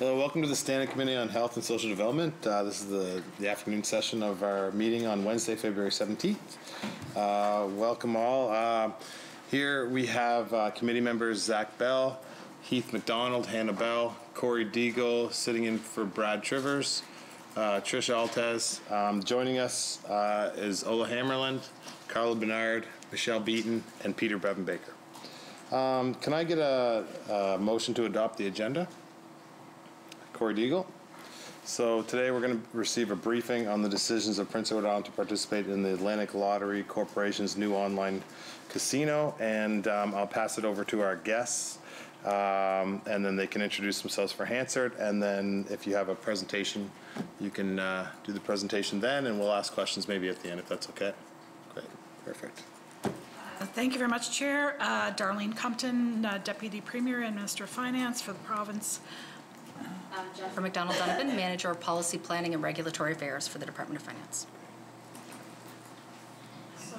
Hello, welcome to the Standing Committee on Health and Social Development. Uh, This is the the afternoon session of our meeting on Wednesday, February 17th. Uh, Welcome all. Uh, Here we have uh, committee members Zack Bell, Heath MacDonald, Hannah Bell, Cory Deagle, sitting in for Brad Trivers, uh, Trish Altass. Um, Joining us uh, is Ole Hammarlund, Karla Bernard, Michele Beaton, and Peter Bevan-Baker. Um, Can I get a a motion to adopt the agenda? Cory Deagle. So today we're going to receive a briefing on the decisions of Prince Edward Island to participate in the Atlantic Lottery Corporation's new online casino, and um, I'll pass it over to our guests, um, and then they can introduce themselves for Hansard, and then if you have a presentation, you can uh, do the presentation then, and we'll ask questions maybe at the end if that's okay. Great, perfect. Thank you very much, Chair. Uh, Darlene Compton, uh, Deputy Premier and Minister of Finance for the province. Jennifer MacDonald Donovan, Manager of Policy Planning and Regulatory Affairs for the Department of Finance. So,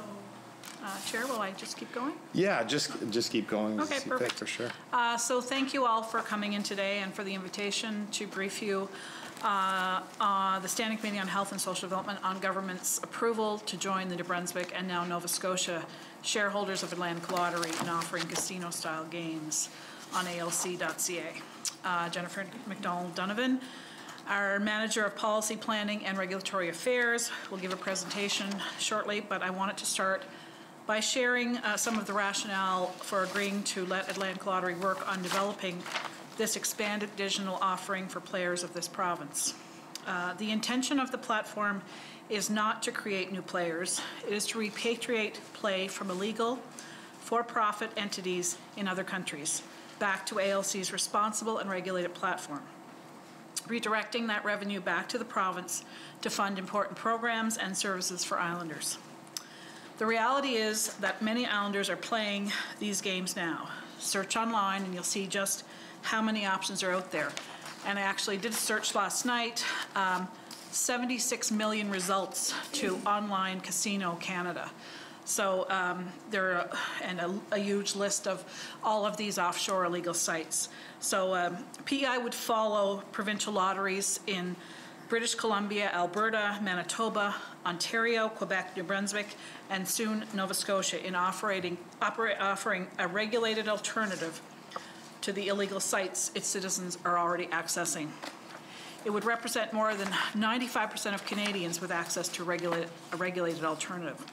uh, Chair, will I just keep going? Yeah, just just keep going. Okay, as you pick, perfect. For sure. Uh, So thank you all for coming in today and for the invitation to brief you uh, uh, the Standing Committee on Health and Social Development on government's approval to join the New Brunswick and now Nova Scotia shareholders of Atlantic Lottery in offering casino-style games on alc.ca. Uh, Jennifer MacDonald Donovan, our Manager of Policy Planning and Regulatory Affairs, will give a presentation shortly, but I wanted to start by sharing uh, some of the rationale for agreeing to let Atlantic Lottery work on developing this expanded digital offering for players of this province. Uh, The intention of the platform is not to create new players. It is to repatriate play from illegal, for-profit entities in other countries back to ALC's responsible and regulated platform redirecting that revenue back to the province to fund important programs and services for islanders. The reality is that many islanders are playing these games now. Search online and you'll see just how many options are out there. And I actually did a search last night, um, 76 million results to Online Casino Canada. So um, there are, and a, a huge list of all of these offshore illegal sites. So um, PEI would follow provincial lotteries in British Columbia, Alberta, Manitoba, Ontario, Quebec, New Brunswick, and soon Nova Scotia in operating, offering a regulated alternative to the illegal sites its citizens are already accessing. It would represent more than 95% of Canadians with access to regulated, a regulated alternative.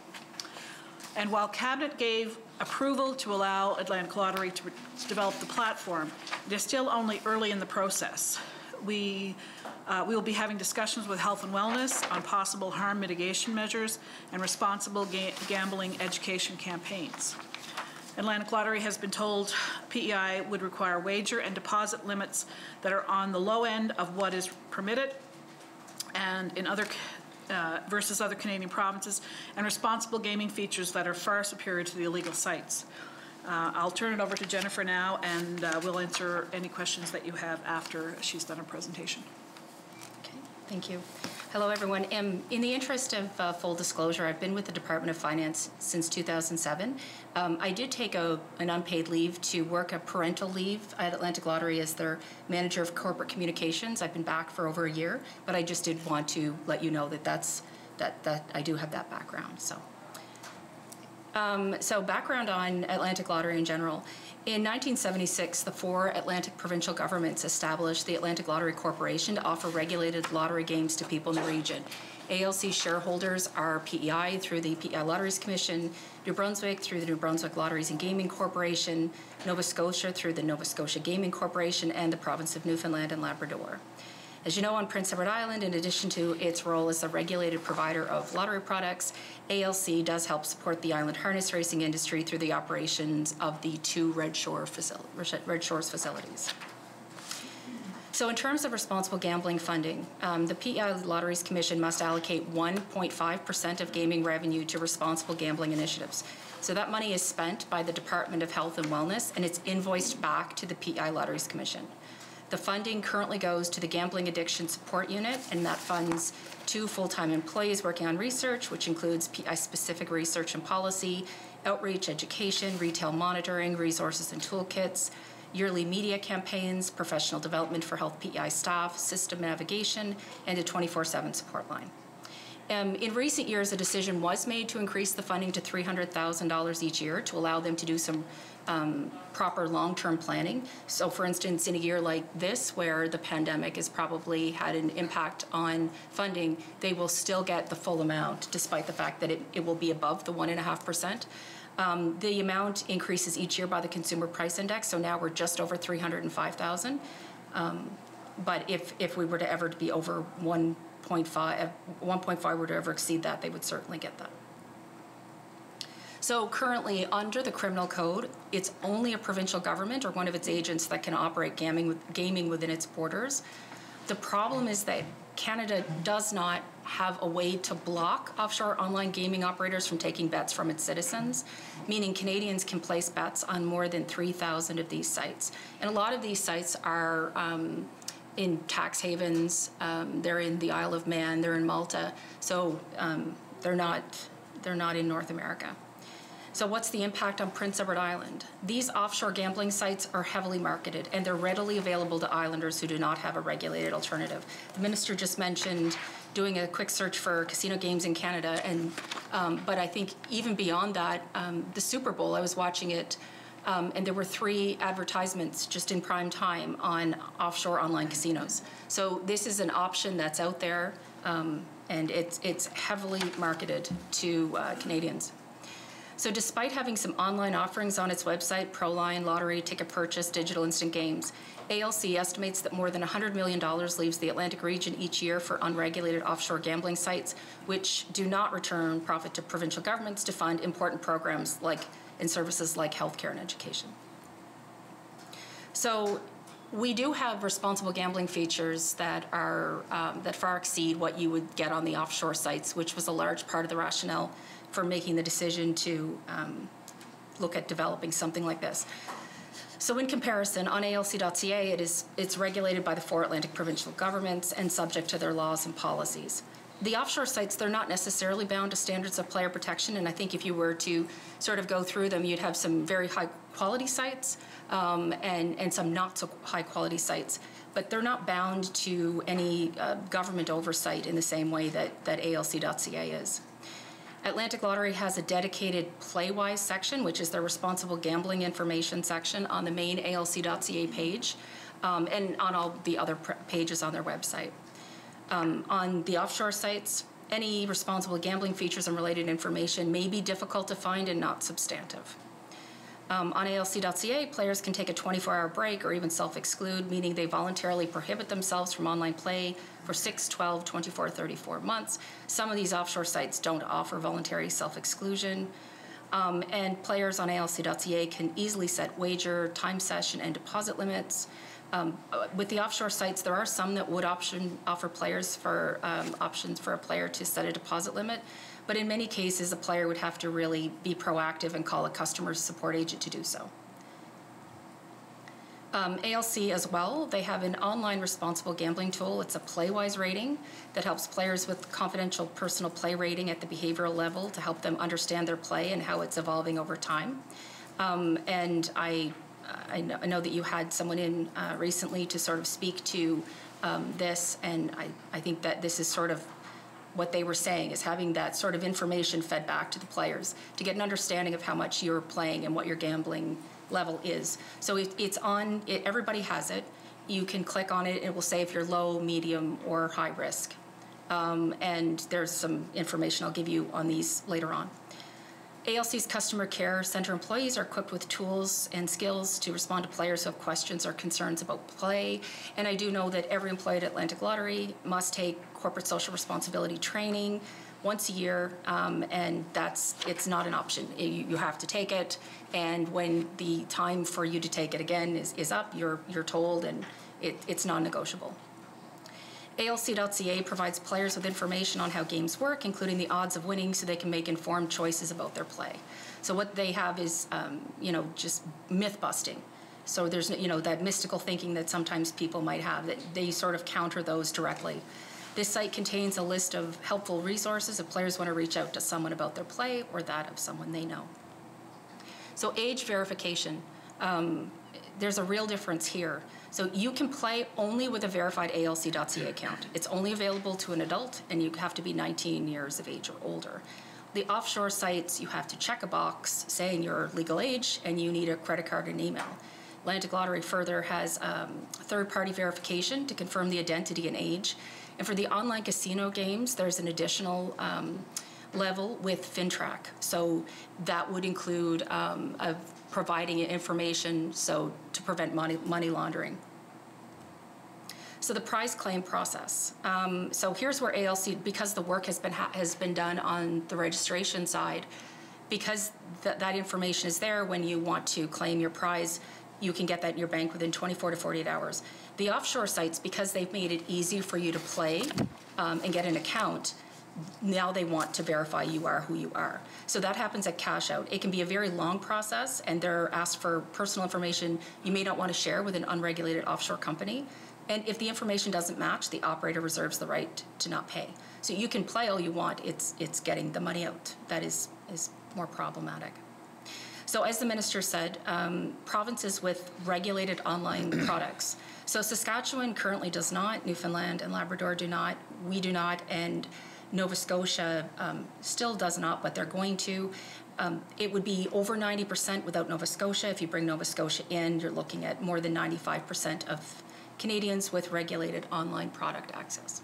And while Cabinet gave approval to allow Atlantic Lottery to develop the platform, it is still only early in the process. We, uh, we will be having discussions with Health and Wellness on possible harm mitigation measures and responsible ga- gambling education campaigns. Atlantic Lottery has been told PEI would require wager and deposit limits that are on the low end of what is permitted and in other, uh, versus other Canadian provinces, and responsible gaming features that are far superior to the illegal sites. Uh, I'll turn it over to Jennifer now, and uh, we'll answer any questions that you have after she's done her presentation. Okay, thank you. Hello, everyone. Um, in the interest of uh, full disclosure, I've been with the Department of Finance since 2007. Um, I did take a, an unpaid leave to work a parental leave at Atlantic Lottery as their manager of corporate communications. I've been back for over a year, but I just did want to let you know that that's that that I do have that background. So. Um, so background on Atlantic Lottery in general. In 1976, the four Atlantic provincial governments established the Atlantic Lottery Corporation to offer regulated lottery games to people in the region. ALC shareholders are PEI through the PEI Lotteries Commission, New Brunswick through the New Brunswick Lotteries and Gaming Corporation, Nova Scotia through the Nova Scotia Gaming Corporation, and the province of Newfoundland and Labrador. As you know, on Prince Edward Island, in addition to its role as a regulated provider of lottery products, ALC does help support the island harness racing industry through the operations of the two Red, Shore Red Shores facilities. So in terms of responsible gambling funding, um, the PEI Lotteries Commission must allocate 1.5% of gaming revenue to responsible gambling initiatives. So that money is spent by the Department of Health and Wellness and it's invoiced back to the PEI Lotteries Commission. The funding currently goes to the Gambling Addiction Support Unit, and that funds two full-time employees working on research, which includes PEI-specific research and policy, outreach, education, retail monitoring, resources and toolkits, yearly media campaigns, professional development for health PEI staff, system navigation, and a 24/7 support line. Um, in recent years, a decision was made to increase the funding to $300,000 each year to allow them to do some um, proper long-term planning. So for instance, in a year like this, where the pandemic has probably had an impact on funding, they will still get the full amount, despite the fact that it, it will be above the 1.5%. Um, the amount increases each year by the Consumer Price Index, so now we're just over 305,000. Um, but if, if we were to ever to be over 1.5, 1.5 were to ever exceed that, they would certainly get that. So currently, under the criminal code, it's only a provincial government or one of its agents that can operate gaming, gaming within its borders. The problem is that Canada does not have a way to block offshore online gaming operators from taking bets from its citizens, meaning Canadians can place bets on more than 3,000 of these sites. And a lot of these sites are um, in tax havens, um, they're in the Isle of Man, they're in Malta, so um, they're not they're not in North America. So what's the impact on Prince Edward Island? These offshore gambling sites are heavily marketed and they're readily available to islanders who do not have a regulated alternative. The minister just mentioned doing a quick search for casino games in Canada, and um, but I think even beyond that, um, the Super Bowl, I was watching it, um, and there were three advertisements just in prime time on offshore online casinos. So this is an option that's out there, um, and it's it's heavily marketed to uh, Canadians. So despite having some online offerings on its website, Proline, lottery, ticket purchase, digital instant games, ALC estimates that more than $100 million leaves the Atlantic region each year for unregulated offshore gambling sites, which do not return profit to provincial governments to fund important programs like and services like healthcare and education. So we do have responsible gambling features that are um, that far exceed what you would get on the offshore sites, which was a large part of the rationale for making the decision to um, look at developing something like this. So in comparison, on ALC.ca, it is, it's regulated by the four Atlantic provincial governments and subject to their laws and policies. The offshore sites, they're not necessarily bound to standards of player protection, and I think if you were to sort of go through them, you'd have some very high quality sites um, and, and some not so high quality sites. But they're not bound to any uh, government oversight in the same way that, that ALC.ca is. Atlantic Lottery has a dedicated Playwise section, which is their responsible gambling information section on the main ALC.ca page um, and on all the other pages on their website. Um, on the offshore sites, any responsible gambling features and related information may be difficult to find and not substantive. Um, on ALC.ca, players can take a 24-hour break or even self-exclude, meaning they voluntarily prohibit themselves from online play for 6, 12, 24, 34 months. Some of these offshore sites don't offer voluntary self-exclusion. Um, and players on ALC.ca can easily set wager, time session, and deposit limits. Um, with the offshore sites, there are some that would option, offer players for um, options for a player to set a deposit limit. But in many cases, a player would have to really be proactive and call a customer support agent to do so. Um, ALC as well, they have an online responsible gambling tool. It's a Playwise rating that helps players with confidential personal play rating at the behavioral level to help them understand their play and how it's evolving over time. Um, and I, I know, I, know, that you had someone in uh, recently to sort of speak to um, this, and I, I think that this is sort of what they were saying is having that sort of information fed back to the players to get an understanding of how much you're playing and what your gambling level is. So it, it's on, it, everybody has it. You can click on it, it will say if you're low, medium, or high risk. Um, and there's some information I'll give you on these later on. ALC's customer care center employees are equipped with tools and skills to respond to players who have questions or concerns about play. And I do know that every employee at Atlantic Lottery must take corporate social responsibility training once a year, um, and that's it's not an option. You, you, have to take it, and when the time for you to take it again is, is up, you're you're told, and it, it's non-negotiable. ALC.ca provides players with information on how games work, including the odds of winning, so they can make informed choices about their play. So what they have is, um, you know, just myth busting. So there's, you know, that mystical thinking that sometimes people might have that they sort of counter those directly. This site contains a list of helpful resources if players want to reach out to someone about their play or that of someone they know. So age verification. um, there's a real difference here. So you can play only with a verified ALC.ca account. It's only available to an adult, and you have to be 19 years of age or older. The offshore sites, you have to check a box saying your legal age, and you need a credit card and email. Atlantic Lottery further has um, third-party verification to confirm the identity and age. And for the online casino games, there's an additional um, level with FINTRAC. So that would include um, of providing information so to prevent money, money laundering. So the prize claim process. Um, so here's where ALC, because the work has been ha- has been done on the registration side, because th- that information is there when you want to claim your prize, you can get that in your bank within 24 to 48 hours. The offshore sites, because they've made it easy for you to play um, and get an account, now they want to verify you are who you are. So that happens at cash out. It can be a very long process, and they're asked for personal information you may not want to share with an unregulated offshore company. And if the information doesn't match, the operator reserves the right to not pay. So you can play all you want. It's it's getting the money out that is is more problematic. So as the minister said, um, provinces with regulated online products. So Saskatchewan currently does not, Newfoundland and Labrador do not, we do not, and Nova Scotia um, still does not, but they're going to. Um, it would be over 90% without Nova Scotia. If you bring Nova Scotia in, you're looking at more than 95% of Canadians with regulated online product access.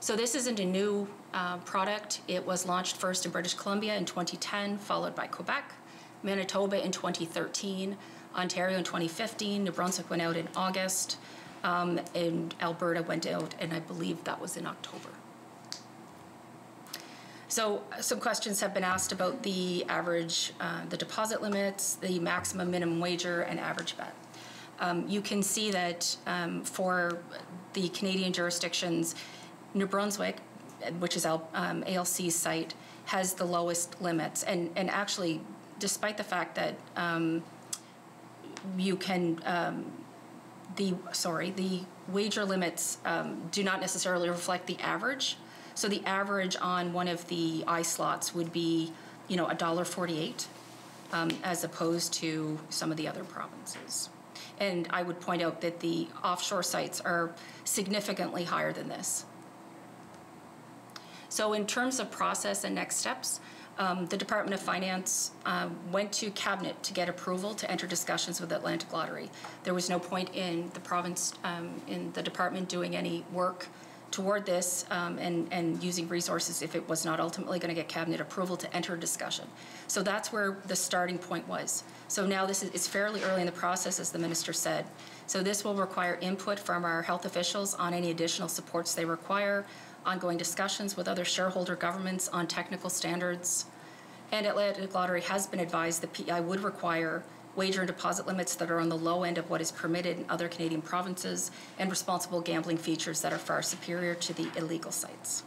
So this isn't a new uh, product. It was launched first in British Columbia in 2010, followed by Quebec, Manitoba in 2013, Ontario in 2015, New Brunswick went out in August, um, and Alberta went out, and I believe that was in October. So some questions have been asked about the average, uh, the deposit limits, the maximum minimum wager, and average bet. Um, you can see that um, for the Canadian jurisdictions, New Brunswick, which is Al- um, ALC's site, has the lowest limits. And, and actually, despite the fact that um, you can, um, the, sorry, the wager limits um, do not necessarily reflect the average. So the average on one of the I slots would be, you know, $1.48 um, as opposed to some of the other provinces. And I would point out that the offshore sites are significantly higher than this. So in terms of process and next steps, um, the Department of Finance uh, went to Cabinet to get approval to enter discussions with Atlantic Lottery. There was no point in the province, um, in the department doing any work toward this um, and, and using resources if it was not ultimately going to get cabinet approval to enter discussion. So that's where the starting point was. So now this is fairly early in the process, as the minister said. So this will require input from our health officials on any additional supports they require, ongoing discussions with other shareholder governments on technical standards. And Atlantic Lottery has been advised that PEI would require wager and deposit limits that are on the low end of what is permitted in other Canadian provinces, and responsible gambling features that are far superior to the illegal sites.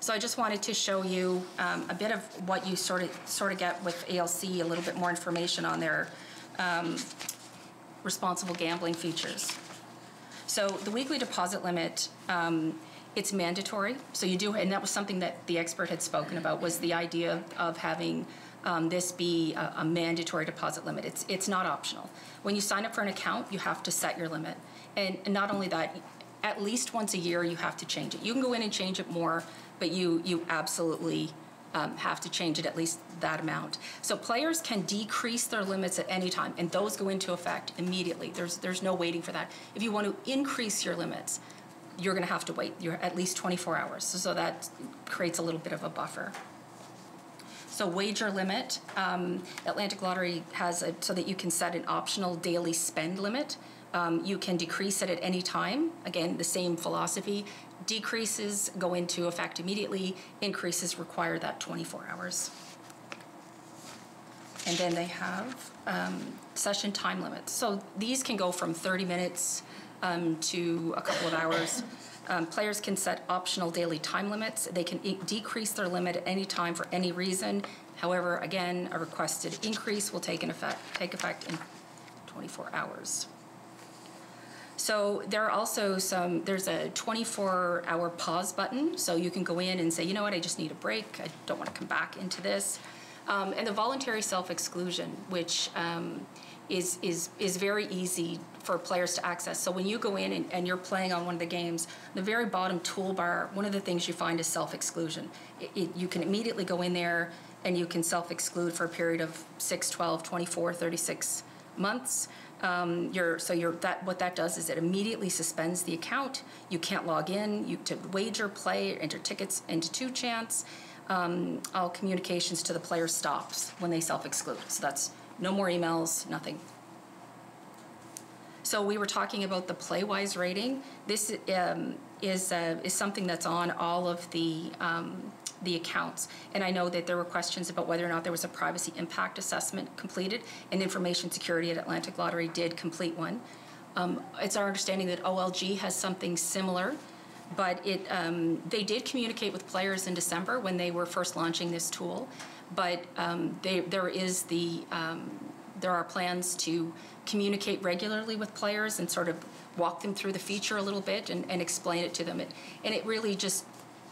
So I just wanted to show you um, a bit of what you sort of sort of get with ALC, a little bit more information on their um, responsible gambling features. So the weekly deposit limit, um, it's mandatory. So you do, and that was something that the expert had spoken about, was the idea of having um, this be a, a mandatory deposit limit. It's, it's not optional. When you sign up for an account, you have to set your limit. And, not only that, at least once a year, you have to change it. You can go in and change it more, but you, you absolutely um, have to change it at least that amount. So players can decrease their limits at any time, and those go into effect immediately. There's, there's no waiting for that. If you want to increase your limits, you're going to have to wait. You're at least 24 hours. So, so that creates a little bit of a buffer. So wager limit, um, Atlantic Lottery has so that you can set an optional daily spend limit. Um, you can decrease it at any time. Again, the same philosophy. Decreases go into effect immediately. Increases require that 24 hours. And then they have um, session time limits. So these can go from 30 minutes um, to a couple of hours. Um, players can set optional daily time limits. They can e- decrease their limit at any time for any reason. However, again, a requested increase will take, an effect, take effect in 24 hours. So there are also some, there's a 24-hour pause button, so you can go in and say, you know what, I just need a break. I don't want to come back into this. Um, and the voluntary self-exclusion, which um, is, is, is very easy for players to access. So when you go in and, and you're playing on one of the games, the very bottom toolbar, one of the things you find is self-exclusion. You can immediately go in there and you can self-exclude for a period of 6, 12, 24, 36 months. Um, you're, so you're, that, what that does is it immediately suspends the account. You can't log in, you to wager, play, enter tickets into two chance. Um, all communications to the player stops when they self-exclude. So that's no more emails, nothing. So we were talking about the PlayWise rating. This um, is uh, is something that's on all of the um, the accounts. And I know that there were questions about whether or not there was a privacy impact assessment completed, and Information Security at Atlantic Lottery did complete one. Um, it's our understanding that OLG has something similar, but it um, they did communicate with players in December when they were first launching this tool. But um, they, there is the um, there are plans to communicate regularly with players and sort of walk them through the feature a little bit and, and explain it to them. It, and it really just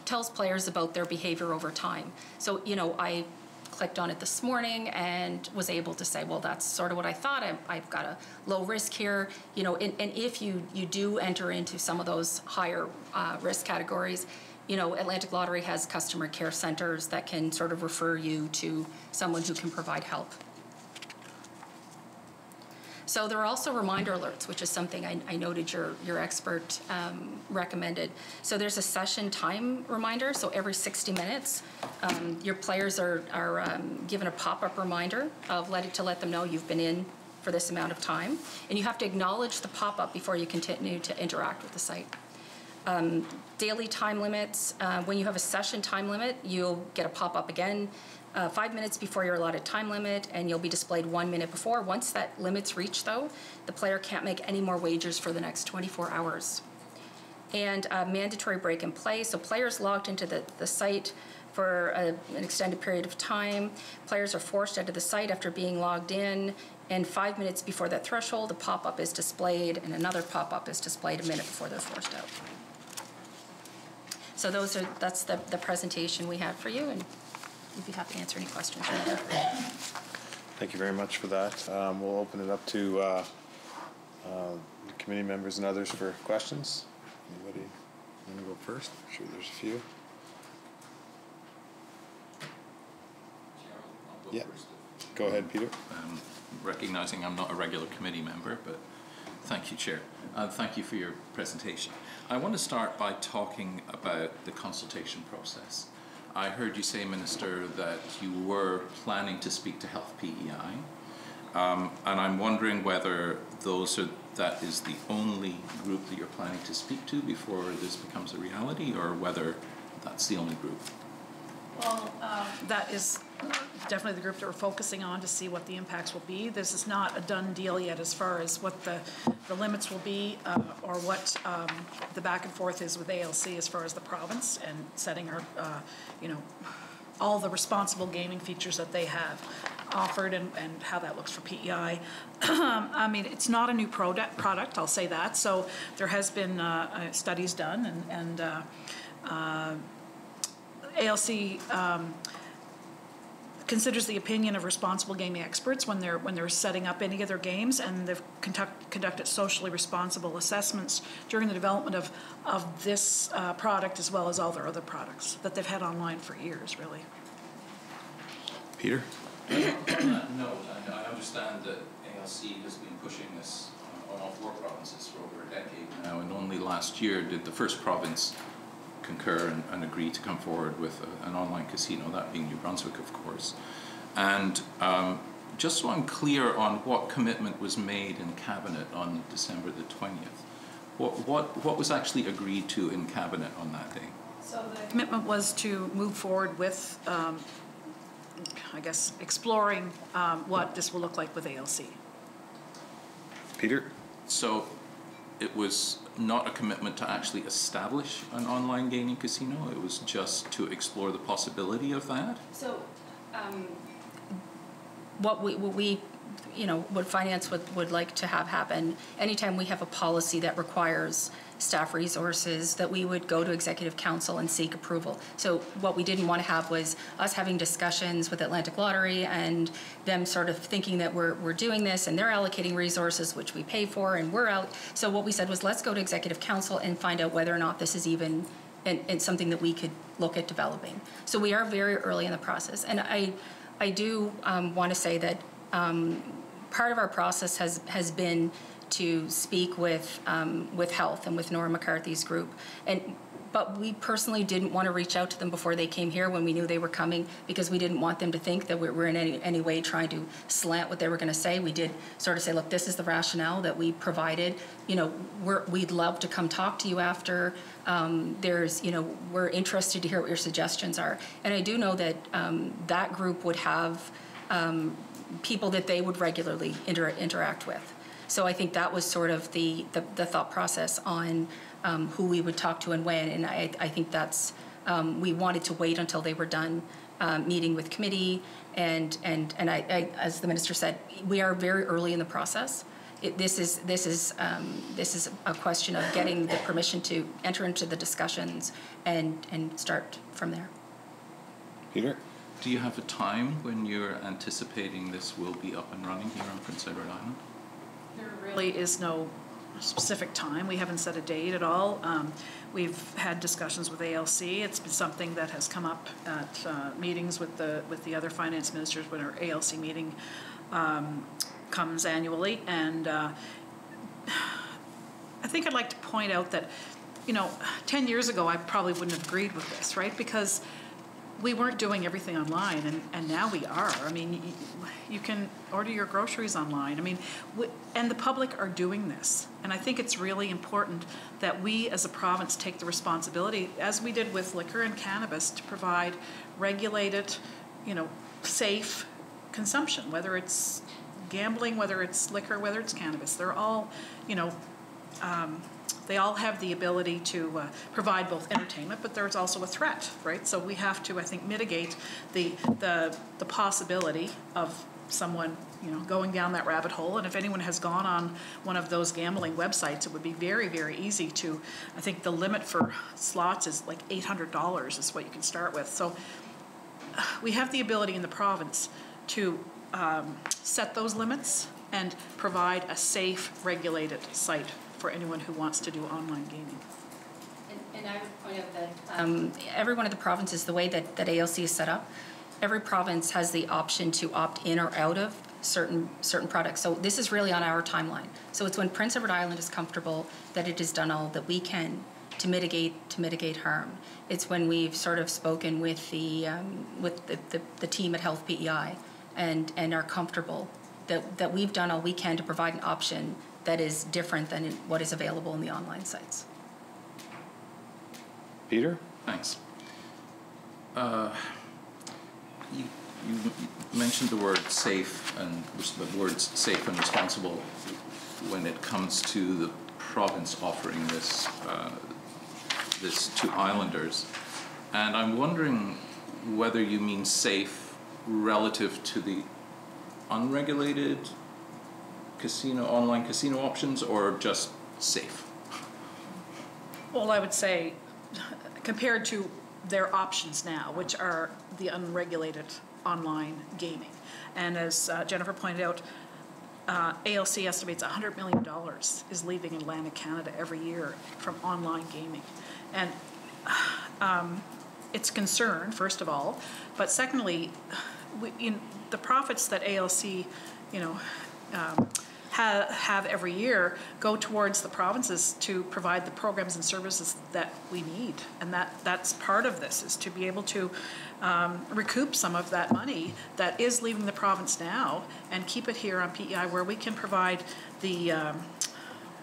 tells players about their behavior over time. So, you know, I clicked on it this morning and was able to say, well, that's sort of what I thought. I, I've got a low risk here, you know, and, and if you, you do enter into some of those higher uh, risk categories, you know, Atlantic Lottery has customer care centers that can sort of refer you to someone who can provide help. So there are also reminder alerts, which is something I, I noted your, your expert um, recommended. So there's a session time reminder, so every 60 minutes, um, your players are, are um, given a pop-up reminder of let, to let them know you've been in for this amount of time. And you have to acknowledge the pop-up before you continue to interact with the site. Um, daily time limits, uh, when you have a session time limit, you'll get a pop-up again uh, five minutes before your allotted time limit, and you'll be displayed one minute before. Once that limit's reached, though, the player can't make any more wagers for the next 24 hours. And uh, mandatory break and play, so players logged into the, the site for a, an extended period of time. Players are forced out of the site after being logged in, and five minutes before that threshold, a pop-up is displayed, and another pop-up is displayed a minute before they're forced out. So those are that's the, the presentation we have for you, and we'd be happy to answer any questions. Thank you very much for that. Um, We'll open it up to uh, uh, committee members and others for questions. Anybody want to go first? I'm sure there's a few. Yeah. Go ahead, Peter. um, recognizing I'm not a regular committee member, but thank you, Chair. Uh, thank you for your presentation. I want to start by talking about the consultation process. I heard you say, Minister, that you were planning to speak to Health PEI, um, and I'm wondering whether those are that is the only group that you're planning to speak to before this becomes a reality, or whether that's the only group. Well, um, that is definitely the group that we're focusing on to see what the impacts will be. This is not a done deal yet as far as what the, the limits will be uh, or what um, the back and forth is with ALC as far as the province and setting our, uh, you know, all the responsible gaming features that they have offered and, and how that looks for PEI. I mean, it's not a new product, product, I'll say that. So there has been uh, uh, studies done and, and uh, uh, ALC um, considers the opinion of responsible gaming experts when they're when they're setting up any of their games, and they've conduct, conducted socially responsible assessments during the development of of this uh, product as well as all their other products that they've had online for years, really. Peter? On that note, and I understand that ALC has been pushing this on all four provinces for over a decade now, and only last year did the first province concur and, and agree to come forward with a, an online casino, that being New Brunswick, of course. And um, just so I'm clear on what commitment was made in Cabinet on December the 20th, what, what, what was actually agreed to in Cabinet on that day? So the commitment was to move forward with, um, I guess, exploring um, what this will look like with ALC. Peter? So it was not a commitment to actually establish an online gaming casino, it was just to explore the possibility of that? So, um, what we, what we you know, what finance would, would like to have happen, anytime we have a policy that requires staff resources, that we would go to executive council and seek approval. So what we didn't want to have was us having discussions with Atlantic Lottery and them sort of thinking that we're, we're doing this and they're allocating resources which we pay for and we're out. So what we said was, let's go to executive council and find out whether or not this is even and, and something that we could look at developing. So we are very early in the process. And I, I do um, want to say that um, part of our process has, has been to speak with, um, with health and with Nora McCarthy's group. And, but we personally didn't want to reach out to them before they came here when we knew they were coming because we didn't want them to think that we were in any, any way trying to slant what they were going to say. We did sort of say, look, this is the rationale that we provided. You know, we're, we'd love to come talk to you after. Um, there's, you know, we're interested to hear what your suggestions are. And I do know that um, that group would have um, people that they would regularly inter- interact with. So I think that was sort of the, the, the thought process on um, who we would talk to and when. And I, I think that's, um, we wanted to wait until they were done um, meeting with committee. And, and, and I, I, as the minister said, we are very early in the process. It, this is, this is, um, this is a question of getting the permission to enter into the discussions and, and start from there. Peter? Do you have a time when you're anticipating this will be up and running here on Prince Edward Island? Really is no specific time. We haven't set a date at all. Um, We've had discussions with ALC. It's been something that has come up at uh, meetings with the, with the other finance ministers when our ALC meeting um, comes annually. And uh, I think I'd like to point out that, you know, 10 years ago, I probably wouldn't have agreed with this, right? Because we weren't doing everything online, and, and now we are. I mean, you, you can order your groceries online. I mean, we, and the public are doing this. And I think it's really important that we as a province take the responsibility, as we did with liquor and cannabis, to provide regulated, you know, safe consumption, whether it's gambling, whether it's liquor, whether it's cannabis. They're all, you know, um, they all have the ability to uh, provide both entertainment, but there's also a threat, right? So we have to, I think, mitigate the, the, the possibility of someone, you know, going down that rabbit hole. And if anyone has gone on one of those gambling websites, it would be very, very easy to, I think the limit for slots is like $800 is what you can start with. So we have the ability in the province to um, set those limits and provide a safe, regulated site for anyone who wants to do online gaming. And, and I would point out that um, every one of the provinces, the way that, that ALC is set up, every province has the option to opt in or out of certain certain products. So this is really on our timeline. So it's when Prince Edward Island is comfortable that it has done all that we can to mitigate to mitigate harm. It's when we've sort of spoken with the um, with the, the, the team at Health PEI and and are comfortable that that we've done all we can to provide an option that is different than what is available in the online sites. Peter? Thanks. Uh, you, you mentioned the word safe and the words safe and responsible when it comes to the province offering this uh, this to islanders, and I'm wondering whether you mean safe relative to the unregulated casino online casino options or just safe. Well, I would say compared to their options now, which are the unregulated online gaming. And as uh, Jennifer pointed out, uh, ALC estimates $100 million is leaving Atlantic Canada every year from online gaming. And um, it's concern, first of all, but secondly, we, the profits that ALC, you know, um, ha- have every year go towards the provinces to provide the programs and services that we need. And that, that's part of this, is to be able to um, recoup some of that money that is leaving the province now and keep it here on PEI where we can provide the um,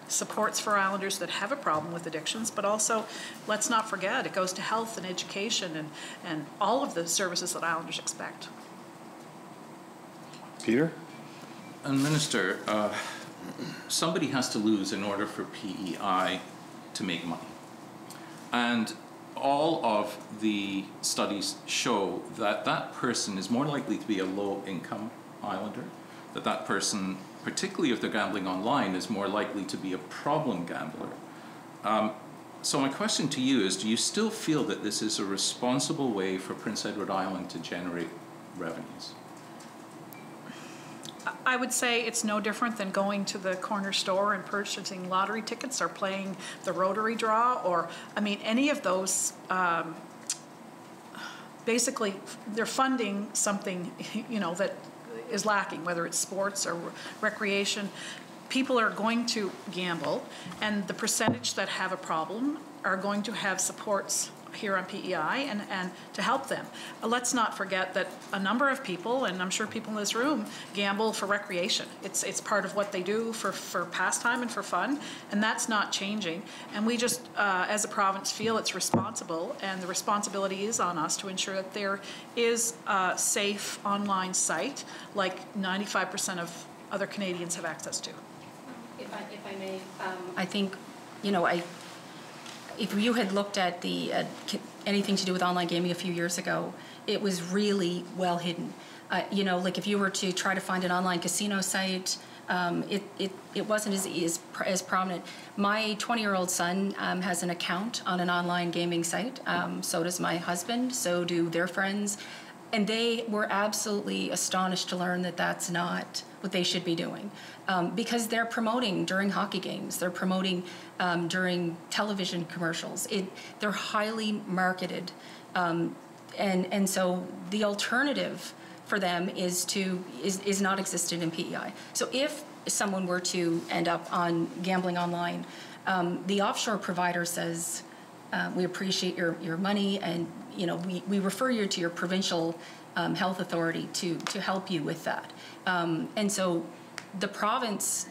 supports for islanders that have a problem with addictions, but also, let's not forget, it goes to health and education and, and all of the services that islanders expect. Peter? And Minister, uh, somebody has to lose in order for PEI to make money. And all of the studies show that that person is more likely to be a low income islander that that person, particularly if they're gambling online, is more likely to be a problem gambler. Um, so my question to you is, do you still feel that this is a responsible way for Prince Edward Island to generate revenues? I would say it's no different than going to the corner store and purchasing lottery tickets or playing the Rotary Draw or, I mean, any of those, um, basically, they're funding something, you know, that is lacking, whether it's sports or recreation. People are going to gamble, and the percentage that have a problem are going to have supports here on PEI and, and to help them. Let's not forget that a number of people, and I'm sure people in this room, gamble for recreation. It's, it's part of what they do for, for pastime and for fun, and that's not changing. And we just, uh, as a province, feel it's responsible, and the responsibility is on us to ensure that there is a safe online site like 95% of other Canadians have access to. If I, if I may, um, I think, you know, I, if you had looked at the, uh, anything to do with online gaming a few years ago, it was really well hidden. Uh, You know, like if you were to try to find an online casino site, um, it, it, it wasn't as, as, as prominent. My 20-year-old son um, has an account on an online gaming site. Um, So does my husband, so do their friends. And they were absolutely astonished to learn that that's not what they should be doing. Um, because they're promoting during hockey games, they're promoting um, during television commercials. It, they're highly marketed. Um, and, and so the alternative for them is to is, is not existent in PEI. So if someone were to end up on gambling online, um, the offshore provider says, uh, we appreciate your, your money and you know we, we refer you to your provincial um, health authority to, to help you with that. Um, and so the province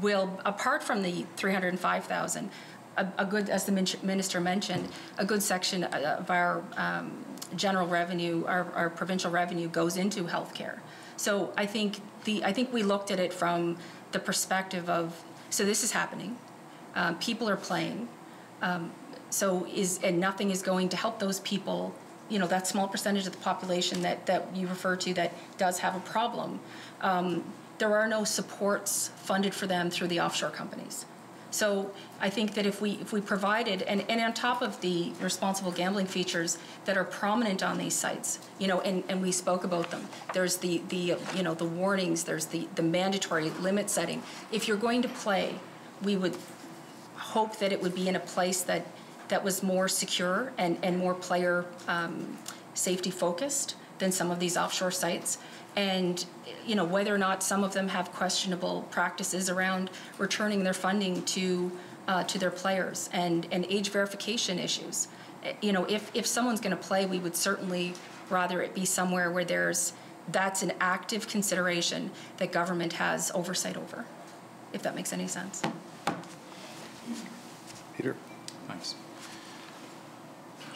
will, apart from the 305,000, a, a good, as the minister mentioned, a good section of our um, general revenue, our, our provincial revenue goes into healthcare. So I think the, I think we looked at it from the perspective of, so this is happening, um, people are playing, um, so is, and nothing is going to help those people, you know, that small percentage of the population that, that you refer to that does have a problem. Um, there are no supports funded for them through the offshore companies. So I think that if we, if we provided, and, and on top of the responsible gambling features that are prominent on these sites, you know, and, and we spoke about them, there's the, the, you know, the warnings, there's the, the mandatory limit setting. If you're going to play, we would hope that it would be in a place that, that was more secure and, and more player um, safety focused than some of these offshore sites. And, you know, whether or not some of them have questionable practices around returning their funding to, uh, to their players and, and age verification issues. You know, if, if someone's going to play, we would certainly rather it be somewhere where there's, that's an active consideration that government has oversight over, if that makes any sense. Peter? Thanks.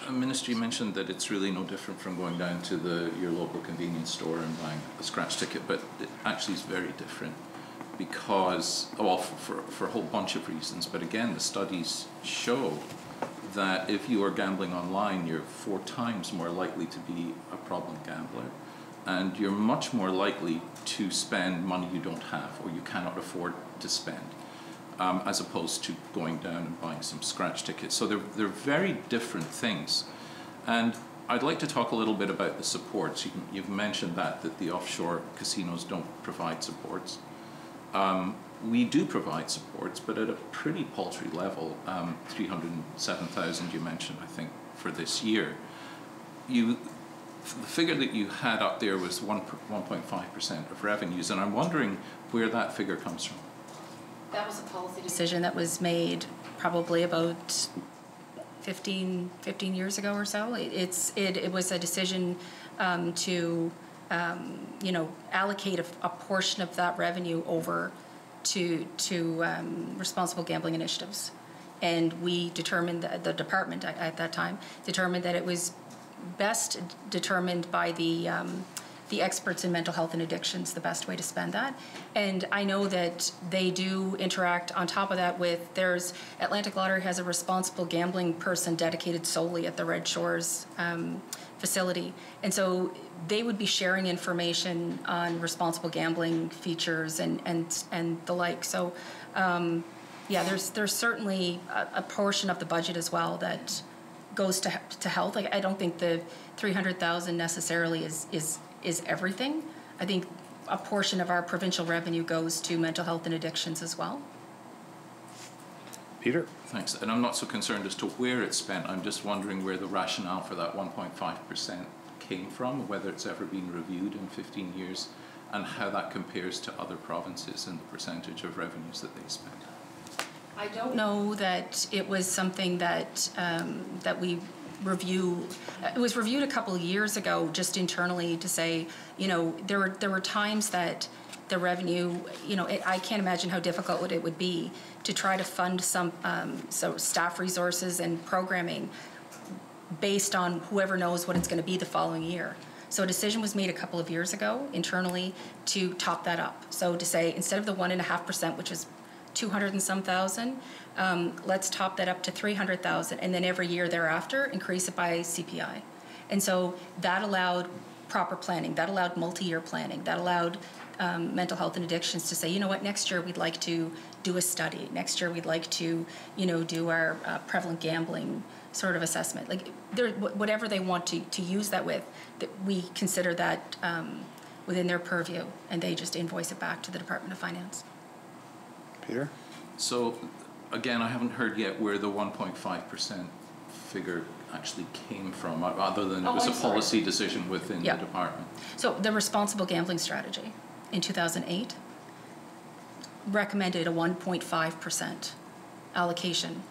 Uh, Minister, you mentioned that it's really no different from going down to the, your local convenience store and buying a scratch ticket, but it actually is very different because, well, for, for a whole bunch of reasons, but again, the studies show that if you are gambling online, you're four times more likely to be a problem gambler. And you're much more likely to spend money you don't have or you cannot afford to spend um, as opposed to going down and buying some scratch tickets. So they're, they're very different things. And I'd like to talk a little bit about the supports. You, you've mentioned that, that the offshore casinos don't provide supports. Um, we do provide supports, but at a pretty paltry level. Um, 307,000 you mentioned, I think, for this year. You, the figure that you had up there was 1, 1.5% of revenues, and I'm wondering where that figure comes from. That was a policy decision that was made probably about 15, 15 years ago or so. It- It's, it, it was a decision um, to, um, you know, allocate a, a portion of that revenue over to, to um, responsible gambling initiatives. And we determined, that the department at, at that time, determined that it was best determined by the, um, the experts in mental health and addictions the best way to spend that. And I know that they do interact on top of that with, there's, Atlantic Lottery has a responsible gambling person dedicated solely at the Red Shores um, facility. And so they would be sharing information on responsible gambling features and, and, and the like. So, um, yeah, there's, there's certainly a, a portion of the budget as well that goes to, to health. Like, I don't think the 300,000 necessarily is, is, is everything. I think a portion of our provincial revenue goes to mental health and addictions as well. Peter? Thanks. And I'm not so concerned as to where it's spent. I'm just wondering where the rationale for that 1.5% came from, whether it's ever been reviewed in 15 years, and how that compares to other provinces and the percentage of revenues that they spend. I don't know that it was something that, um, that we review, it was reviewed a couple of years ago, just internally to say, you know, there were, there were times that the revenue, you know, it, I can't imagine how difficult it would be to try to fund some, um, so staff resources and programming based on whoever knows what it's going to be the following year. So a decision was made a couple of years ago internally to top that up. So to say, instead of the one and a half percent, which is 200 and some thousand, um, let's top that up to 300,000, and then every year thereafter, increase it by CPI. And so that allowed proper planning, that allowed multi-year planning, that allowed um, mental health and addictions to say, you know what, next year we'd like to do a study. Next year we'd like to, you know, do our uh, prevalent gambling sort of assessment. Like, there, whatever they want to, to use that with, that we consider that um, within their purview, and they just invoice it back to the Department of Finance. Peter? So, again, I haven't heard yet where the 1.5% figure actually came from, other than it Oh, was a I'm sorry. policy decision within Yeah. the department. So the responsible gambling strategy in 2008 recommended a 1.5% allocation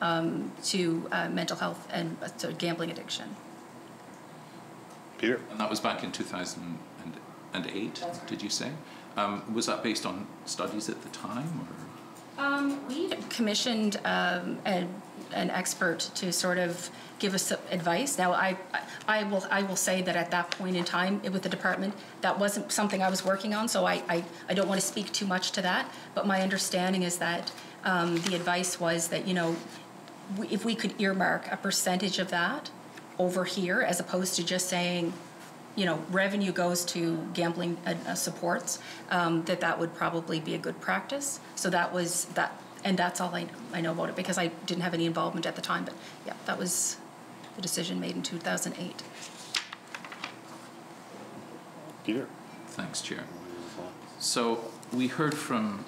um, to uh, mental health and uh, to gambling addiction. Peter? And that was back in 2008, did you say? Um, was that based on studies at the time, or? Um, we commissioned um, an, an expert to sort of give us advice. Now, I, I will, I will say that at that point in time with the department, that wasn't something I was working on, so I, I, I don't want to speak too much to that. But my understanding is that um, the advice was that, you know, if we could earmark a percentage of that over here, as opposed to just saying, you know, revenue goes to gambling uh, uh, supports, um, that that would probably be a good practice. So that was that, and that's all I, I know about it because I didn't have any involvement at the time. But yeah, that was the decision made in 2008. Peter? Thanks, Chair. So we heard from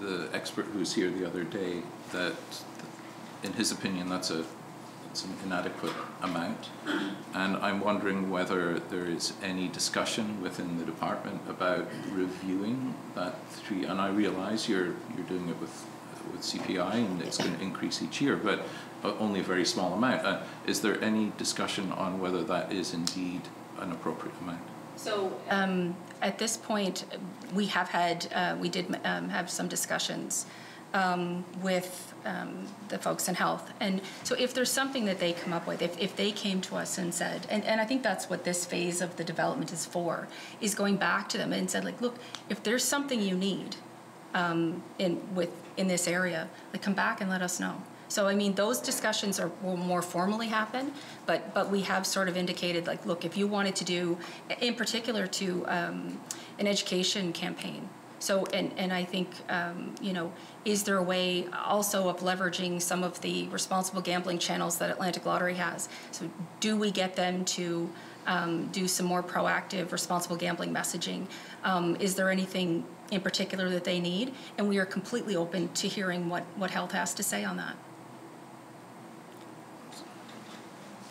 the expert who was here the other day that, in his opinion, that's a it's an inadequate amount, and I'm wondering whether there is any discussion within the department about reviewing that three. And I realise you're you're doing it with with CPI and it's going to increase each year, but but only a very small amount. Uh, is there any discussion on whether that is indeed an appropriate amount? So um, at this point, we have had, uh, we did um, have some discussions um, with um, the folks in health. And so if there's something that they come up with, if, if they came to us and said, and, and I think that's what this phase of the development is for, is going back to them and said, like, look, if there's something you need um, in, with, in this area, like, come back and let us know. So, I mean, those discussions are, will more formally happen, but, but we have sort of indicated, like, look, if you wanted to do, in particular to um, an education campaign. So, and, and I think, um, you know, is there a way also of leveraging some of the responsible gambling channels that Atlantic Lottery has? So do we get them to um, do some more proactive responsible gambling messaging? Um, is there anything in particular that they need? And we are completely open to hearing what, what health has to say on that.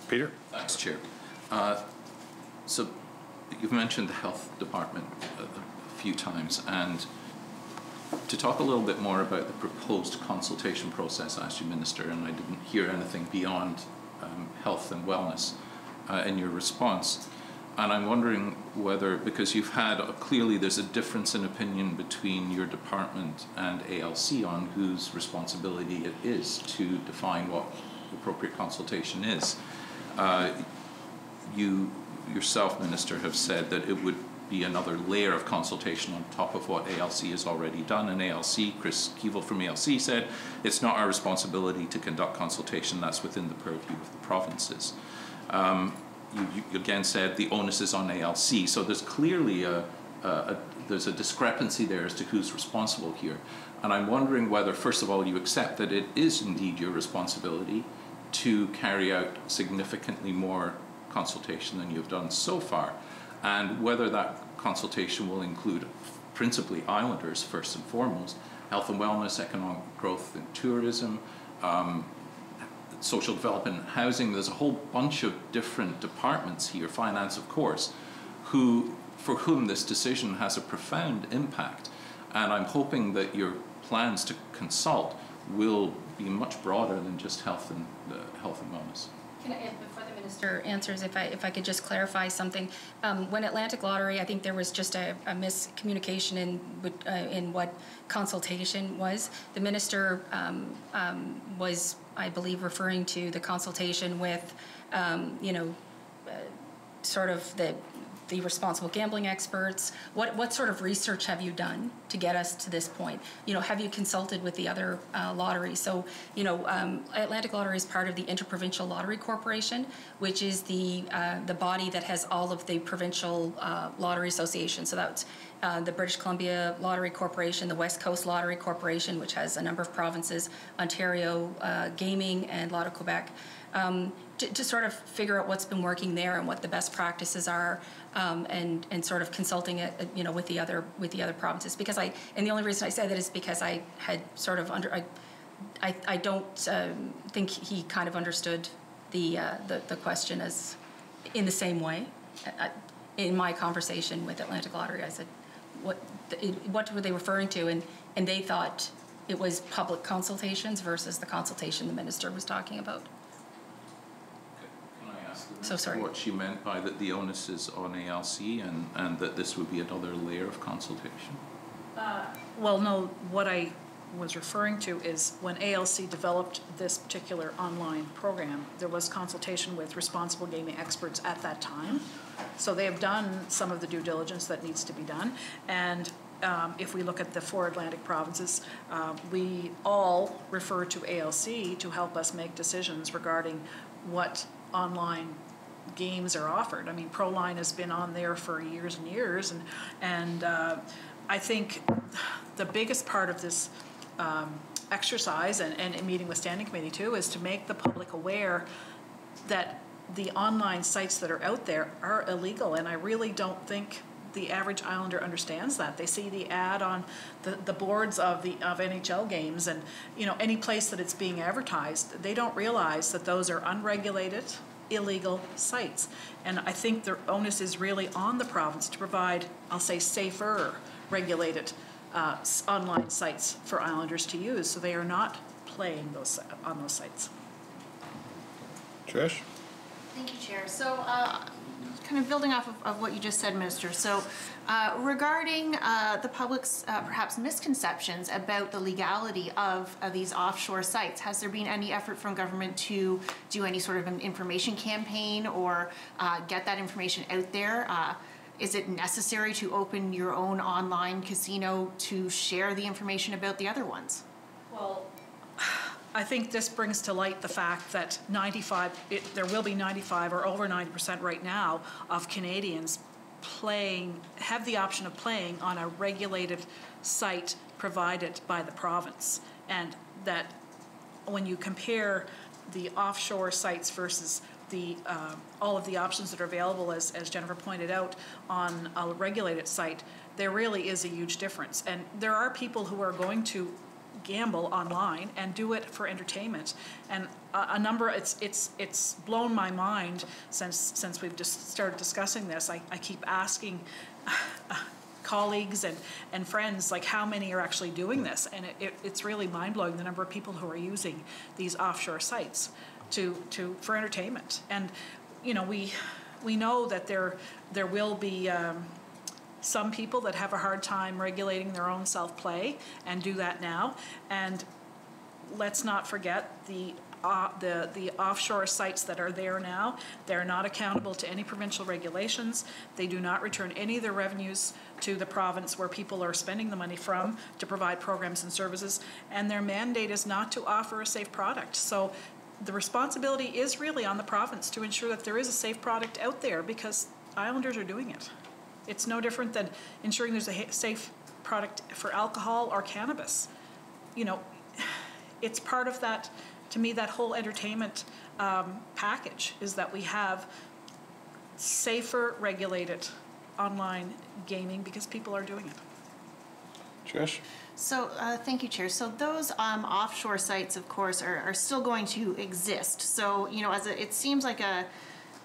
Peter? Thanks, Chair. Uh, So you've mentioned the health department a a few times, and to talk a little bit more about the proposed consultation process, I asked you, Minister, and I didn't hear anything beyond um, health and wellness uh, in your response. And I'm wondering whether, because you've had, uh, clearly there's a difference in opinion between your department and ALC on whose responsibility it is to define what appropriate consultation is. Uh, you yourself, Minister, have said that it would be another layer of consultation on top of what ALC has already done. And ALC, Chris Keevil from ALC said, it's not our responsibility to conduct consultation, that's within the purview of the provinces. Um, you, you again said the onus is on ALC, so there's clearly a, a, a there's a discrepancy there as to who's responsible here. And I'm wondering whether, first of all, you accept that it is indeed your responsibility to carry out significantly more consultation than you've done so far, and whether that consultation will include principally islanders first and foremost, health and wellness, economic growth and tourism, um, social development and housing. There's a whole bunch of different departments here, finance of course, who for whom this decision has a profound impact. And I'm hoping that your plans to consult will be much broader than just health and uh, health and wellness. Can I, before the minister answers, if I, if I could just clarify something. Um, when Atlantic Lottery, I think there was just a, a miscommunication in, uh, in what consultation was. The minister um, um, was, I believe, referring to the consultation with, um, you know, uh, sort of the the responsible gambling experts? What, what sort of research have you done to get us to this point? You know, have you consulted with the other uh, lotteries? So, you know, um, Atlantic Lottery is part of the Interprovincial Lottery Corporation, which is the, uh, the body that has all of the provincial uh, lottery associations. So that's uh, the British Columbia Lottery Corporation, the West Coast Lottery Corporation, which has a number of provinces, Ontario uh, Gaming, and Loto-Québec. Um, to, to, sort of figure out what's been working there and what the best practices are um, and and sort of consulting it, uh, you know, with the other with the other provinces. Because I and the only reason I say that is because I had sort of under I I, I don't um, think he kind of understood the, uh, the the question as in the same way. I, in my conversation with Atlantic Lottery, I said, "What what were they referring to?" and and they thought it was public consultations versus the consultation the minister was talking about. So sorry. What she meant by that the onus is on ALC and, and that this would be another layer of consultation? Uh, well, no, what I was referring to is when ALC developed this particular online program, there was consultation with responsible gaming experts at that time. So they have done some of the due diligence that needs to be done. And um, if we look at the four Atlantic provinces, uh, we all refer to ALC to help us make decisions regarding what online games are offered. I mean, Proline has been on there for years and years, and and uh, I think the biggest part of this um, exercise and, and meeting with standing committee too is to make the public aware that the online sites that are out there are illegal, and I really don't think the average Islander understands that. They see the ad on the, the boards of the of NHL games and you know any place that it's being advertised, they don't realize that those are unregulated illegal sites. And I think the onus is really on the province to provide, I'll say, safer regulated uh, online sites for islanders to use, so they are not playing those on those sites. Trish? Thank you, Chair. So, uh, kind of building off of, of, what you just said, Minister. So, uh, regarding uh, the public's uh, perhaps misconceptions about the legality of, these offshore sites, has there been any effort from government to do any sort of an information campaign or uh, get that information out there? Uh, is it necessary to open your own online casino to share the information about the other ones? Well, I think this brings to light the fact that 95, it, there will be 95 or over 90% right now of Canadians playing, have the option of playing on a regulated site provided by the province. And that when you compare the offshore sites versus the, uh, all of the options that are available, as, as Jennifer pointed out, on a regulated site, there really is a huge difference. And there are people who are going to gamble online and do it for entertainment. And a, number, it's it's it's blown my mind since since we've just started discussing this. I, I keep asking. colleagues and, and friends like how many are actually doing this and it, it, it's really mind-blowing the number of people who are using these offshore sites to, to for entertainment and you know we we know that there there will be um, some people that have a hard time regulating their own self-play and do that now. And let's not forget the uh, the, the offshore sites that are there now. They're not accountable to any provincial regulations. They do not return any of their revenues to the province where people are spending the money from to provide programs and services. And their mandate is not to offer a safe product. So the responsibility is really on the province to ensure that there is a safe product out there because islanders are doing it. It's no different than ensuring there's a safe product for alcohol or cannabis. You know, it's part of that, to me, that whole entertainment um, package is that we have safer regulated online gaming because people are doing it. Trish? So, uh, thank you, Chair. So those um, offshore sites, of course, are, are still going to exist. So, you know, as a, it seems like a,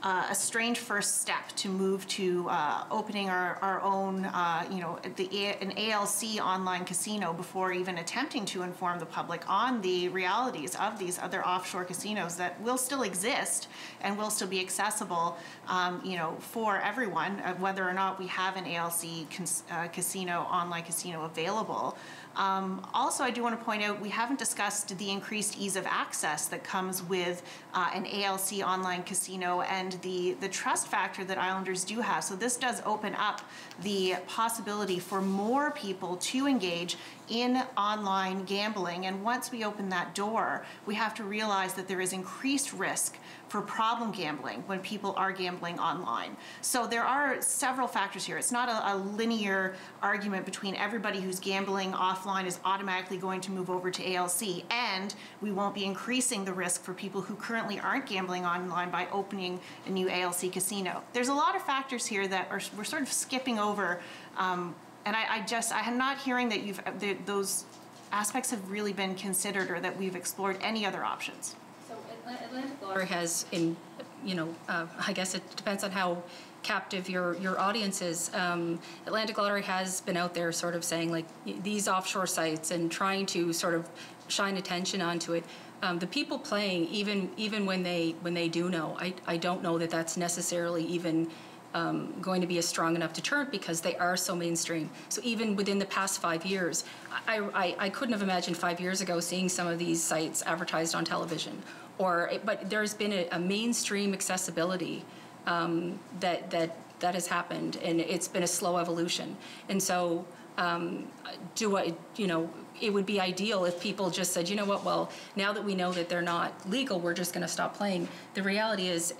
uh, a strange first step to move to uh, opening our, our own, uh, you know, the an ALC online casino before even attempting to inform the public on the realities of these other offshore casinos that will still exist and will still be accessible, um, you know, for everyone, uh, whether or not we have an ALC uh, casino, online casino available. Um, also, I do want to point out we haven't discussed the increased ease of access that comes with uh, an ALC online casino and the, the trust factor that Islanders do have. So, this does open up the possibility for more people to engage in online gambling. And once we open that door, we have to realize that there is increased risk for problem gambling when people are gambling online. So there are several factors here. It's not a, a linear argument between everybody who's gambling offline is automatically going to move over to ALC, and we won't be increasing the risk for people who currently aren't gambling online by opening a new ALC casino. There's a lot of factors here that are we're sort of skipping over, um, and I, I just I'm not hearing that you've that those aspects have really been considered or that we've explored any other options. So Atla- Atlantic Lottery has in, you know, uh, I guess it depends on how captive your, your audience is. Um, Atlantic Lottery has been out there sort of saying like these offshore sites and trying to sort of shine attention onto it. Um, the people playing, even even when they when they do know, I, I don't know that that's necessarily even um, going to be a strong enough deterrent because they are so mainstream. So even within the past five years, I, I, I couldn't have imagined five years ago seeing some of these sites advertised on television. Or, but there's been a, a mainstream accessibility um, that that that has happened, and it's been a slow evolution. And so, um, do I, you know, it would be ideal if people just said, you know what, well, now that we know that they're not legal, we're just going to stop playing. The reality is,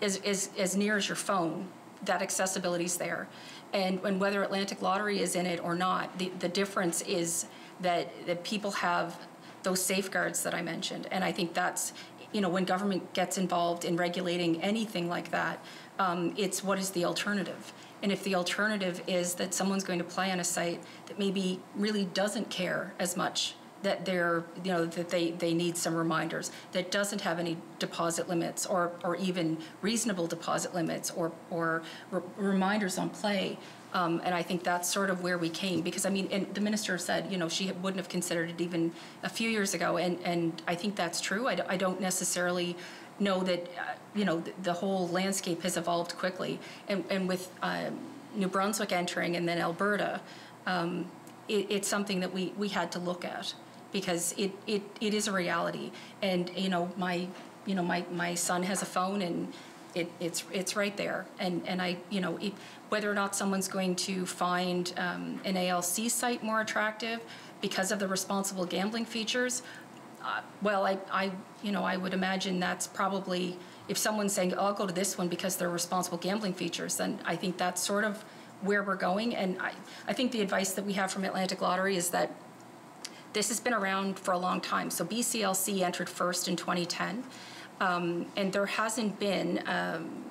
is, is as near as your phone, that accessibility is there. And, and whether Atlantic Lottery is in it or not, the, the difference is that, that people have those safeguards that I mentioned. And I think that's, you know, when government gets involved in regulating anything like that, um, it's what is the alternative? And if the alternative is that someone's going to play on a site that maybe really doesn't care as much that they're, you know, that they, they need some reminders, that doesn't have any deposit limits or, or even reasonable deposit limits or, or re- reminders on play. Um, and I think that's sort of where we came because I mean, and the minister said, you know, she wouldn't have considered it even a few years ago. And, and I think that's true. I, d- I don't necessarily know that, uh, you know, the, the whole landscape has evolved quickly. And, and with um, New Brunswick entering and then Alberta, um, it, it's something that we, we had to look at because it, it, it is a reality. And, you know, my, you know, my, my son has a phone and it, it's, it's right there. And, and I, you know, it, whether or not someone's going to find um, an ALC site more attractive because of the responsible gambling features, uh, well, I, I, you know, I would imagine that's probably, if someone's saying, oh, I'll go to this one because they're responsible gambling features, then I think that's sort of where we're going. And I, I think the advice that we have from Atlantic Lottery is that this has been around for a long time. So BCLC entered first in 2010, um, and there hasn't been. Um,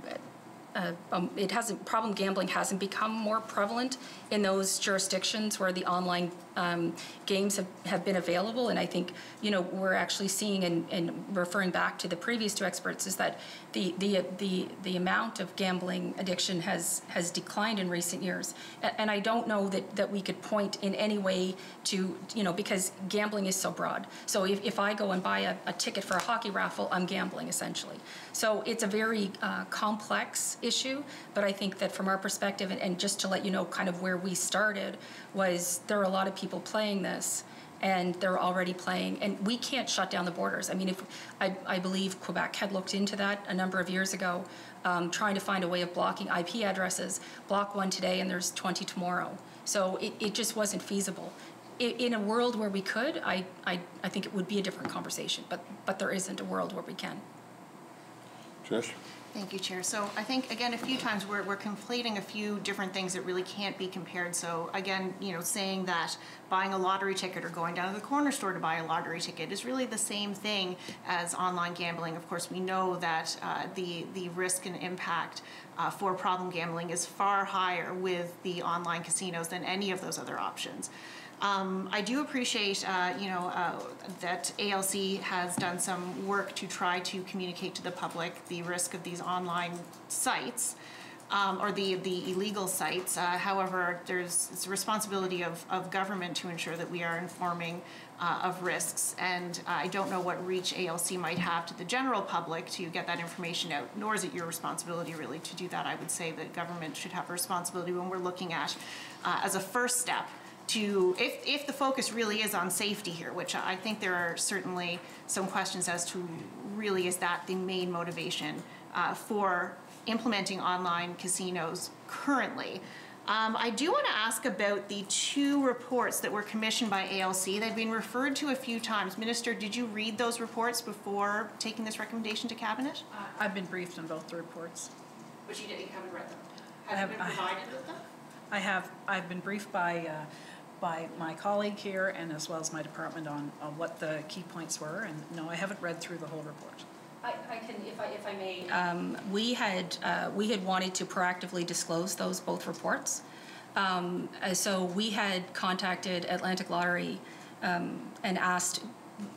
uh, um, it hasn't problem gambling hasn't become more prevalent in those jurisdictions where the online um, games have, have been available. And I think you know we're actually seeing and, and referring back to the previous two experts is that the the the the amount of gambling addiction has has declined in recent years. And I don't know that that we could point in any way to you know because gambling is so broad. So if, if I go and buy a, a ticket for a hockey raffle I'm gambling essentially so it's a very uh, complex issue, but I think that from our perspective, and, and just to let you know kind of where we started, was there are a lot of people playing this. and they're already playing, and we can't shut down the borders. I mean, if, I, I believe Quebec had looked into that a number of years ago, um, trying to find a way of blocking IP addresses, block one today and there's 20 tomorrow. So it, it just wasn't feasible. I, in a world where we could, I, I, I think it would be a different conversation, but, but there isn't a world where we can. Trish? Thank you, Chair. So I think, again, a few times we're, we're conflating a few different things that really can't be compared. So again, you know, saying that buying a lottery ticket or going down to the corner store to buy a lottery ticket is really the same thing as online gambling. Of course, we know that uh, the, the risk and impact uh, for problem gambling is far higher with the online casinos than any of those other options. Um, I do appreciate, uh, you know, uh, that ALC has done some work to try to communicate to the public the risk of these online sites. Um, or the, the illegal sites. Uh, however, there's, it's a responsibility of, of government to ensure that we are informing uh, of risks. And I don't know what reach ALC might have to the general public to get that information out, nor is it your responsibility really to do that. I would say that government should have a responsibility when we're looking at, uh, as a first step, to, if, if the focus really is on safety here, which I think there are certainly some questions as to really is that the main motivation uh, for implementing online casinos currently. Um, I do want to ask about the two reports that were commissioned by ALC. They've been referred to a few times. Minister, did you read those reports before taking this recommendation to Cabinet? I've been briefed on both the reports. But you didn't, you haven't read them? I have- I- with them? I have, I've been briefed by, uh, by my colleague here and as well as my department on, on what the key points were, and no, I haven't read through the whole report. I, I can, if I, if I may. Um, we had, uh, we had wanted to proactively disclose those both reports. Um, uh, so we had contacted Atlantic Lottery, um, and asked,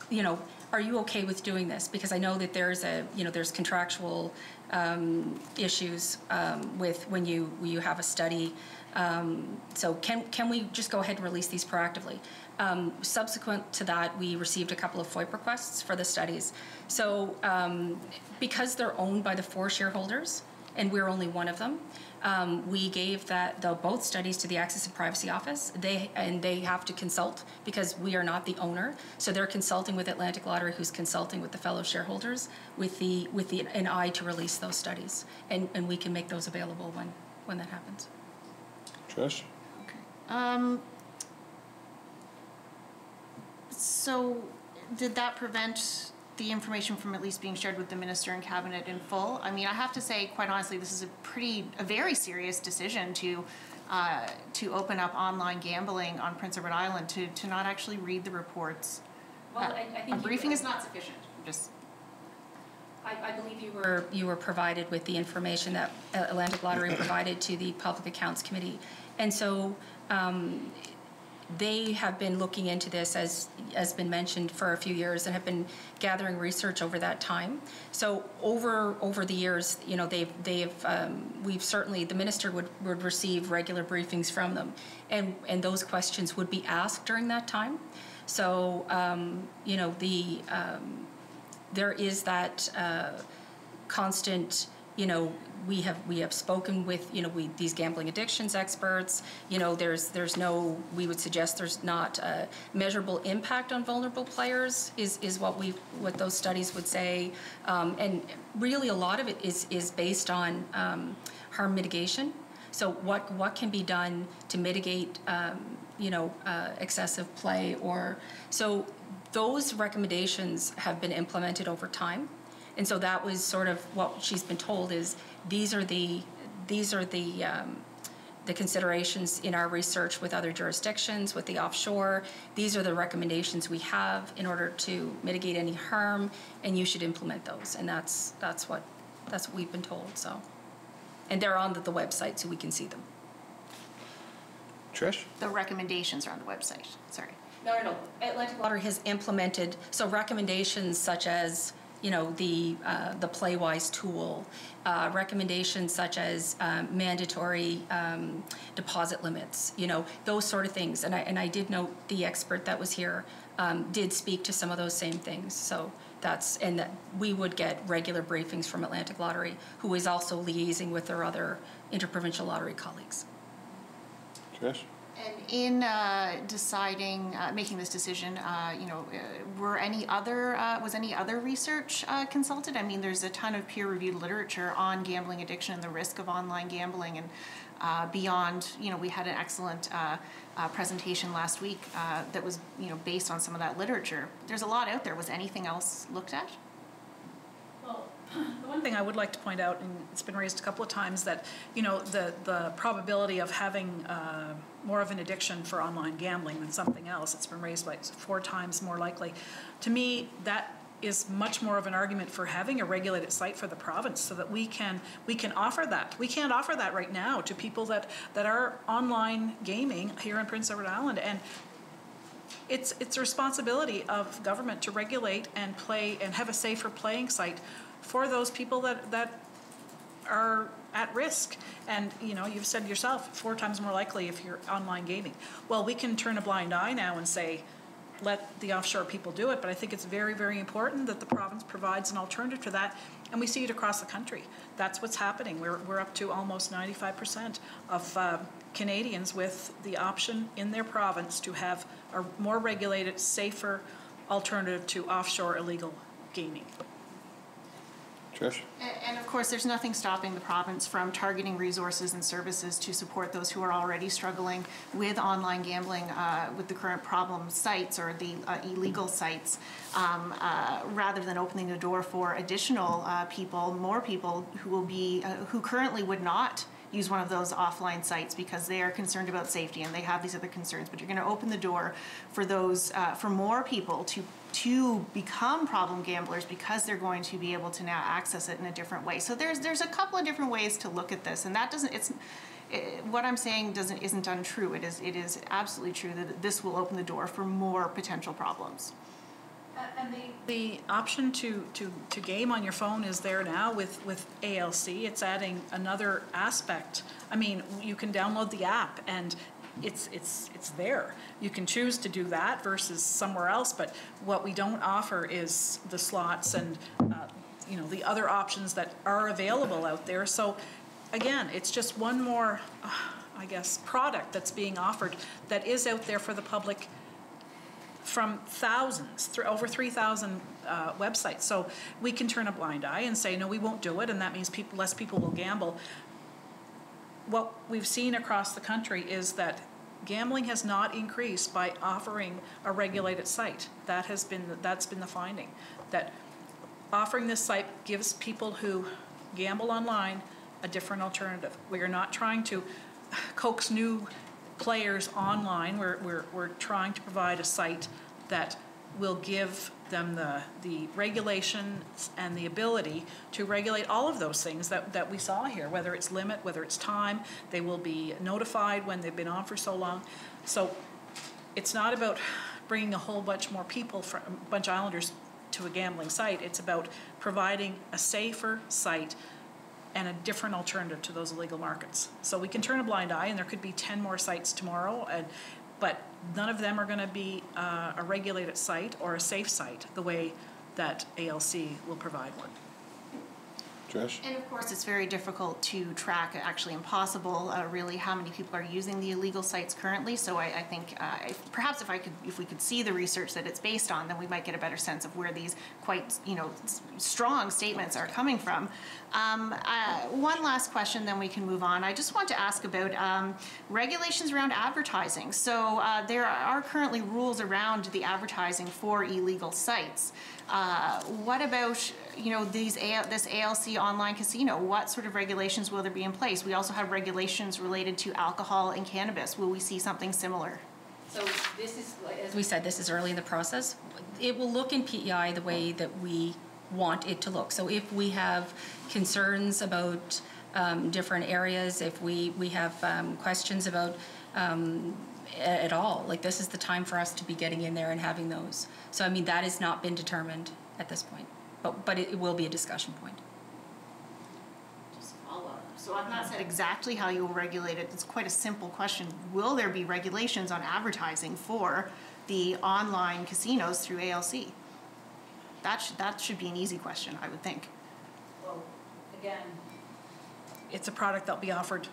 you know, are you okay with doing this? Because I know that there's a, you know, there's contractual, um, issues, um, with when you, when you have a study. Um, so can, can we just go ahead and release these proactively? Um, subsequent to that, we received a couple of FOIP requests for the studies. So um, because they're owned by the four shareholders, and we're only one of them, um, we gave that the both studies to the Access and Privacy Office. They and they have to consult because we are not the owner. So they're consulting with Atlantic Lottery, who's consulting with the fellow shareholders, with the with the an eye to release those studies, and and we can make those available when when that happens. Trish? Um, so did that prevent the information from at least being shared with the minister and cabinet in full? I mean, I have to say, quite honestly, this is a pretty, a very serious decision to, uh, to open up online gambling on Prince Edward Island, to, to not actually read the reports. Well, I- I think A you- briefing is not sufficient, just. I, I believe you were, you were provided with the information that uh, Atlantic Lottery provided to the Public Accounts Committee. And so um, they have been looking into this, as has been mentioned, for a few years and have been gathering research over that time. So over over the years, you know, they've they've um, we've certainly the minister would would receive regular briefings from them, and and those questions would be asked during that time. So um, you know the um, there is that uh, constant, you know, we have we have spoken with you know we these gambling addictions experts. You know, there's there's no we would suggest there's not a measurable impact on vulnerable players is is what we what those studies would say, um, and really a lot of it is is based on um, harm mitigation. So what what can be done to mitigate um, you know uh, excessive play or so those recommendations have been implemented over time. And so that was sort of what she's been told is these are the these are the um, the considerations in our research with other jurisdictions, with the offshore. These are the recommendations we have in order to mitigate any harm, and you should implement those. And that's that's what that's what we've been told. So, and they're on the, the website, so we can see them. Trish? The recommendations are on the website, sorry. No, no, no. Atlantic Lottery has implemented, so recommendations such as, you know, the, uh, the Playwise tool, uh, recommendations such as um, mandatory um, deposit limits, you know, those sort of things. And I, and I did note the expert that was here um, did speak to some of those same things. So that's, and that we would get regular briefings from Atlantic Lottery, who is also liaising with their other interprovincial lottery colleagues. Trish? And in uh, deciding, uh, making this decision, uh, you know, uh, were any other, uh, was any other research uh, consulted? I mean, there's a ton of peer-reviewed literature on gambling addiction and the risk of online gambling and beyond, you know, we had an excellent presentation last week that was, you know, based on some of that literature. There's a lot out there. Was anything else looked at? The one thing I would like to point out, and it's been raised a couple of times, that, you know, the, the probability of having uh, more of an addiction for online gambling than something else, it's been raised like four times more likely. To me, that is much more of an argument for having a regulated site for the province so that we can, we can offer that. We can't offer that right now to people that, that are online gaming here in Prince Edward Island. And it's, it's a responsibility of government to regulate and play, and have a safer playing site for those people that, that are at risk. And, you know, you've said yourself, four times more likely if you're online gaming. Well, we can turn a blind eye now and say, let the offshore people do it, but I think it's very, very important that the province provides an alternative to that, and we see it across the country. That's what's happening. We're, we're up to almost 95% of uh, Canadians with the option in their province to have a more regulated, safer alternative to offshore illegal gaming. Trish? And of course, there's nothing stopping the province from targeting resources and services to support those who are already struggling with online gambling, uh, with the current problem sites or the uh, illegal sites, um, uh, rather than opening the door for additional uh, people, more people who will be, uh, who currently would not use one of those offline sites because they are concerned about safety and they have these other concerns. But you're going to open the door for those, uh, for more people to to become problem gamblers because they're going to be able to now access it in a different way. So there's there's a couple of different ways to look at this, and that doesn't it's. It, what I'm saying doesn't isn't untrue. It is it is absolutely true that this will open the door for more potential problems. And the, the option to, to, to game on your phone is there now with, with ALC. It's adding another aspect. I mean, you can download the app and it's, it's, it's there. You can choose to do that versus somewhere else, but what we don't offer is the slots and, uh, you know, the other options that are available out there. So again, it's just one more, uh, I guess, product that's being offered that is out there for the public from thousands, through over 3,000 uh, websites. So we can turn a blind eye and say, no, we won't do it, and that means people, less people will gamble. What we've seen across the country is that gambling has not increased by offering a regulated site. That has been, that's been the finding, that offering this site gives people who gamble online a different alternative. We are not trying to coax new players online. We're, we're, we're trying to provide a site that will give them the, the regulations and the ability to regulate all of those things that, that we saw here, whether it's limit, whether it's time. They will be notified when they've been on for so long. So it's not about bringing a whole bunch more people, from, a bunch of islanders to a gambling site. It's about providing a safer site and a different alternative to those illegal markets. So we can turn a blind eye, and there could be 10 more sites tomorrow, and, but none of them are going to be uh, a regulated site or a safe site the way that ALC will provide one. Trish? And of course, it's very difficult to track, actually impossible, uh, really, how many people are using the illegal sites currently. So I, I think uh, if, perhaps if I could, if we could see the research that it's based on, then we might get a better sense of where these quite, you know, strong statements are coming from. Um, uh, one last question, then we can move on. I just want to ask about um, regulations around advertising. So uh, there are currently rules around the advertising for illegal sites. Uh, what about you know these A- this ALC online casino? What sort of regulations will there be in place? We also have regulations related to alcohol and cannabis. Will we see something similar? So this is, as we said, this is early in the process. It will look in PEI the way that we want it to look. So if we have concerns about um, different areas, if we, we have um, questions about um, at all, like this is the time for us to be getting in there and having those. So I mean, that has not been determined at this point, but, but it will be a discussion point. Just follow up. So I've not said exactly how you will regulate it. It's quite a simple question. Will there be regulations on advertising for the online casinos through ALC? That should, that should be an easy question, I would think. Well, again. It's a product that'll be offered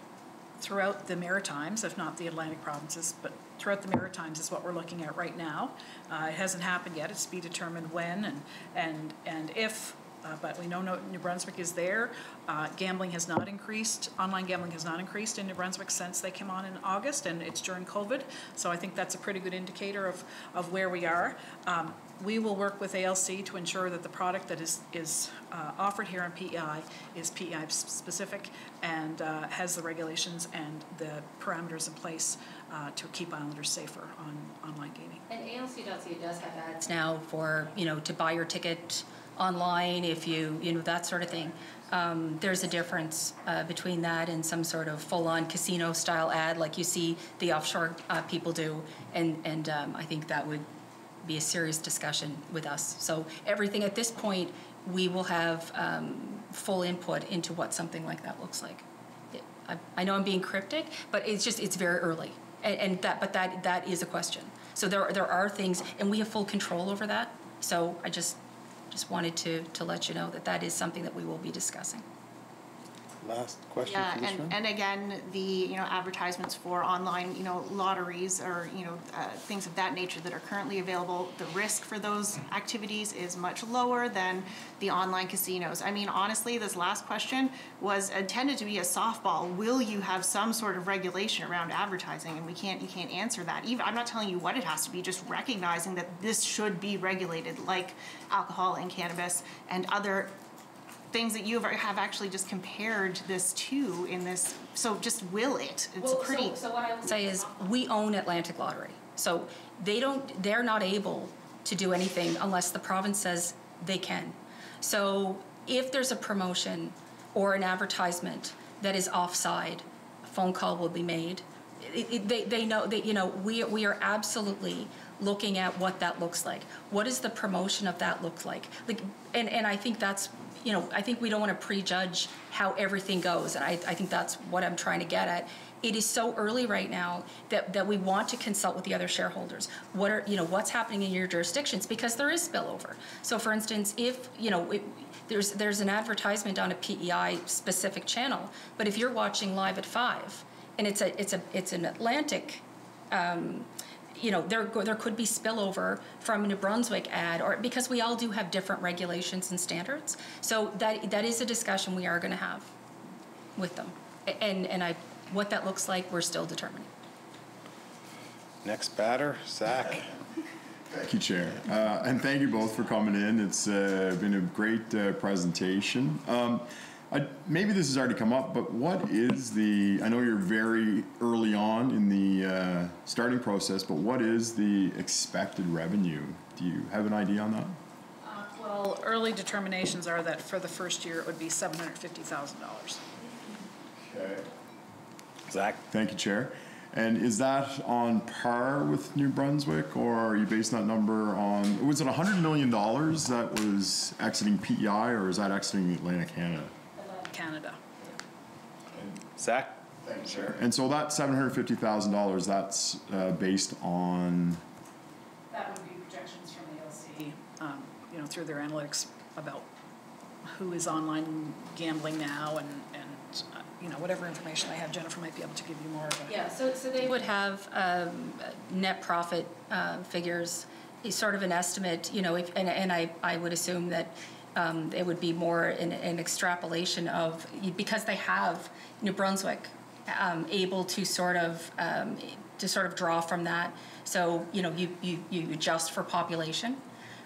throughout the Maritimes, if not the Atlantic provinces, but throughout the Maritimes is what we're looking at right now. Uh, It hasn't happened yet, it's to be determined when and, and, and if, uh, but we know no- New Brunswick is there. Uh, Gambling has not increased, online gambling has not increased in New Brunswick since they came on in August, and it's during COVID. So I think that's a pretty good indicator of, of where we are. Um, We will work with ALC to ensure that the product that is, is uh, offered here on PEI is PEI specific and uh, has the regulations and the parameters in place uh, to keep Islanders safer on online gaming. And ALC.ca does have ads now for, you know, to buy your ticket online if you, you know, that sort of thing. Um, There's a difference uh, between that and some sort of full-on casino-style ad like you see the offshore uh, people do. And, and um, I think that would be a serious discussion with us. So everything at this point, we will have um, full input into what something like that looks like. It- I, I know I'm being cryptic, but it's just, it's very early. And, and that, but that, that is a question. So there, there are things, and we have full control over that. So I just, just wanted to, to let you know that that is something that we will be discussing. Last question Yeah, and, round? and again, the, you know, advertisements for online, you know, lotteries or, you know, uh, things of that nature that are currently available, the risk for those activities is much lower than the online casinos. I mean, honestly, this last question was intended to be a softball. Will you have some sort of regulation around advertising? And we can't, you can't answer that. Even, I'm not telling you what it has to be, just recognizing that this should be regulated, like alcohol and cannabis and other things that you have- have actually just compared this to in this, so just will it? It's Well, pretty. So, so what I will say is, we own Atlantic Lottery. So they don't, they're not able to do anything unless the province says they can. So if there's a promotion or an advertisement that is offside, a phone call will be made. It, it, they, they know, that, you know, we, we are absolutely looking at what that looks like. What does the promotion of that look like? Like, and, and I think that's, you know, I think we don't want to prejudge how everything goes. And I, I think that's what I'm trying to get at. It is so early right now that, that we want to consult with the other shareholders. What are, you know, what's happening in your jurisdictions? Because there is spillover. So for instance, if, you know, it, there's, there's an advertisement on a PEI specific channel, but if you're watching live at five, and it's a, it's a, it's an Atlantic um, you know, there, there could be spillover from a New Brunswick ad, or, because we all do have different regulations and standards. So that, that is a discussion we are gonna have with them. And, and I, what that looks like, we're still determining. Next batter, Zack. Thank you, Chair. Uh, And thank you both for coming in. It's uh, been a great uh, presentation. Um, I- Maybe this has already come up, but what is the, I know you're very early on in the uh, starting process, but what is the expected revenue? Do you have an idea on that? Well, early determinations are that for the first year, it would be $750,000. Okay. Zack? Thank you, Chair. And is that on par with New Brunswick, or are you basing that number on, was it $100 million that was exiting PEI, or is that exiting Atlantic Canada? Canada. Zack? And so that seven hundred fifty thousand dollars, that's uh, based on, That would be projections from the LC, um, you know, through their analytics about who is online gambling now and, and, uh, you know, whatever information they have, Jennifer might be able to give you more of a. Yeah, so, so they would have um, net profit uh, figures, is sort of an estimate, you know, if, and, and I, I would assume that um, it would be more an, an extrapolation of, because they have New Brunswick um, able to sort of, um, to sort of draw from that. So, you know, you, you, you adjust for population.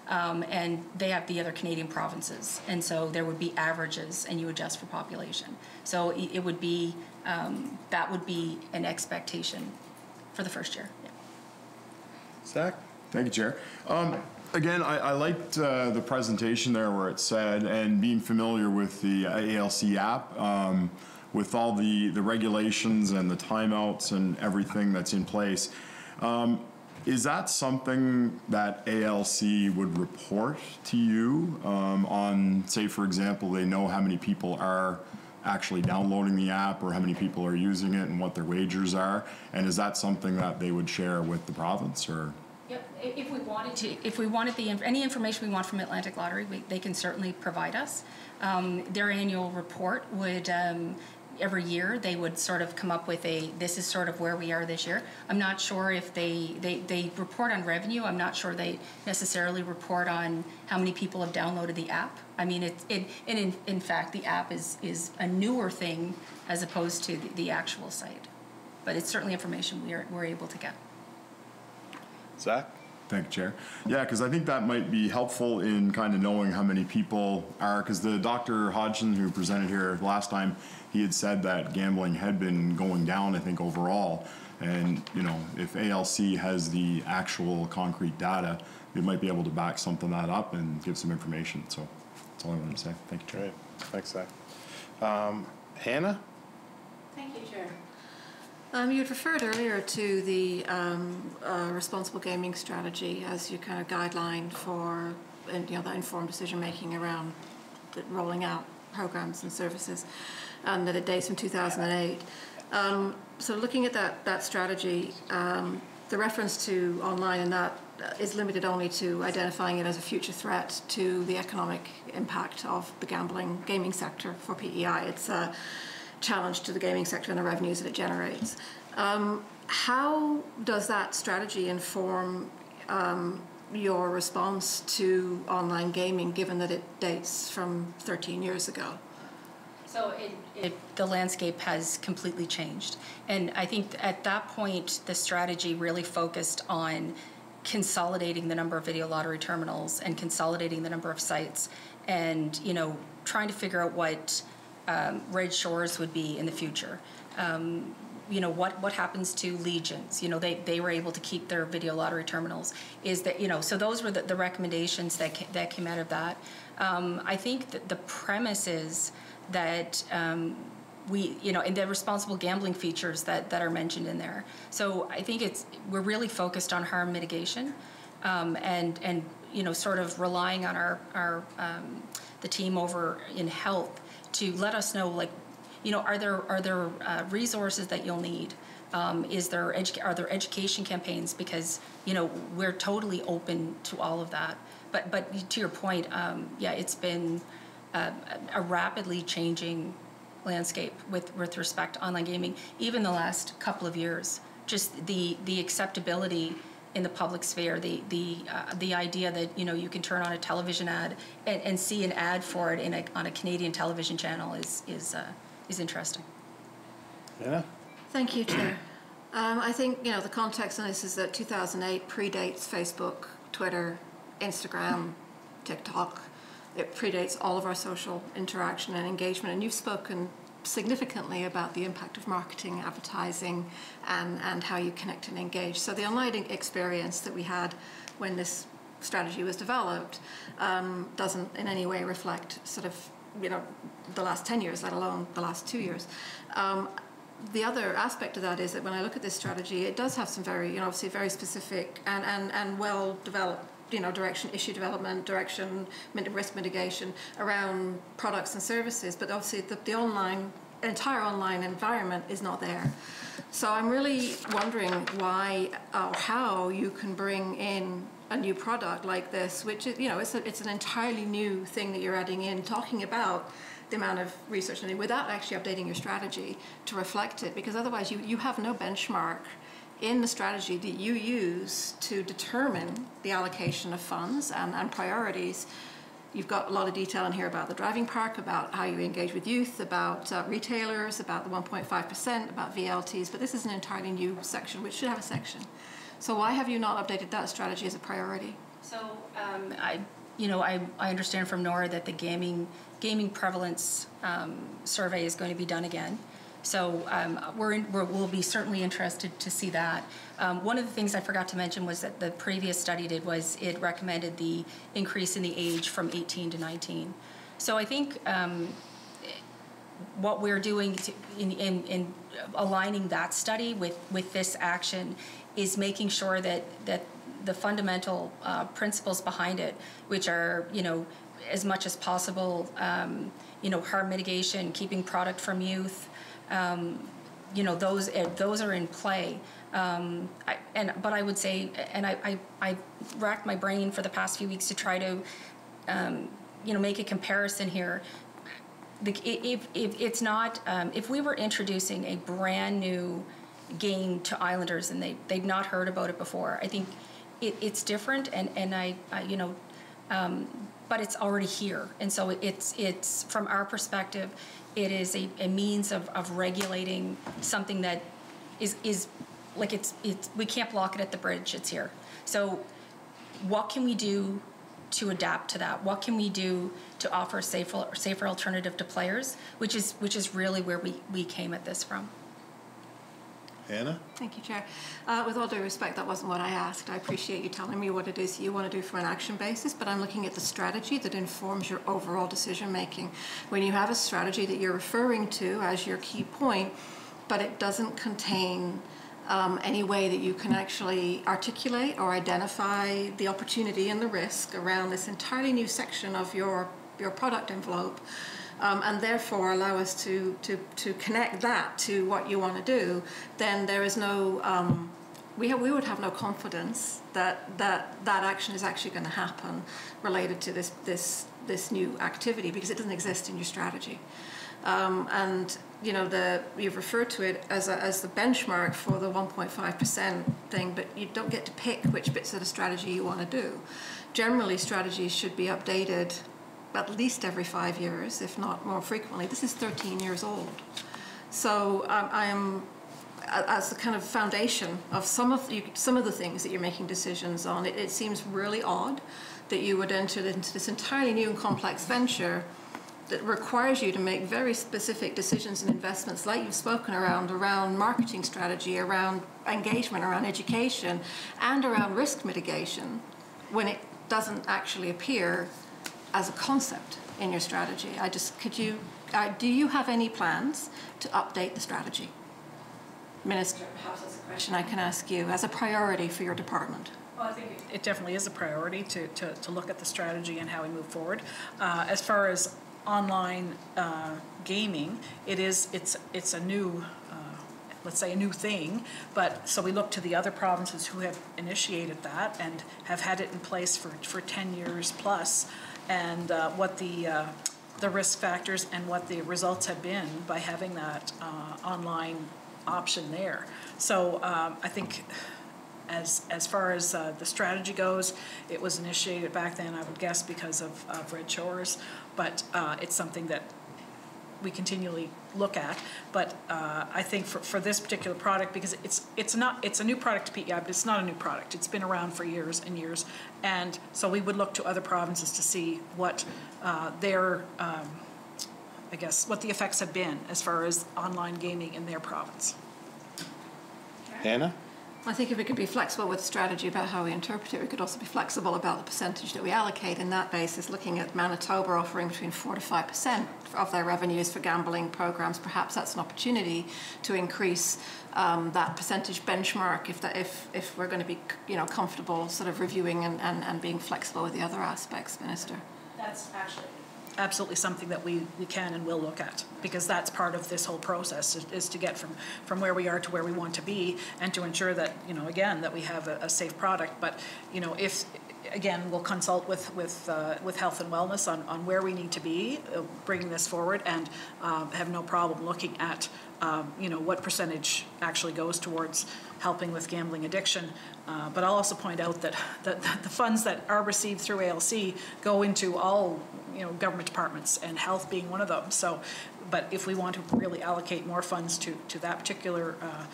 Um, and they have the other Canadian provinces, and so there would be averages, and you adjust for population. So it, it would be um, that would be an expectation for the first year. Yeah. Zack? thank you, Chair. Again, I, I liked uh, the presentation there where it said, and being familiar with the ALC app, um, with all the, the regulations and the timeouts and everything that's in place. Um, Is that something that ALC would report to you um, on, say, for example, they know how many people are actually downloading the app or how many people are using it and what their wagers are? And is that something that they would share with the province or? If we wanted to, if we wanted the any information we want from Atlantic Lottery, we, they can certainly provide us. Um, their annual report would. Um, every year they would sort of come up with a, this is sort of where we are this year. I'm not sure if they, they, they report on revenue. I'm not sure they necessarily report on how many people have downloaded the app. I mean, it, it, and in, in fact, the app is, is a newer thing as opposed to the, the actual site. But it's certainly information we are, we're able to get. Zack? Thank you, Chair. Yeah, because I think that might be helpful in kind of knowing how many people are, because the Dr. Hodgson who presented here last time, he had said that gambling had been going down, I think, overall. And, you know, if ALC has the actual concrete data, we might be able to back something that up and give some information. So that's all I wanted to say. Thank you, Chair. Great, thanks, Zack. Um, Hannah? Thank you, Chair. Um, you had referred earlier to the um, uh, responsible gaming strategy as your kind of guideline for, you know, that informed decision making around the rolling out programs and services, and that it dates from 2008. Um, so, looking at that that strategy, um, the reference to online and that uh, limited only to identifying it as a future threat to the economic impact of the gambling gaming sector for PEI. It's a challenge to the gaming sector and the revenues that it generates. Um, how does that strategy inform um, your response to online gaming, given that it dates from 13 years ago? So it, it, the landscape has completely changed. And I think at that point, the strategy really focused on consolidating the number of video lottery terminals and consolidating the number of sites and, you know, trying to figure out what um, Red Shores would be in the future. Um, you know what what happens to legions? You know they, they were able to keep their video lottery terminals. Is that you know so those were the, the recommendations that ca- that came out of that. Um, i think that the premise is that um, we you know and the responsible gambling features that that are mentioned in there. So i think it's we're really focused on harm mitigation um, and and you know sort of relying on our our um, the team over in health to let us know like you know are there are there uh, resources that you'll need? Um, is there edu- are there education campaigns? Because you know we're totally open to all of that. But but to your point um, yeah it's been uh, a rapidly changing landscape with with respect to online gaming even the last couple of years. Just the the acceptability in the public sphere the the uh, the idea that you know you can turn on a television ad and, and see an ad for it in a, on a Canadian television channel is is uh, is interesting. Hannah? Thank you, Chair. Um, I think, you know, the context on this is that 2008 predates Facebook, Twitter, Instagram, TikTok. It predates all of our social interaction and engagement. And you've spoken significantly about the impact of marketing, advertising, and, and how you connect and engage. So the online experience that we had when this strategy was developed um, doesn't in any way reflect sort of you know the last 10 years let alone the last two years um, the other aspect of that is that when I look at this strategy, it does have some very, you know, obviously very specific and, and, and well developed, you know, direction, issue development, direction, risk mitigation around products and services. But obviously, the, the online, entire online environment is not there. So I'm really wondering why or how you can bring in a new product like this, which is, you know, it's, a, it's an entirely new thing that you're adding in, talking about the amount of research and without actually updating your strategy to reflect it, because otherwise you, you have no benchmark in the strategy that you use to determine the allocation of funds and, and priorities. You've got a lot of detail in here about the driving park, about how you engage with youth, about uh, retailers, about the 1.5%, about VLTs, but this is an entirely new section, which should have a section. So why have you not updated that strategy as a priority? So um, I, you know, I, I understand from Nora that the gaming gaming prevalence um, survey is going to be done again. So um, we're, in, we're we'll be certainly interested to see that. Um, one of the things I forgot to mention was that the previous study did was it recommended the increase in the age from 18 to 19. So I think um, what we're doing in, in, in aligning that study with, with this action is making sure that that the fundamental uh, principles behind it, which are you know as much as possible, um, you know harm mitigation, keeping product from youth, um, you know those uh, those are in play. Um, I, and but I would say, and I, I, I racked my brain for the past few weeks to try to, um, you know, make a comparison here the, if, if it's not, um, if we were introducing a brand-new game to Islanders and they, they've not heard about it before, I think it, it's different and, and I, I, you know, um, but it's already here. And so it's, it's, from our perspective, it is a, a means of, of regulating something that is, is, like it's, it's, we can't block it at the bridge, it's here. So what can we do to adapt to that? What can we do to offer a safer, safer alternative to players? Which is, which is really where we, we came at this from. Hannah? Thank you, Chair. Uh, With all due respect, that wasn't what I asked. I appreciate you telling me what it is you want to do from an action basis, but I'm looking at the strategy that informs your overall decision-making. When you have a strategy that you're referring to as your key point, but it doesn't contain um, any way that you can actually articulate or identify the opportunity and the risk around this entirely new section of your, your product envelope, um, and therefore allow us to, to, to connect that to what you want to do, then there is no, um, we, have, we would have no confidence that that, that action is actually going to happen related to this, this, this new activity because it doesn't exist in your strategy. Um, and you know the you've referred to it as a, as the benchmark for the 1.5% thing, but you don't get to pick which bits of the strategy you want to do. Generally, strategies should be updated at least every five years, if not more frequently. This is 13 years old, so um, I am as the kind of foundation of some of you, some of the things that you're making decisions on. It, it seems really odd that you would enter into this entirely new and complex venture that requires you to make very specific decisions and investments like you've spoken around around marketing strategy around engagement around education and around risk mitigation when it doesn't actually appear as a concept in your strategy. I just could you uh, do you have any plans to update the strategy? Minister perhaps that's a question i can ask you as a priority for your department. Well, I think it definitely is a priority to, to, to look at the strategy and how we move forward. Uh, as far as online uh, gaming, it is, it's, it's a new, uh, let's say, a new thing, but, so we look to the other provinces who have initiated that and have had it in place for, for 10 years plus, and uh, what the, uh, the risk factors and what the results have been by having that uh, online option there. So um, I think as, as far as uh, the strategy goes, it was initiated back then, I would guess, because of, of Red Shores, but uh, it's something that we continually look at. But uh, I think for, for this particular product, because it's, it's not, it's a new product to PEI, but it's not a new product. It's been around for years and years. And so we would look to other provinces to see what uh, their, um, I guess, what the effects have been as far as online gaming in their province. Hannah? I think if we could be flexible with strategy about how we interpret it, we could also be flexible about the percentage that we allocate in that basis, looking at Manitoba offering between 4 to 5% of their revenues for gambling programs. Perhaps that's an opportunity to increase um, that percentage benchmark if, that, if, if we're going to be you know, comfortable sort of reviewing and, and, and being flexible with the other aspects, Minister. That's actually absolutely something that we, we can and will look at, because that's part of this whole process, is, is to get from, from where we are to where we want to be, and to ensure that, you know, again, that we have a, a safe product. But, you know, if, again, we'll consult with, with, uh, with health and wellness on, on where we need to be, uh, bringing this forward, and um, have no problem looking at, um, you know, what percentage actually goes towards helping with gambling addiction. Uh, But I'll also point out that, that the funds that are received through ALC go into all, you know, government departments, and health being one of them. So, but if we want to really allocate more funds to, to that particular uh,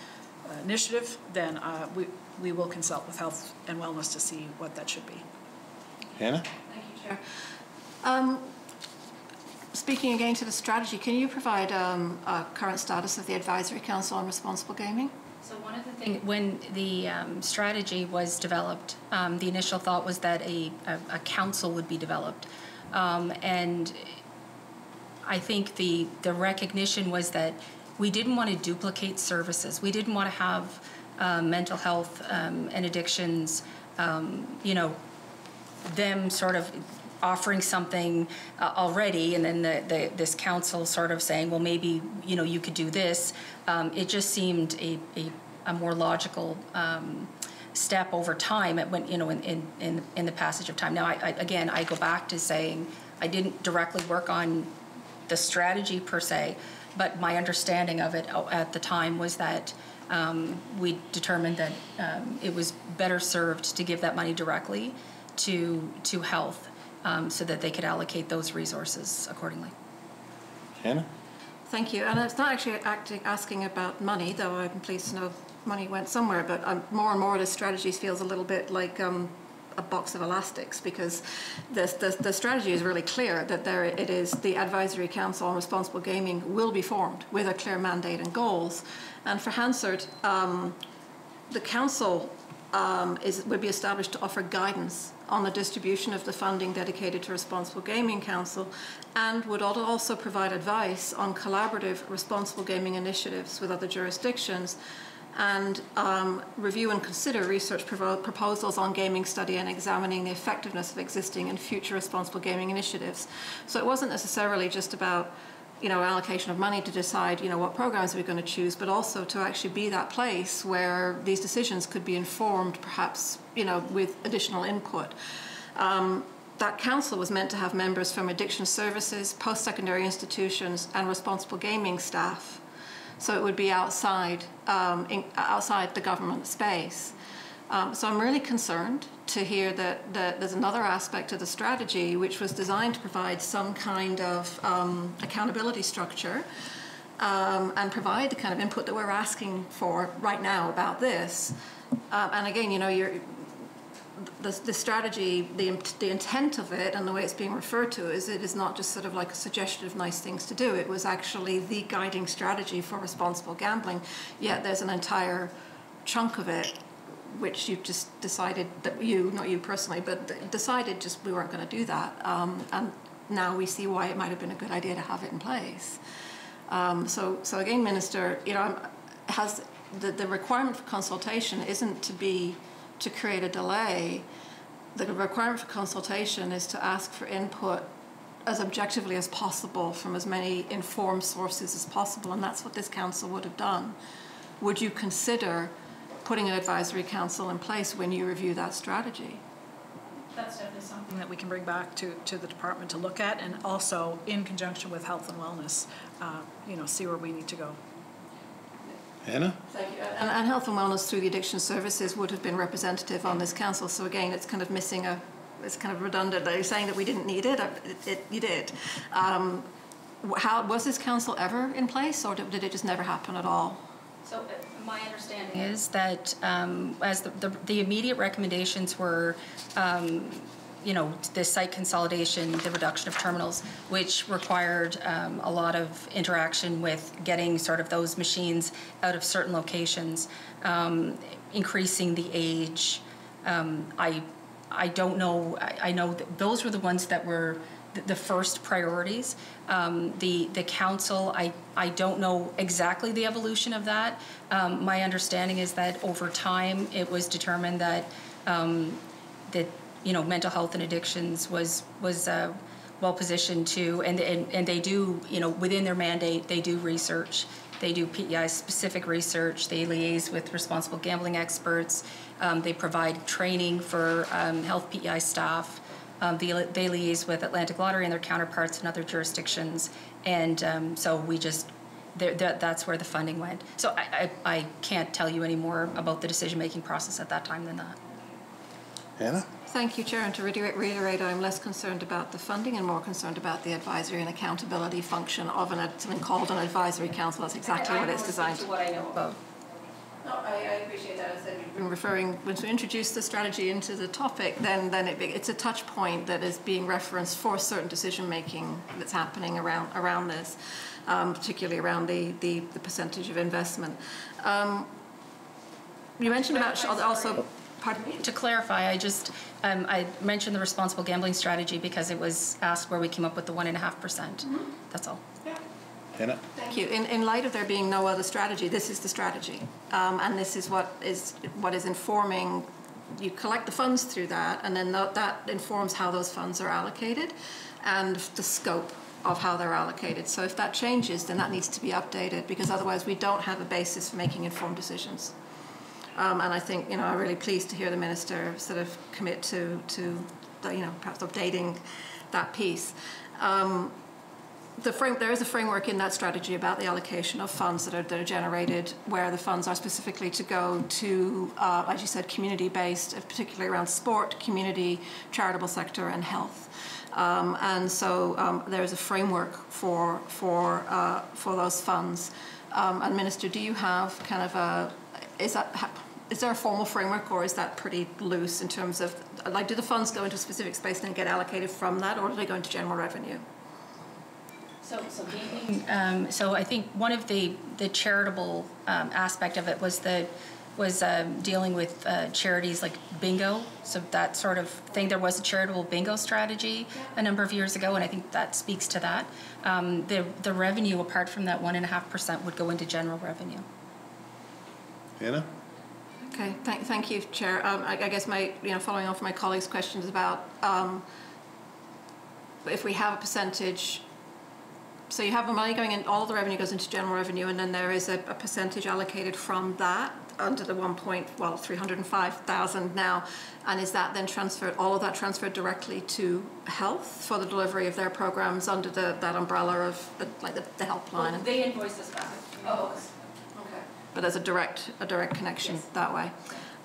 initiative, then uh, we, we will consult with health and wellness to see what that should be. Hannah? Thank you, Chair. Um, Speaking again to the strategy, can you provide um, a current status of the Advisory Council on Responsible Gaming? So one of the things, when the um, strategy was developed, um, the initial thought was that a, a, a council would be developed. Um, and I think the, the recognition was that we didn't want to duplicate services. We didn't want to have um, mental health um, and addictions, you know, them sort of offering something uh, already, and then the, the, this council sort of saying, well, maybe, you know, you could do this. Um, it just seemed a, a, a more logical um, step over time, it went, you know, in, in, in, in the passage of time. Now, I, I, again, I go back to saying, I didn't directly work on the strategy per se, but my understanding of it uh, at the time was that um, we determined that um, it was better served to give that money directly to, to health um, so that they could allocate those resources accordingly. Hannah? Thank you. And it's not actually acting, asking about money, though I'm pleased to know money went somewhere, but um, more and more the strategy feels a little bit like um, a box of elastics because the, the, the strategy is really clear that there it is the Advisory Council on Responsible Gaming will be formed with a clear mandate and goals. And for Hansard, um, the council um, is, would be established to offer guidance on the distribution of the funding dedicated to Responsible Gaming Council and would also provide advice on collaborative responsible gaming initiatives with other jurisdictions and um, review and consider research proposals on gaming study and examining the effectiveness of existing and future responsible gaming initiatives. So it wasn't necessarily just about you know, allocation of money to decide, you know, what programs we're going to choose, but also to actually be that place where these decisions could be informed, perhaps, you know, with additional input. Um, that council was meant to have members from addiction services, post-secondary institutions, and responsible gaming staff. So it would be outside, um, in, outside the government space. Um, so I'm really concerned to hear that, that there's another aspect of the strategy which was designed to provide some kind of um, accountability structure um, and provide the kind of input that we're asking for right now about this. Um, and again, you know, you're, the, the strategy, the, the intent of it and the way it's being referred to is it is not just sort of like a suggestion of nice things to do. It was actually the guiding strategy for responsible gambling. Yet there's an entire chunk of it which you just decided that you, not you personally, but decided just we weren't going to do that. Um, and now we see why it might have been a good idea to have it in place. Um, so, so again, Minister, you know, has the, the requirement for consultation isn't to be to create a delay. The requirement for consultation is to ask for input as objectively as possible from as many informed sources as possible, and that's what this council would have done. Would you consider putting an advisory council in place when you review that strategy? That's definitely something that we can bring back to, to the department to look at, and also in conjunction with health and wellness, uh, you know, see where we need to go. Hannah? Thank you. And, and health and wellness through the addiction services would have been representative on this council. So again, it's kind of missing a, it's kind of redundant. Are you saying that we didn't need it? It, it you did. Um, how was this council ever in place, or did, did it just never happen at all? So uh, my understanding is that um, as the, the, the immediate recommendations were, um, you know, the site consolidation, the reduction of terminals, which required um, a lot of interaction with getting sort of those machines out of certain locations, um, increasing the age. Um, I, I don't know. I, I know that those were the ones that were the, first priorities. Um, the the council, I I don't know exactly the evolution of that. Um, my understanding is that over time it was determined that um, that you know mental health and addictions was was uh, well positioned to, and, and and they do you know within their mandate they do research. They do PEI specific research. They liaise with responsible gambling experts. Um, they provide training for um, health PEI staff. Um, they, they liaise with Atlantic Lottery and their counterparts in other jurisdictions. And um, so we just, there, that, that's where the funding went. So I, I, I can't tell you any more about the decision-making process at that time than that. Hannah? Thank you, Chair. And to reiterate, reiterate, I'm less concerned about the funding and more concerned about the advisory and accountability function of an, something called an advisory council. That's exactly what it's designed to what I know about. No, I, I appreciate that. As I've been referring, once we introduce the strategy into the topic, then, then it, it's a touch point that is being referenced for certain decision making that's happening around, around this, um, particularly around the, the, the percentage of investment. Um, you mentioned about also, pardon me? To clarify, I just, um, I mentioned the responsible gambling strategy because it was asked where we came up with the one and a half percent. That's all. Thank you. In, in light of there being no other strategy, this is the strategy. Um, and this is what is, what is informing, you collect the funds through that, and then that, that informs how those funds are allocated and the scope of how they're allocated. So if that changes, then that needs to be updated because otherwise we don't have a basis for making informed decisions. Um, and I think, you know, I'm really pleased to hear the minister sort of commit to, to the, you know, perhaps updating that piece. Um, the frame, there is a framework in that strategy about the allocation of funds that are, that are generated, where the funds are specifically to go to, uh, as you said, community-based, uh, particularly around sport, community, charitable sector, and health. Um, and so um, there is a framework for for uh, for those funds. Um, and Minister, do you have kind of a is that ha- is there a formal framework or is that pretty loose in terms of like do the funds go into a specific space and get allocated from that, or do they go into general revenue? So, so gaming, um, so I think one of the, the charitable, um, aspect of it was the, was, um, dealing with, uh, charities like bingo. So that sort of thing, there was a charitable bingo strategy a number of years ago, and I think that speaks to that. Um, the, the revenue, apart from that one and a half percent, would go into general revenue. Anna. Okay, thank, thank you, Chair. Um, I, I guess my, you know, following on from my colleagues' questions about um, if we have a percentage, so you have the money going in, all the revenue goes into general revenue, and then there is a, a percentage allocated from that under the one point, well, 305,000 now, and is that then transferred, all of that transferred directly to health for the delivery of their programs under the, that umbrella of, the, like, the, the helpline? and- They invoice us back. Oh, okay. But there's a direct, a direct connection that way?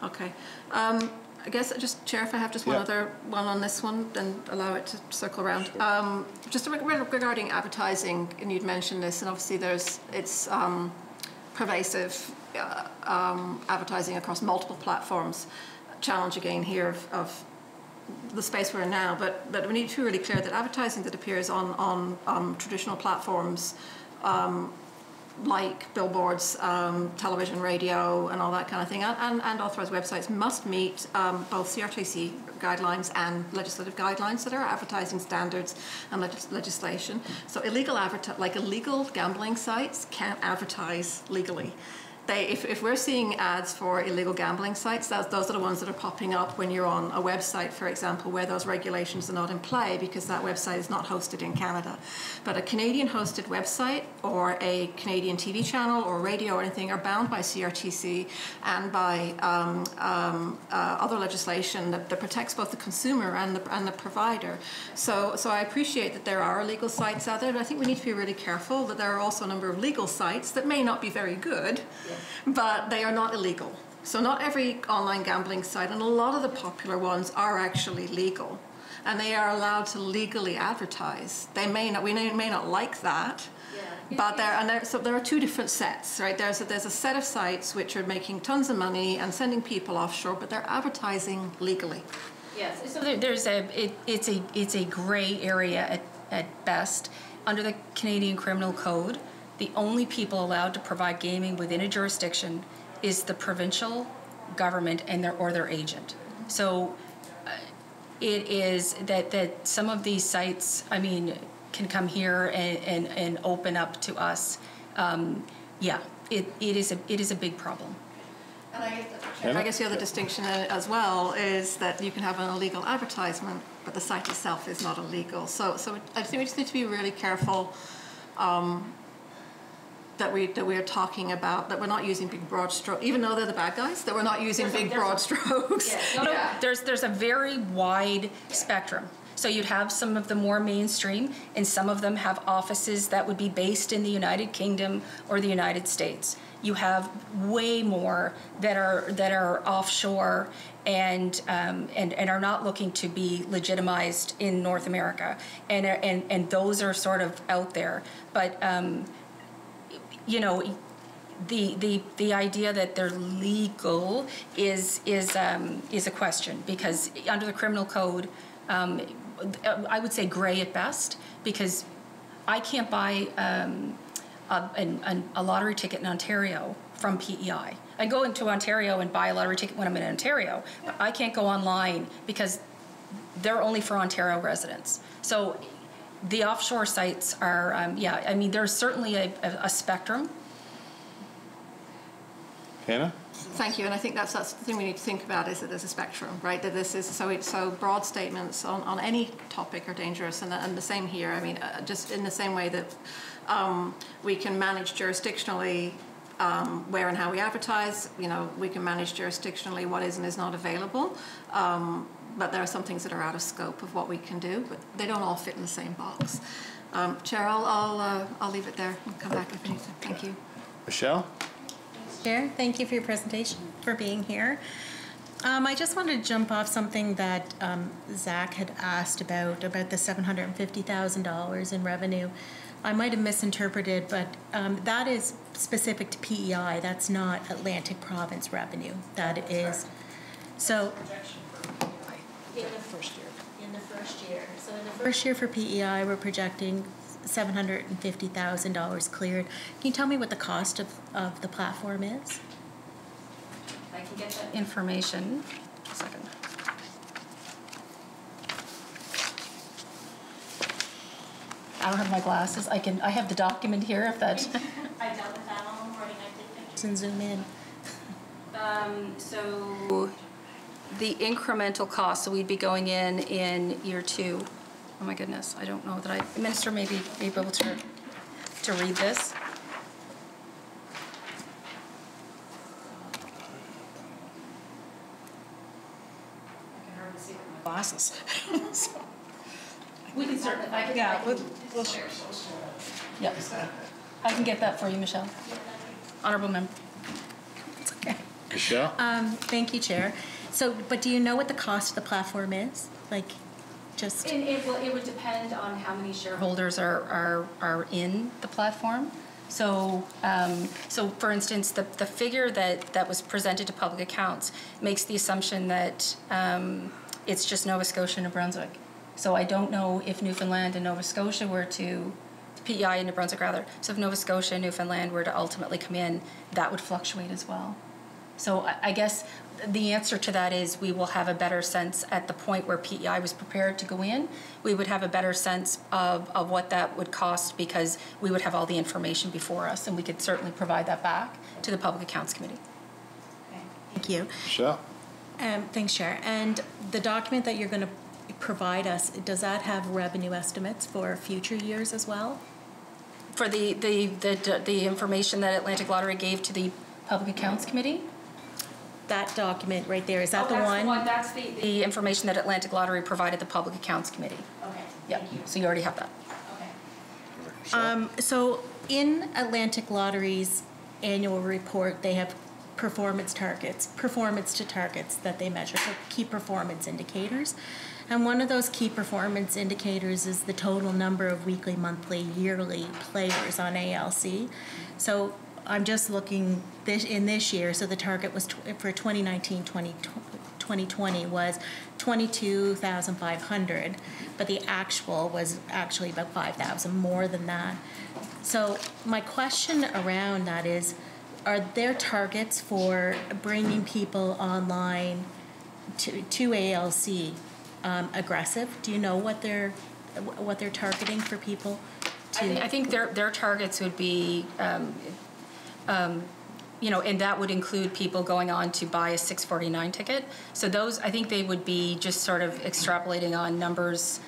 Okay. Um, I guess, just, Chair, if I have just one Yeah. other one on this one, then allow it to circle around. Um, Just re- re- regarding advertising, and you'd mentioned this, and obviously there's, it's um, pervasive uh, um, advertising across multiple platforms. Challenge again here of- of the space we're in now, but, but we need to be really clear that advertising that appears on, on um, traditional platforms um, like billboards, um, television, radio, and all that kind of thing, and, and, and authorized websites must meet um, both CRTC guidelines and legislative guidelines that are advertising standards and legis- legislation. So illegal adverti- like illegal gambling sites can't advertise legally. They, if, if we're seeing ads for illegal gambling sites, those, those are the ones that are popping up when you're on a website, for example, where those regulations are not in play because that website is not hosted in Canada. But a Canadian hosted website or a Canadian TV channel or radio or anything are bound by CRTC and by um, um, uh, other legislation that, that protects both the consumer and the, and the provider. So, so I appreciate that there are illegal sites out there, but I think we need to be really careful that there are also a number of legal sites that may not be very good, but they are not illegal. So not every online gambling site, and a lot of the popular ones are actually legal, and they are allowed to legally advertise. They may not, we may, may not like that, but there, and there, so there are two different sets, right? There's a, there's a set of sites which are making tons of money and sending people offshore, but they're advertising legally. Yes, so there's a, it, it's a, it's a gray area at, at best. Under the Canadian Criminal Code, the only people allowed to provide gaming within a jurisdiction is the provincial government and their, or their agent. So uh, it is that, that some of these sites, I mean, can come here and, and, and open up to us. Um, yeah, it, it is a, it is a big problem. And I, I guess the other distinction uh, as well is that you can have an illegal advertisement, but the site itself is not illegal. So, so I think we just need to be really careful um, that we that we are talking about that we're not using big broad strokes, even though they're the bad guys. That we're not using There's big there's broad a- strokes. No, no, there's, there's a very wide spectrum. So you'd have some of the more mainstream, and some of them have offices that would be based in the United Kingdom or the United States. You have way more that are, that are offshore and, um, and, and are not looking to be legitimized in North America. And, and, and those are sort of out there. But, um, you know, the, the, the idea that they're legal is, is, um, is a question, because under the criminal code, um, I would say gray at best, because I can't buy, um, a, an- a lottery ticket in Ontario from PEI. I go into Ontario and buy a lottery ticket when I'm in Ontario, but I can't go online because they're only for Ontario residents. So the offshore sites are, um, yeah, I mean, there's certainly a, a a spectrum, Hannah? Thank you, and I think that's that's the thing we need to think about is that there's a spectrum, right? That this is so it's so broad statements on, on any topic are dangerous, and, and the same here. I mean, uh, just in the same way that um, we can manage jurisdictionally um, where and how we advertise, you know, we can manage jurisdictionally what is and is not available. Um, but there are some things that are out of scope of what we can do, but they don't all fit in the same box. Um, Chair, I'll, I'll, uh, I'll leave it there and come back if I need to. Thank you. Michele? Chair, thank you for your presentation, for being here. Um, I just wanted to jump off something that um, Zack had asked about, about the $750,000 in revenue. I might have misinterpreted, but um, that is specific to PEI. That's not Atlantic Province revenue. That is, so. In the first year. In the first year. So in the first year for PEI, we're projecting $750,000 cleared. Can you tell me what the cost of, of the platform is? I can get that information. A second. I don't have my glasses. I can, I have the document here if that. I dealt with that all morning. I did pictures and zoom in. Um, so the incremental cost, so we'd be going in in year two. Oh my goodness, I don't know that I, Minister may be be able to, to read this. I can hardly see with my glasses. We can certainly, I can. Yeah, we'll- we'll share. Yep. I can get that for you, Michele. Honorable member. It's okay. Michele? Um, Thank you, Chair. So, but do you know what the cost of the platform is? Like, just, It, it, well, it would depend on how many shareholders are, are, are in the platform. So, um, so for instance, the, the figure that, that was presented to public accounts makes the assumption that, um, it's just Nova Scotia and New Brunswick. So I don't know if Newfoundland and Nova Scotia were to, PEI and New Brunswick rather, so if Nova Scotia and Newfoundland were to ultimately come in, that would fluctuate as well. So I- I guess the answer to that is we will have a better sense at the point where PEI was prepared to go in. We would have a better sense of, of what that would cost because we would have all the information before us and we could certainly provide that back to the Public Accounts Committee. Okay. thank you. Michele? Um, Thanks, Chair. And the document that you're going to provide us, does that have revenue estimates for future years as well? For the, the, the, the information that Atlantic Lottery gave to the Public Accounts Committee? That document right there, is that Oh, the that's one? That's the, the information that Atlantic Lottery provided the Public Accounts Committee. Okay, Yep, so you already have that. Um, so in Atlantic Lottery's annual report, they have performance targets, performance to targets that they measure, so key performance indicators. And one of those key performance indicators is the total number of weekly, monthly, yearly players on ALC. So I'm just looking this, in this year, so the target was tw- for 2019, 20, 2020 was 22,500, but the actual was actually about 5,000, more than that. So my question around that is, are there targets for bringing people online to, to ALC um, aggressive? Do you know what they're, what they're targeting for people I think, I think their, their targets would be, um, um, you know, and that would include people going on to buy a 649 ticket. So those, I think they would be just sort of extrapolating on numbers,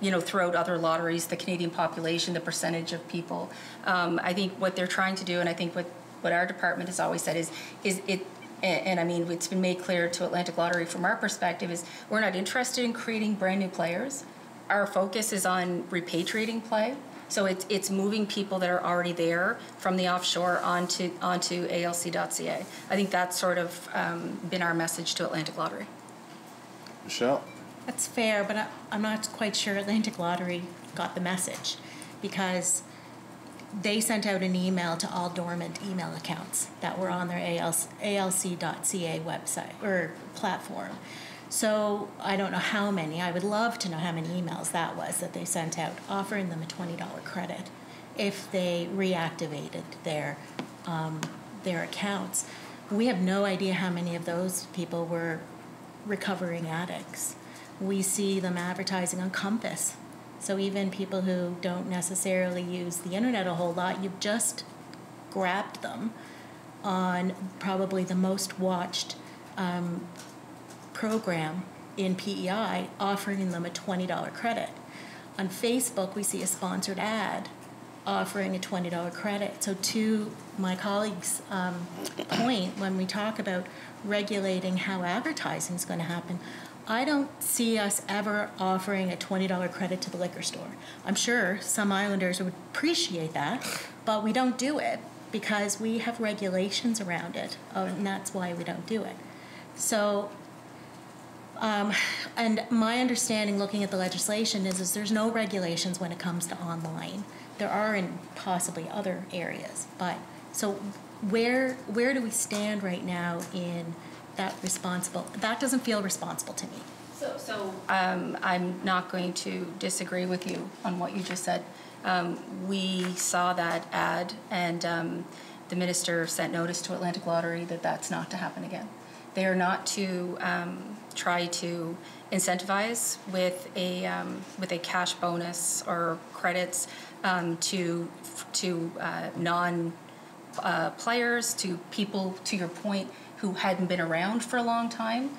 you know, throughout other lotteries, the Canadian population, the percentage of people. Um, I think what they're trying to do, and I think what, what our department has always said is, is it, and, and I mean, it's been made clear to Atlantic Lottery from our perspective is we're not interested in creating brand new players. Our focus is on repatriating play. So it's, it's moving people that are already there from the offshore onto, onto ALC.ca. I think that's sort of um, been our message to Atlantic Lottery. Michele? That's fair, but I, I'm not quite sure Atlantic Lottery got the message because they sent out an email to all dormant email accounts that were on their ALC, ALC.ca website or platform. So I don't know how many. I would love to know how many emails that was that they sent out offering them a $20 credit if they reactivated their um, their accounts. We have no idea how many of those people were recovering addicts. We see them advertising on Compass. So even people who don't necessarily use the internet a whole lot, you've just grabbed them on probably the most watched um, program in PEI, offering them a $20 credit. On Facebook, we see a sponsored ad offering a $20 credit. So, to my colleague's um, point, when we talk about regulating how advertising is going to happen, I don't see us ever offering a $20 credit to the liquor store. I'm sure some islanders would appreciate that, but we don't do it because we have regulations around it, and that's why we don't do it. So, um, and my understanding, looking at the legislation, is, is there's no regulations when it comes to online. There are in possibly other areas, but so where where do we stand right now in that responsible? That doesn't feel responsible to me. So, so um, I'm not going to disagree with you on what you just said. Um, we saw that ad, and um, the minister sent notice to Atlantic Lottery that that's not to happen again. They are not to um, try to incentivize with a um, with a cash bonus or credits um, to to uh, non uh, players, to people, to your point, who hadn't been around for a long time,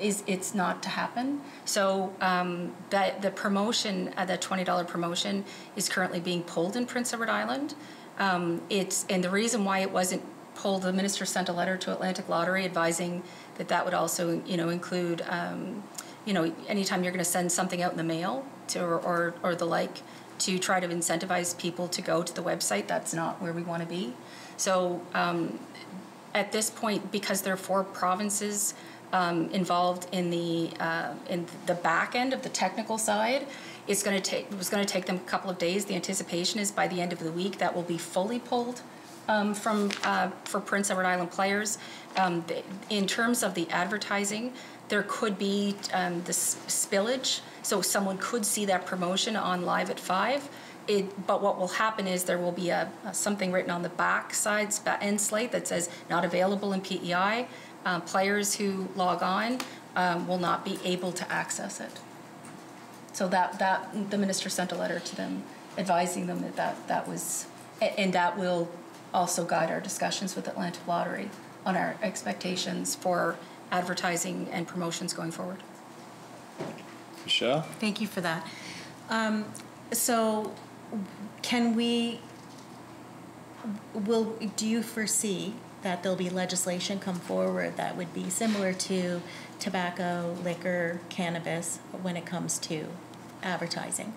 is it's not to happen. So um, that the promotion, uh, the twenty dollar promotion, is currently being pulled in Prince Edward Island. Um, it's and the reason why it wasn't pulled, the minister sent a letter to Atlantic Lottery advising that that would also, you know, include, um, you know, anytime you're going to send something out in the mail to or, or or the like to try to incentivize people to go to the website. That's not where we want to be. So um, at this point, because there are four provinces um, involved in the uh, in the back end of the technical side, it's going to take it was going to take them a couple of days. The anticipation is by the end of the week that will be fully pulled um, from uh, for Prince Edward Island players. Um, in terms of the advertising, there could be um, this spillage, so someone could see that promotion on live at five it, but what will happen is there will be a, a something written on the back sides end slate that says not available in PEI. Um, players who log on um, will not be able to access it. So that that the minister sent a letter to them advising them that that, that was, and that will also guide our discussions with Atlantic Lottery on our expectations for advertising and promotions going forward. Michele? Thank you for that. Um, so can we, will, do you foresee that there'll be legislation come forward that would be similar to tobacco, liquor, cannabis when it comes to advertising?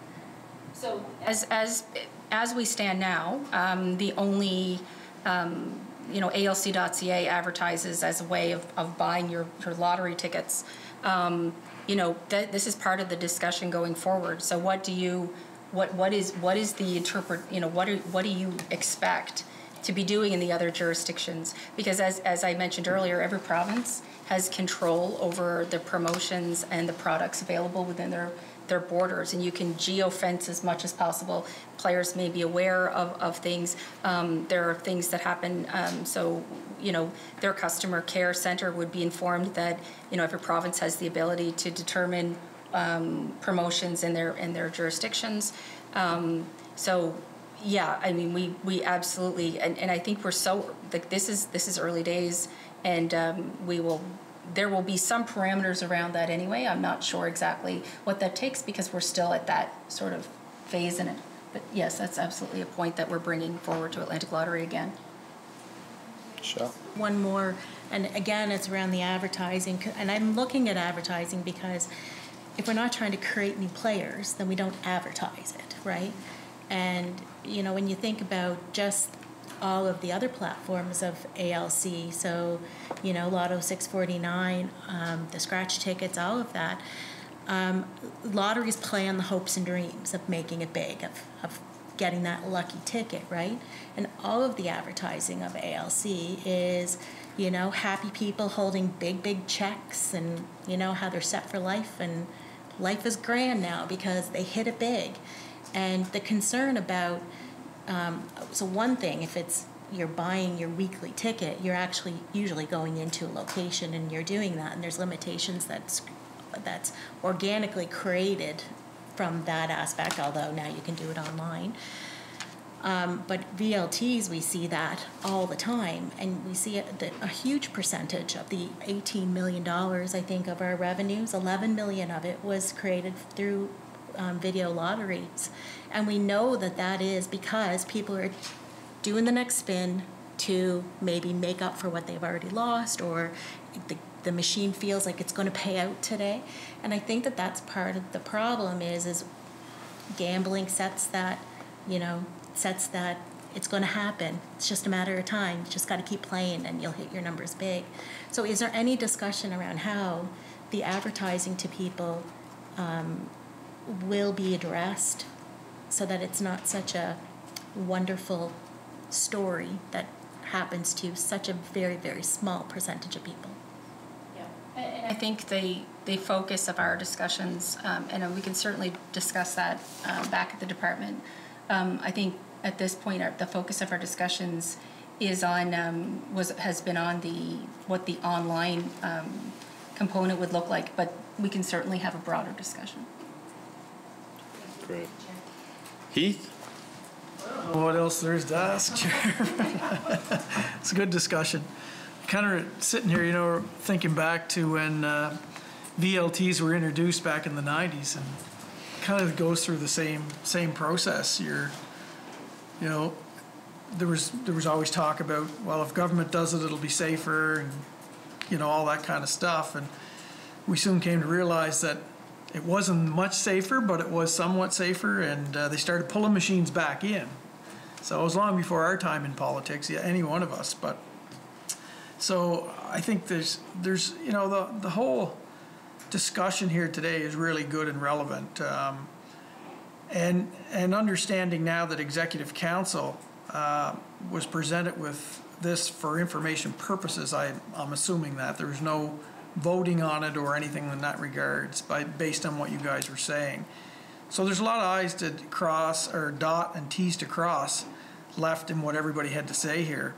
So as, as, as we stand now, um, the only, um, you know, ALC.ca advertises as a way of, of buying your, your lottery tickets. Um, you know, th- this is part of the discussion going forward. So what do you, what what is what is the interpret you know what do what do you expect to be doing in the other jurisdictions because as as I mentioned earlier every province has control over the promotions and the products available within their their borders and you can geofence as much as possible players may be aware of, of things um, there are things that happen um, so you know their customer care center would be informed that you know every province has the ability to determine um, promotions in their in their jurisdictions. Um, so yeah, I mean we we absolutely and, and I think we're so like this is this is early days and um, we will there will be some parameters around that anyway. I'm not sure exactly what that takes because we're still at that sort of phase in it. But yes, that's absolutely a point that we're bringing forward to Atlantic Lottery again. Michele? One more, and again, it's around the advertising, and I'm looking at advertising because if we're not trying to create new players, then we don't advertise it, right? And you know, when you think about just all of the other platforms of ALC, so you know, Lotto 649, um, the scratch tickets, all of that. Um, lotteries play on the hopes and dreams of making it big, of, of getting that lucky ticket, right? And all of the advertising of ALC is, you know, happy people holding big, big checks and, you know, how they're set for life and life is grand now because they hit it big. And the concern about, um, so one thing, if it's you're buying your weekly ticket, you're actually usually going into a location and you're doing that, and there's limitations that's that's organically created from that aspect. Although now you can do it online. Um, but VLTs, we see that all the time, and we see a, a, huge percentage of the $18 million, I think, of our revenues, 11 million of it was created through um, video lotteries. And we know that that is because people are doing the next spin to maybe make up for what they've already lost, or the the machine feels like it's going to pay out today. And I think that that's part of the problem is is gambling sets that, you know, sets that it's going to happen. It's just a matter of time. You just got to keep playing and you'll hit your numbers big. So is there any discussion around how the advertising to people um, will be addressed so that it's not such a wonderful story that happens to such a very, very small percentage of people? Yeah, I think the, the focus of our discussions, um, and we can certainly discuss that um, back at the department. Um, I think at this point, our, the focus of our discussions is on, um, was, has been on the, what the online um, component would look like, but we can certainly have a broader discussion. Great. Heath? What else there is to ask, Chair? It's a good discussion. Kind of sitting here, you know, thinking back to when uh, VLTs were introduced back in the 90s and kind of goes through the same, same process. You're, you know, there was, there was always talk about, well, if government does it, it'll be safer and, you know, all that kind of stuff. And we soon came to realize that it wasn't much safer, but it was somewhat safer, and uh, they started pulling machines back in. So it was long before our time in politics, yeah, any one of us. But so I think there's there's you know the the whole discussion here today is really good and relevant, um, and and understanding now that executive council uh, was presented with this for information purposes. I I'm assuming that there was no voting on it or anything in that regards by based on what you guys were saying. So there's a lot of I's to cross or dot and T's to cross left in what everybody had to say here.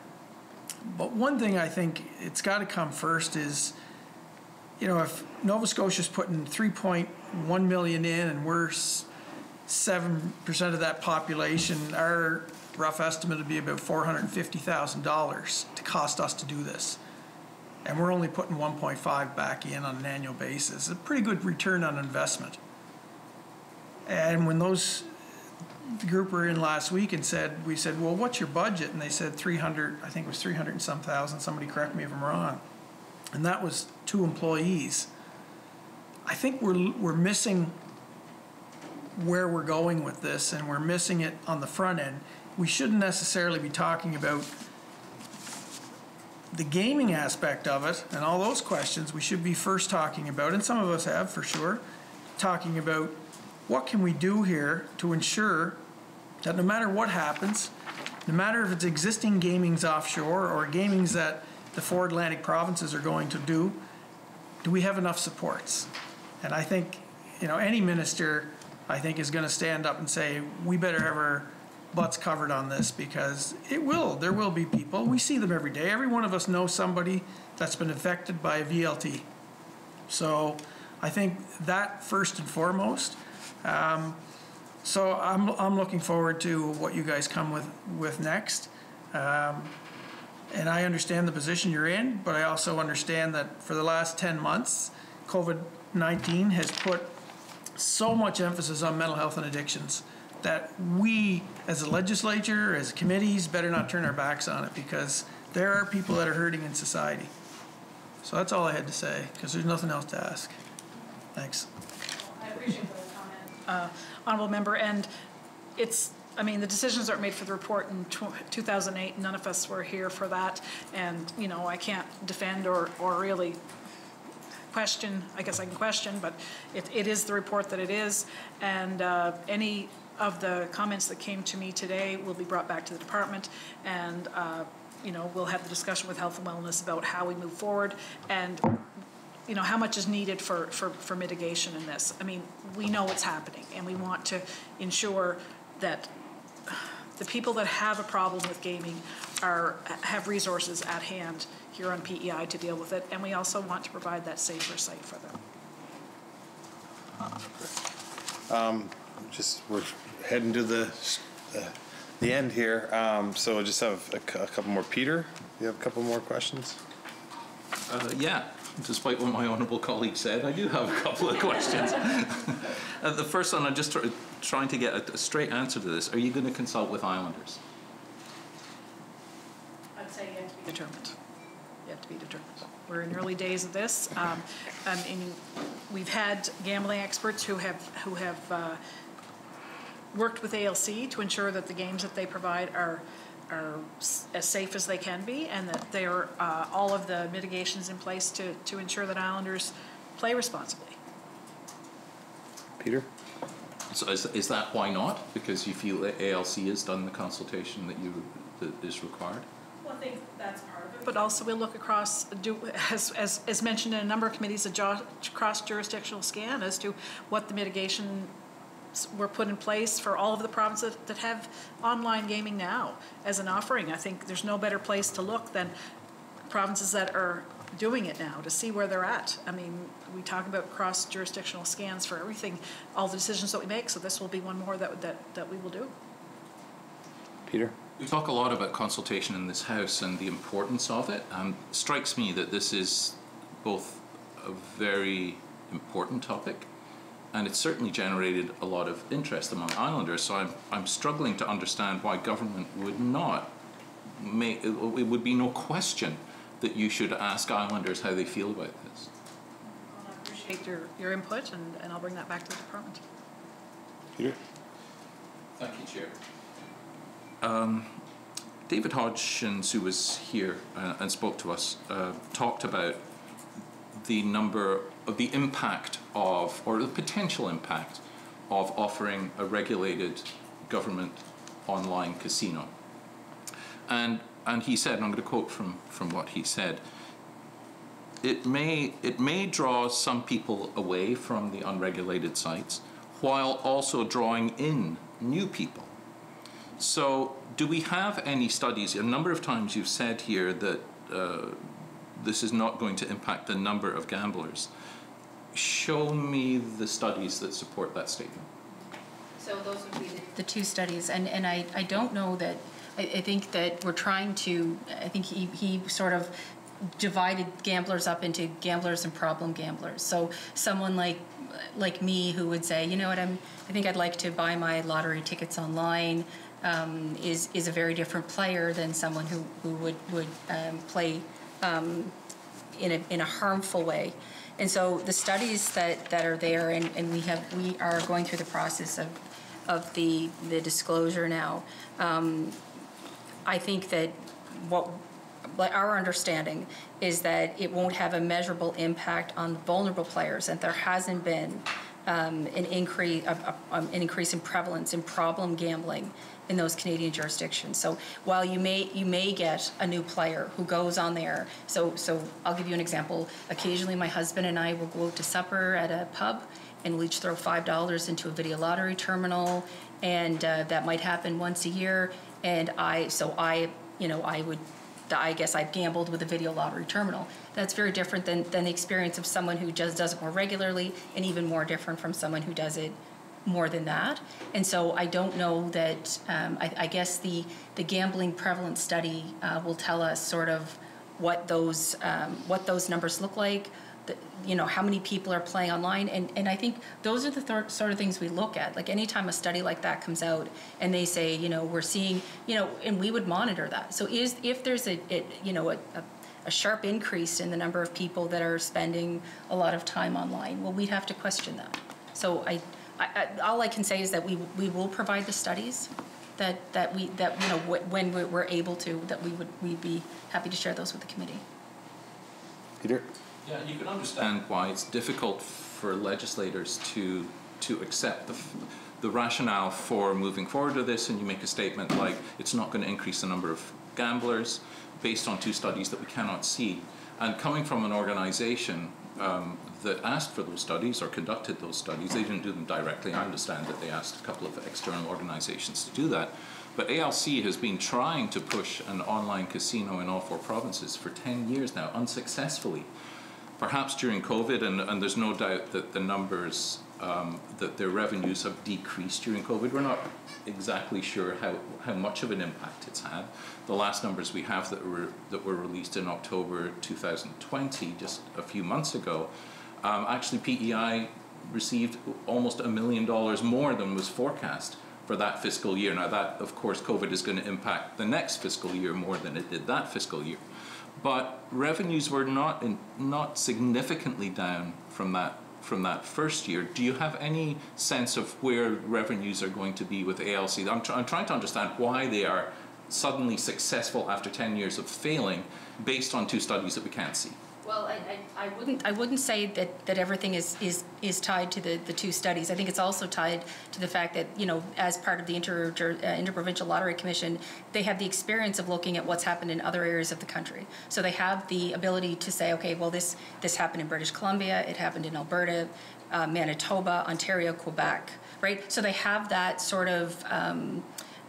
But one thing I think it's got to come first is, you know, if Nova Scotia's putting 3.1 million in and we're 7% of that population, our rough estimate would be about $450,000 to cost us to do this. And we're only putting 1.5 back in on an annual basis. A pretty good return on investment. And when those the group were in last week and said, we said, well, what's your budget? And they said 300, I think it was 300 and some thousand. Somebody correct me if I'm wrong. And that was two employees. I think we're, we're missing where we're going with this and we're missing it on the front end. We shouldn't necessarily be talking about the gaming aspect of it and all those questions. We should be first talking about, and some of us have for sure, talking about what can we do here to ensure that no matter what happens, no matter if it's existing gamings offshore or gamings that the four Atlantic provinces are going to do, do we have enough supports? And I think, you know, any minister, I think, is going to stand up and say, we better have our butts covered on this because it will. There will be people. We see them every day. Every one of us knows somebody that's been affected by a VLT. So I think that first and foremost. Um, so I'm, I'm looking forward to what you guys come with, with next. Um, and I understand the position you're in, but I also understand that for the last 10 months, COVID-19 has put so much emphasis on mental health and addictions that we, as a legislature, as committees, better not turn our backs on it because there are people that are hurting in society. So that's all I had to say, because there's nothing else to ask. Thanks. I appreciate the comment, uh, honorable member, and it's, I mean, the decisions were made for the report in tw- 2008, none of us were here for that, and, you know, I can't defend or, or really question, I guess I can question, but it, it is the report that it is, and uh, any of the comments that came to me today will be brought back to the department, and, uh, you know, we'll have the discussion with health and wellness about how we move forward, and you know, how much is needed for, for, for mitigation in this? I mean, we know what's happening, and we want to ensure that the people that have a problem with gaming are, have resources at hand here on PEI to deal with it, and we also want to provide that safer site for them. Just we're heading to the uh, the end here. Um, so I just have a, a couple more. Peter, you have a couple more questions. Uh, yeah, despite what my honourable colleague said, I do have a couple of questions. uh, the first one, I'm just tr- trying to get a, a straight answer to this. Are you going to consult with Islanders? I'd say yet to be determined. Yet to be determined. we're in early days of this. Um, I mean, we've had gambling experts who have, who have uh, worked with ALC to ensure that the games that they provide are, are as safe as they can be, and that they're, uh, all of the mitigations in place to, to ensure that Islanders play responsibly. Peter? So is, is that why not? Because you feel that ALC has done the consultation that you, that is required? Well, I think that's part of it. But also we'll look across, do, as, as, as mentioned in a number of committees, a cross-jurisdictional scan as to what the mitigation were put in place for all of the provinces that have online gaming now as an offering. I think there's no better place to look than provinces that are doing it now to see where they're at. I mean, we talk about cross-jurisdictional scans for everything, all the decisions that we make, so this will be one more that, that, that we will do. Peter? We talk a lot about consultation in this House and the importance of it. Um, strikes me that this is both a very important topic and it certainly generated a lot of interest among islanders. So I'm, I'm struggling to understand why government would not make, it would be no question that you should ask islanders how they feel about this. I appreciate your, your input, and, and I'll bring that back to the department. Peter? Thank you, Chair. Um, David Hodgins, who was here uh, and spoke to us, uh, talked about the number of the impact of, or the potential impact of offering a regulated government online casino. And, and he said, and I'm going to quote from, from what he said, it may, it may draw some people away from the unregulated sites while also drawing in new people. So, do we have any studies? A number of times you've said here that uh, this is not going to impact the number of gamblers. Show me the studies that support that statement. So those would be the- the two studies, and, and I, I don't know that, I, I think that we're trying to, I think he, he sort of divided gamblers up into gamblers and problem gamblers. So someone like, like me who would say, you know what, I'm, I think I'd like to buy my lottery tickets online, um, is, is a very different player than someone who, who would, would, um, play, um, in a, in a harmful way. And so the studies that, that are there, and, and we have, we are going through the process of, of the, the disclosure now. Um, I think that what, our understanding is that it won't have a measurable impact on vulnerable players, and there hasn't been um, an increase, a, a, um, an increase in prevalence in problem gambling in those Canadian jurisdictions. So while you may you may get a new player who goes on there, so so I'll give you an example. Occasionally, my husband and I will go out to supper at a pub, and we'll each throw five dollars into a video lottery terminal, and uh, that might happen once a year. And I so I you know I would I guess I've gambled with a video lottery terminal. That's very different than, than the experience of someone who just does it more regularly, and even more different from someone who does it more than that. And so I don't know that, um, I, I guess the, the gambling prevalence study uh, will tell us sort of what those, um, what those numbers look like, the, you know, how many people are playing online. And, and I think those are the th- sort of things we look at. Like anytime a study like that comes out and they say, you know, we're seeing, you know, and we would monitor that. So is, if there's a, you know, a, a a sharp increase in the number of people that are spending a lot of time online, well, we'd have to question that. So I, I, I, all I can say is that we, we will provide the studies that, that we, that, you know, wh- when we're- we're able to, that we would, we'd be happy to share those with the committee. Peter? Yeah, you can understand why it's difficult for legislators to to accept the, f- the rationale for moving forward with this, and you make a statement like it's not going to increase the number of gamblers based on two studies that we cannot see. And coming from an organisation um, that asked for those studies or conducted those studies, they didn't do them directly. I understand that they asked a couple of external organisations to do that. But ALC has been trying to push an online casino in all four provinces for 10 years now, unsuccessfully perhaps during COVID, and, and there's no doubt that the numbers, um, that their revenues have decreased during COVID. We're not exactly sure how, how much of an impact it's had. The last numbers we have that were, that were released in October 2020, just a few months ago, um, actually PEI received almost a million dollars more than was forecast for that fiscal year. Now that, of course, COVID is going to impact the next fiscal year more than it did that fiscal year. but revenues were not in, not significantly down from that from that first year. Do you have any sense of where revenues are going to be with ALC? I'm, tr- I'm trying to understand why they are suddenly successful after 10 years of failing based on two studies that we can't see. Well, I, I, I wouldn't, I wouldn't say that, that everything is, is, is tied to the, the two studies. I think it's also tied to the fact that, you know, as part of the inter, uh, Interprovincial Lottery Commission, they have the experience of looking at what's happened in other areas of the country. So they have the ability to say, okay, well, this, this happened in British Columbia, it happened in Alberta, uh, Manitoba, Ontario, Quebec, right? So they have that sort of, um,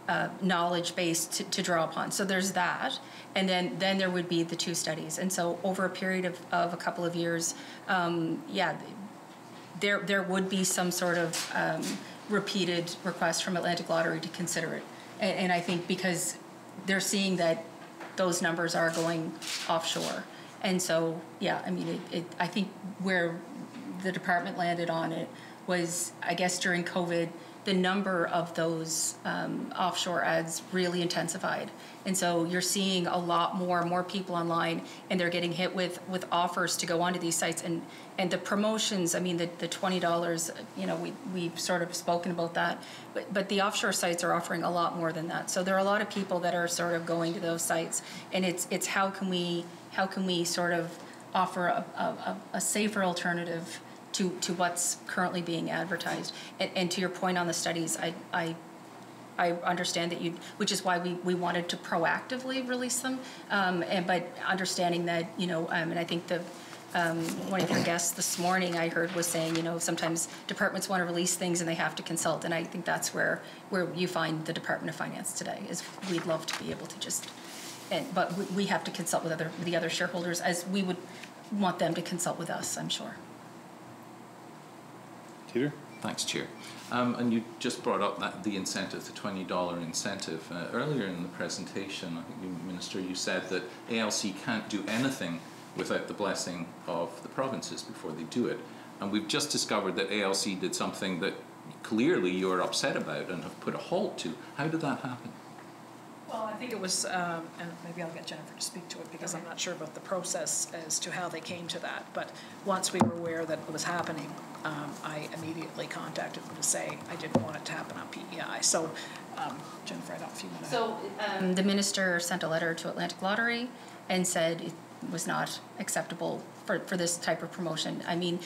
uh, knowledge base to, to draw upon. So there's that. And then, then there would be the two studies. And so over a period of, of a couple of years, um, yeah, there, there would be some sort of um, repeated request from Atlantic Lottery to consider it. And, and I think because they're seeing that those numbers are going offshore. And so, yeah, I mean, it, it, I think where the department landed on it was, I guess during COVID, the number of those um, offshore ads really intensified. And so you're seeing a lot more, and more people online, and they're getting hit with, with offers to go onto these sites. And, and the promotions, I mean, the, the $20, you know, we, we've sort of spoken about that. But, but the offshore sites are offering a lot more than that. So there are a lot of people that are sort of going to those sites. And it's, it's how can we, how can we sort of offer a, a, a safer alternative to, to what's currently being advertised. And, and to your point on the studies, I, I, I understand that you, which is why we, we wanted to proactively release them. Um, and, but understanding that, you know, um, and I think the, um, one of your guests this morning I heard was saying, you know, sometimes departments want to release things and they have to consult. And I think that's where, where you find the Department of Finance today is we'd love to be able to just, and, but we, we have to consult with other, with the other shareholders as we would want them to consult with us, I'm sure. Peter? Thanks, Chair. Um, and you just brought up that the incentive, the twenty dollar incentive. Uh, earlier in the presentation, I think you, Minister, you said that ALC can't do anything without the blessing of the provinces before they do it. And we've just discovered that ALC did something that clearly you're upset about and have put a halt to. How did that happen? Well, I think it was, um, and maybe I'll get Jennifer to speak to it because I'm not sure about the process as to how they came to that. But once we were aware that it was happening, um, I immediately contacted them to say I didn't want it to happen on PEI. So, um, Jennifer, I don't know if you want to. So um, the minister sent a letter to Atlantic Lottery and said it was not acceptable for, for this type of promotion. I mean,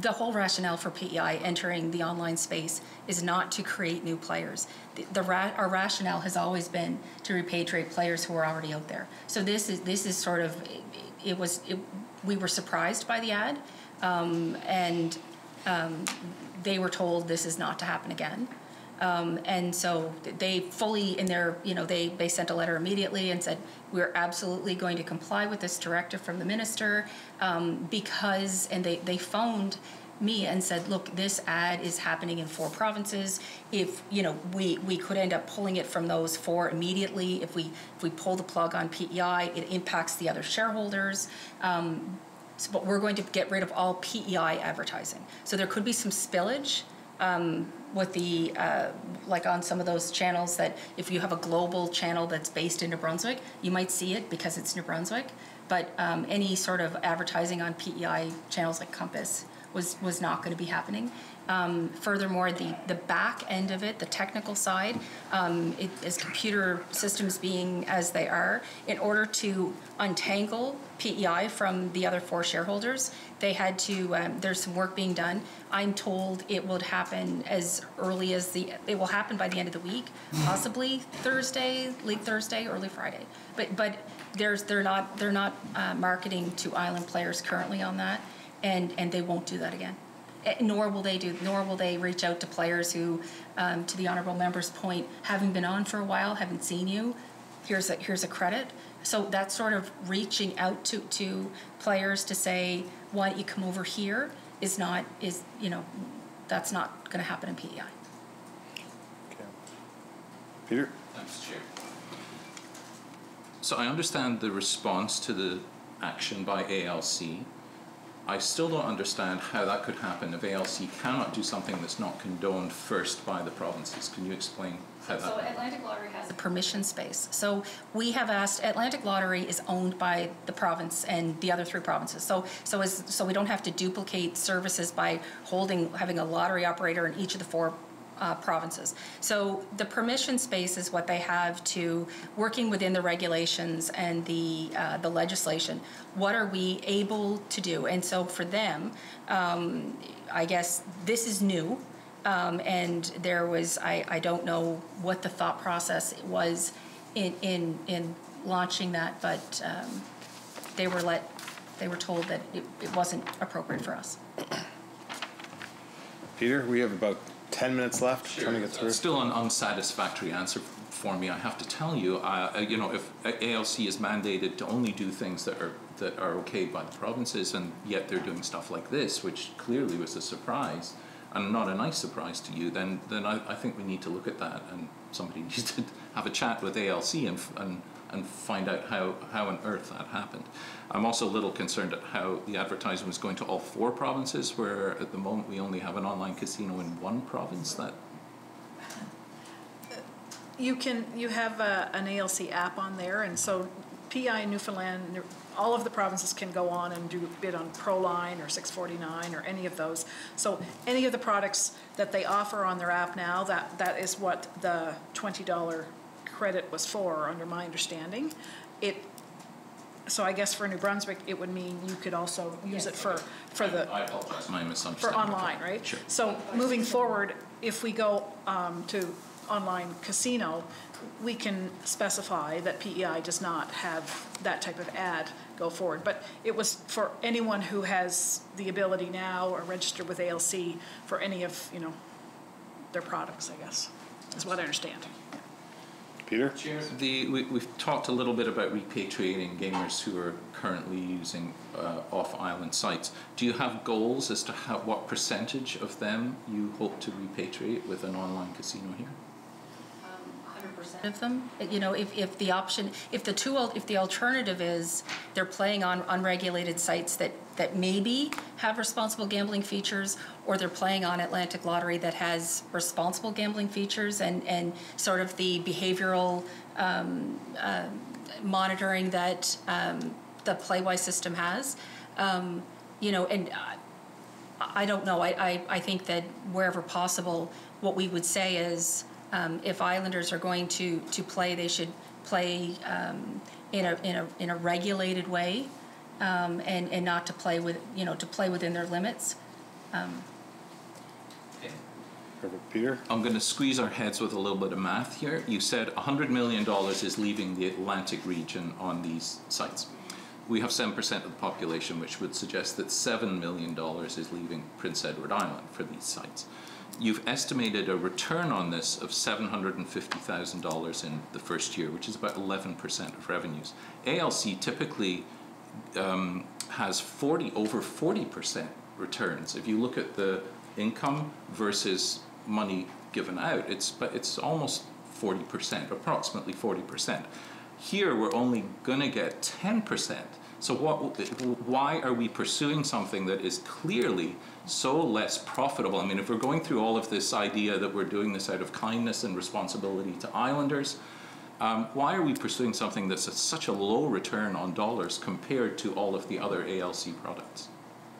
the whole rationale for PEI entering the online space is not to create new players. The, the ra- our rationale has always been to repatriate players who are already out there. So this is this is sort of it, it was it, we were surprised by the ad, um, and um, they were told this is not to happen again. Um, and so they fully in their, you know, they, they sent a letter immediately and said, we're absolutely going to comply with this directive from the minister um, because, and they, they phoned me and said, look, this ad is happening in four provinces. If, you know, we, we could end up pulling it from those four immediately. If we, if we pull the plug on PEI, it impacts the other shareholders. Um, so, but we're going to get rid of all PEI advertising. So there could be some spillage um, with the, uh, like on some of those channels that if you have a global channel that's based in New Brunswick, you might see it because it's New Brunswick. But um, any sort of advertising on PEI channels like Compass was, was not going to be happening. Um, furthermore, the, the back end of it, the technical side, um, it, as computer systems being as they are, in order to untangle PEI from the other four shareholders, they had to, um, there's some work being done. I'm told it would happen as early as the, it will happen by the end of the week, possibly Thursday, late Thursday, early Friday. But, but there's, they're not, they're not uh, marketing to island players currently on that, and, and they won't do that again. Eh, Nor will they do, nor will they reach out to players who, um, to the honorable member's point, having been on for a while, haven't seen you, here's a, here's a credit. So that's sort of reaching out to, to players to say, why don't you come over here, is not, is, you know, that's not gonna happen in PEI. Okay. Peter? Thanks, Chair. So I understand the response to the action by ALC. I still don't understand how that could happen if ALC cannot do something that's not condoned first by the provinces. Can you explain how that? So Atlantic Lottery has a permission space. So we have asked, Atlantic Lottery is owned by the province and the other three provinces. So, so as, so we don't have to duplicate services by holding, having a lottery operator in each of the four uh, provinces. So the permission space is what they have to, working within the regulations and the, uh, the legislation, what are we able to do? And so for them, um, I guess this is new. Um, and there was, I, I don't know what the thought process was in, in, in launching that, but um, they were let, they were told that it, it wasn't appropriate for us. Peter, we have about 10 minutes left, trying to get through. Still an unsatisfactory answer for me. I have to tell you, uh, you know, if ALC is mandated to only do things that are that are okay by the provinces, and yet they're doing stuff like this, which clearly was a surprise and not a nice surprise to you, then then I, I think we need to look at that, and somebody needs to have a chat with ALC and and and find out how how on earth that happened. I'm also a little concerned at how the advertising was going to all four provinces, where at the moment we only have an online casino in one province. That uh, You can, you have uh, a, an ALC app on there, and so PI Newfoundland, all of the provinces can go on and do bid on Proline or 649 or any of those. So any of the products that they offer on their app now, that, that is what the $20 credit was for, under my understanding. It, so I guess for New Brunswick, it would mean you could also use it for, for the, I apologize, my for misunderstanding. online, right? Sure. So moving forward, if we go um, to online casino, we can specify that PEI does not have that type of ad go forward. But it was for anyone who has the ability now or registered with ALC for any of, you know, their products, I guess, is what I understand. Peter? Chair, the, we, we've talked a little bit about repatriating gamers who are currently using uh, off-island sites. Do you have goals as to how, what percentage of them you hope to repatriate with an online casino here? of them. You know, if, if the option, if the two, if the alternative is they're playing on unregulated sites that, that maybe have responsible gambling features, or they're playing on Atlantic Lottery that has responsible gambling features and, and sort of the behavioral um, uh, monitoring that um, the Playwise system has, um, you know, and I- I don't know, I, I, I think that wherever possible, what we would say is, um, if Islanders are going to, to play, they should play um, in a, in a, in a regulated way, um, and, and not to play with, you know, to play within their limits. Perfect. Peter? I'm going to squeeze our heads with a little bit of math here. You said $100 million is leaving the Atlantic region on these sites. We have 7% of the population, which would suggest that $7 million is leaving Prince Edward Island for these sites. You've estimated a return on this of $750,000 in the first year, which is about 11% of revenues. ALC typically um, has 40 over 40% returns. If you look at the income versus money given out, it's but it's almost 40%, approximately 40%. Here we're only going to get 10%. So what why are we pursuing something that is clearly so less profitable? I mean, if we're going through all of this idea that we're doing this out of kindness and responsibility to islanders, um, why are we pursuing something that's at such a low return on dollars compared to all of the other ALC products?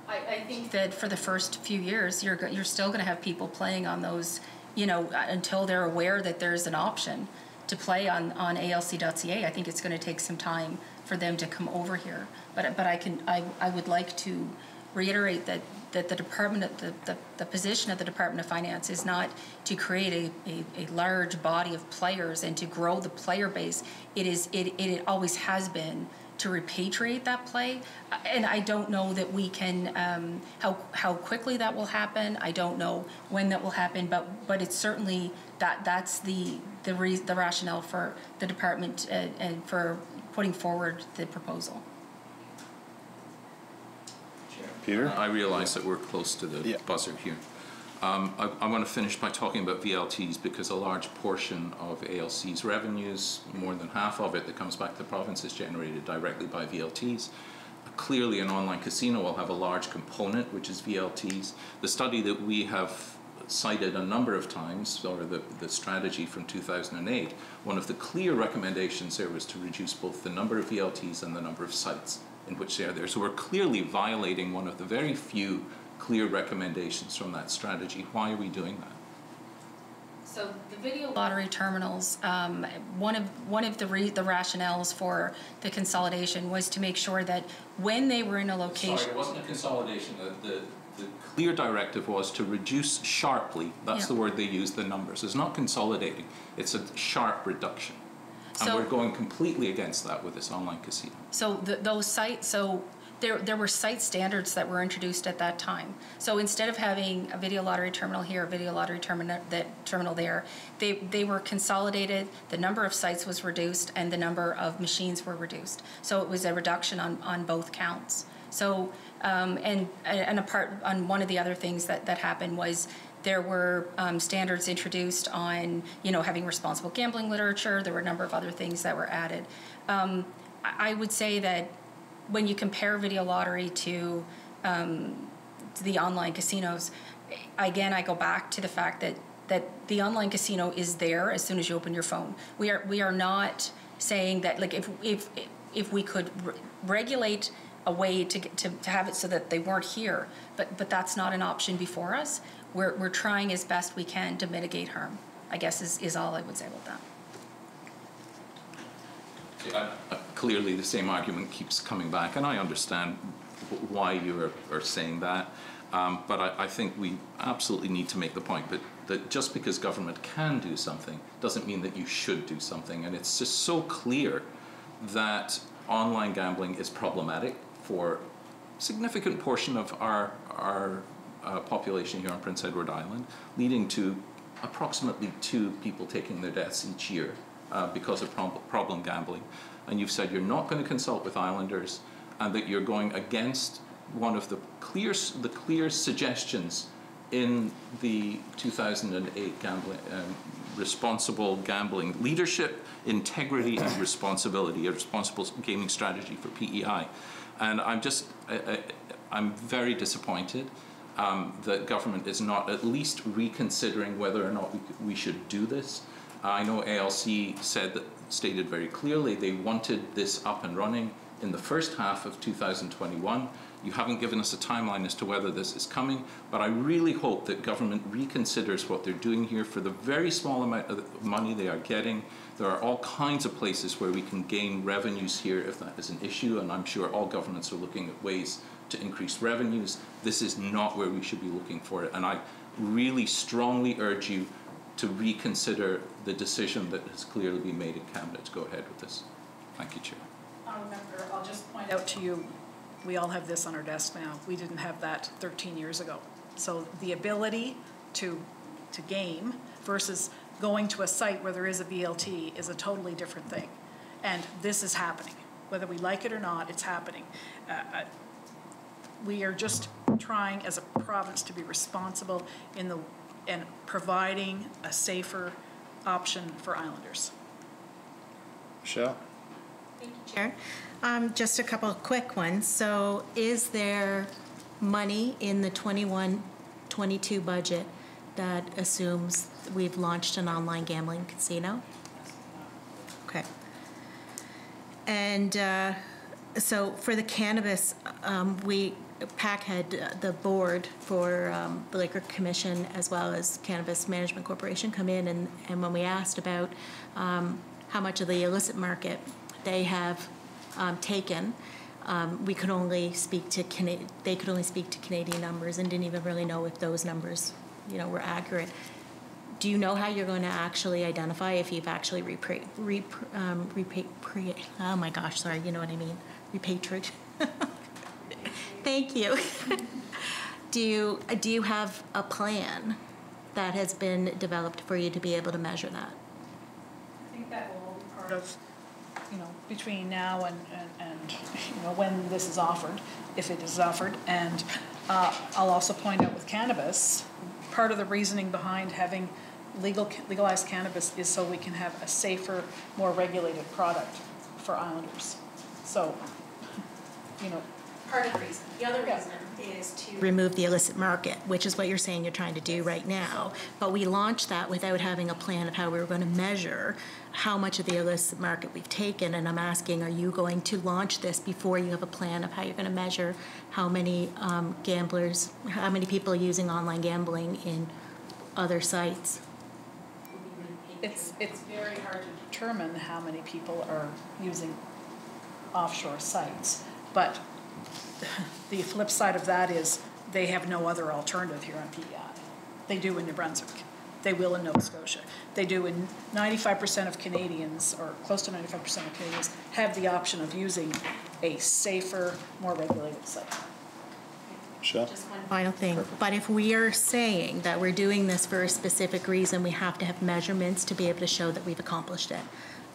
I, I think that for the first few years, you're, you're still going to have people playing on those, you know, uh, until they're aware that there's an option to play on, on ALC.ca. I think it's going to take some time for them to come over here. But, but I can, I, I would like to reiterate that, that the department, the, the, the position of the Department of Finance is not to create a, a, a large body of players and to grow the player base. It is, it, it always has been to repatriate that play. Uh, And I don't know that we can, um, how, how quickly that will happen. I don't know when that will happen, but, but it's certainly, that, that's the, the rea- the rationale for the department uh, and for putting forward the proposal. Peter? I realize that we're close to the Yeah. buzzer here. Um, I, I want to finish by talking about VLTs because a large portion of ALC's revenues, more than half of it that comes back to the province, is generated directly by VLTs. Clearly an online casino will have a large component, which is VLTs. The study that we have cited a number of times, or the, the strategy from 2008, one of the clear recommendations there was to reduce both the number of VLTs and the number of sites in which they are there. So we're clearly violating one of the very few clear recommendations from that strategy. Why are we doing that? So the video lottery terminals, um, one of, one of the re, the rationales for the consolidation was to make sure that when they were in a location. Sorry, it wasn't a consolidation. The, the, the clear directive was to reduce sharply, that's Yeah. the word they used, the numbers. It's not consolidating, it's a sharp reduction. And So- we're going completely against that with this online casino. So the, those sites, so there, there were site standards that were introduced at that time. So instead of having a video lottery terminal here, a video lottery terminal, that terminal there, they, they were consolidated, the number of sites was reduced, and the number of machines were reduced. So it was a reduction on, on both counts. So, um, and, and a part, on one of the other things that, that happened was there were um, standards introduced on, you know, having responsible gambling literature. There were a number of other things that were added. Um, I would say that when you compare video lottery to, um, to the online casinos, again, I go back to the fact that, that the online casino is there as soon as you open your phone. We are, we are not saying that, like, if, if, if we could re- regulate a way to, to, to have it so that they weren't here, but, but that's not an option before us. We're, we're trying as best we can to mitigate harm, I guess is, is all I would say about that. Uh, Clearly, the same argument keeps coming back, and I understand why you are, are saying that. Um, but I, I think we absolutely need to make the point that, that just because government can do something doesn't mean that you should do something. And it's just so clear that online gambling is problematic for a significant portion of our, our uh, population here on Prince Edward Island, leading to approximately two people taking their deaths each year uh, because of prob- problem gambling. And you've said you're not going to consult with islanders and that you're going against one of the clear, the clear suggestions in the 2008 gambling, um, responsible gambling leadership, integrity, and responsibility, a responsible gaming strategy for PEI. And I'm just, I, I'm very disappointed um, that government is not at least reconsidering whether or not we, we should do this. I know ALC said that, stated very clearly they wanted this up and running in the first half of 2021. You haven't given us a timeline as to whether this is coming, but I really hope that government reconsiders what they're doing here for the very small amount of money they are getting. There are all kinds of places where we can gain revenues here if that is an issue, and I'm sure all governments are looking at ways to increase revenues. This is not where we should be looking for it, and I really strongly urge you to reconsider the decision that has clearly been made in Cabinet to go ahead with this. Thank you, Chair. I'll just point out to you, we all have this on our desk now. We didn't have that 13 years ago. So the ability to, to game versus going to a site where there is a VLT is a totally different thing. And this is happening. Whether we like it or not, it's happening. Uh, uh, We are just trying as a province to be responsible in the, and providing a safer option for islanders. Michele? Thank you, Chair. Um, Just a couple of quick ones. So is there money in the 21, 22 budget that assumes we've launched an online gambling casino? Okay. And uh, so for the cannabis, um, we, PAC had uh, the board for um, the Liquor Commission as well as Cannabis Management Corporation come in, and, and when we asked about um, how much of the illicit market they have um, taken, um, we could only speak to, Cana- they could only speak to Canadian numbers and didn't even really know if those numbers, you know, were accurate. Do you know how you're going to actually identify if you've actually repri- rep- um, oh my gosh, sorry, you know what I mean, repatriate? Thank you. Do you, do you have a plan that has been developed for you to be able to measure that? I think that will be part of, you know, between now and, and, and, you know, when this is offered, if it is offered. And uh, I'll also point out with cannabis, part of the reasoning behind having legal, legalized cannabis is so we can have a safer, more regulated product for islanders. So, you know, part of the reason. The other reason is to remove the illicit market, which is what you're saying you're trying to do right now. But we launched that without having a plan of how we were going to measure how much of the illicit market we've taken. And I'm asking, are you going to launch this before you have a plan of how you're going to measure how many um, gamblers, how many people are using online gambling in other sites? It's, it's very hard to determine how many people are using offshore sites. But the flip side of that is they have no other alternative here on PEI. They do in New Brunswick. They will in Nova Scotia. They do in 95% of Canadians, or close to 95% of Canadians, have the option of using a safer, more regulated site. Michele? Final thing, but if we are saying that we're doing this for a specific reason, we have to have measurements to be able to show that we've accomplished it.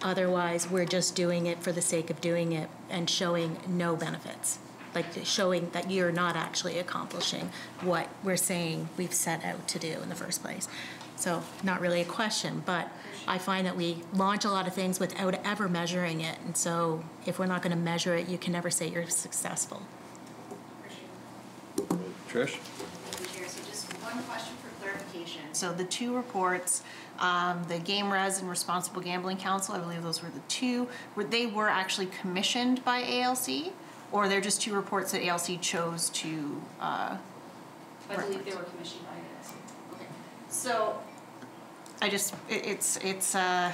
Otherwise, we're just doing it for the sake of doing it and showing no benefits. Like showing that you're not actually accomplishing what we're saying we've set out to do in the first place. So, not really a question, but I find that we launch a lot of things without ever measuring it. And so, if we're not going to measure it, you can never say you're successful. Trish? Thank you, Chair. So just one question for clarification. So the two reports, um, the Game Res and Responsible Gambling Council, I believe those were the two, were, they were actually commissioned by ALC? Or they're just two reports that ALC chose to, uh, I believe they were commissioned by ALC. Okay, so I just, it, it's, it's, uh,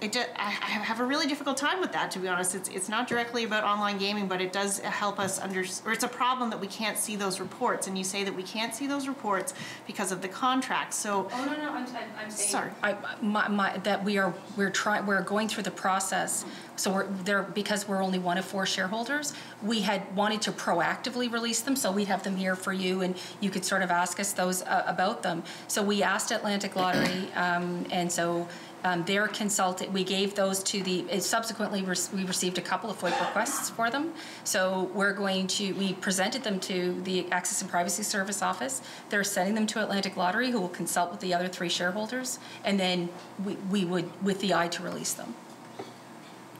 it, ju- I, I have a really difficult time with that, to be honest. It's, it's not directly about online gaming, but it does help us under, or it's a problem that we can't see those reports. And you say that we can't see those reports because of the contract, so. Oh, no, no, I'm, I'm- I'm saying. Sorry. I, my, my, that we are, we're trying, we're going through the process. So we're, there, because we're only one of four shareholders, we had wanted to proactively release them, so we'd have them here for you, and you could sort of ask us those, uh, about them. So we asked Atlantic Lottery, um, and so, um, their consultant, we gave those to the, subsequently, rec- we received a couple of FOIP requests for them. So we're going to, we presented them to the Access and Privacy Service Office. They're sending them to Atlantic Lottery, who will consult with the other three shareholders, and then we, we would, with the eye to release them.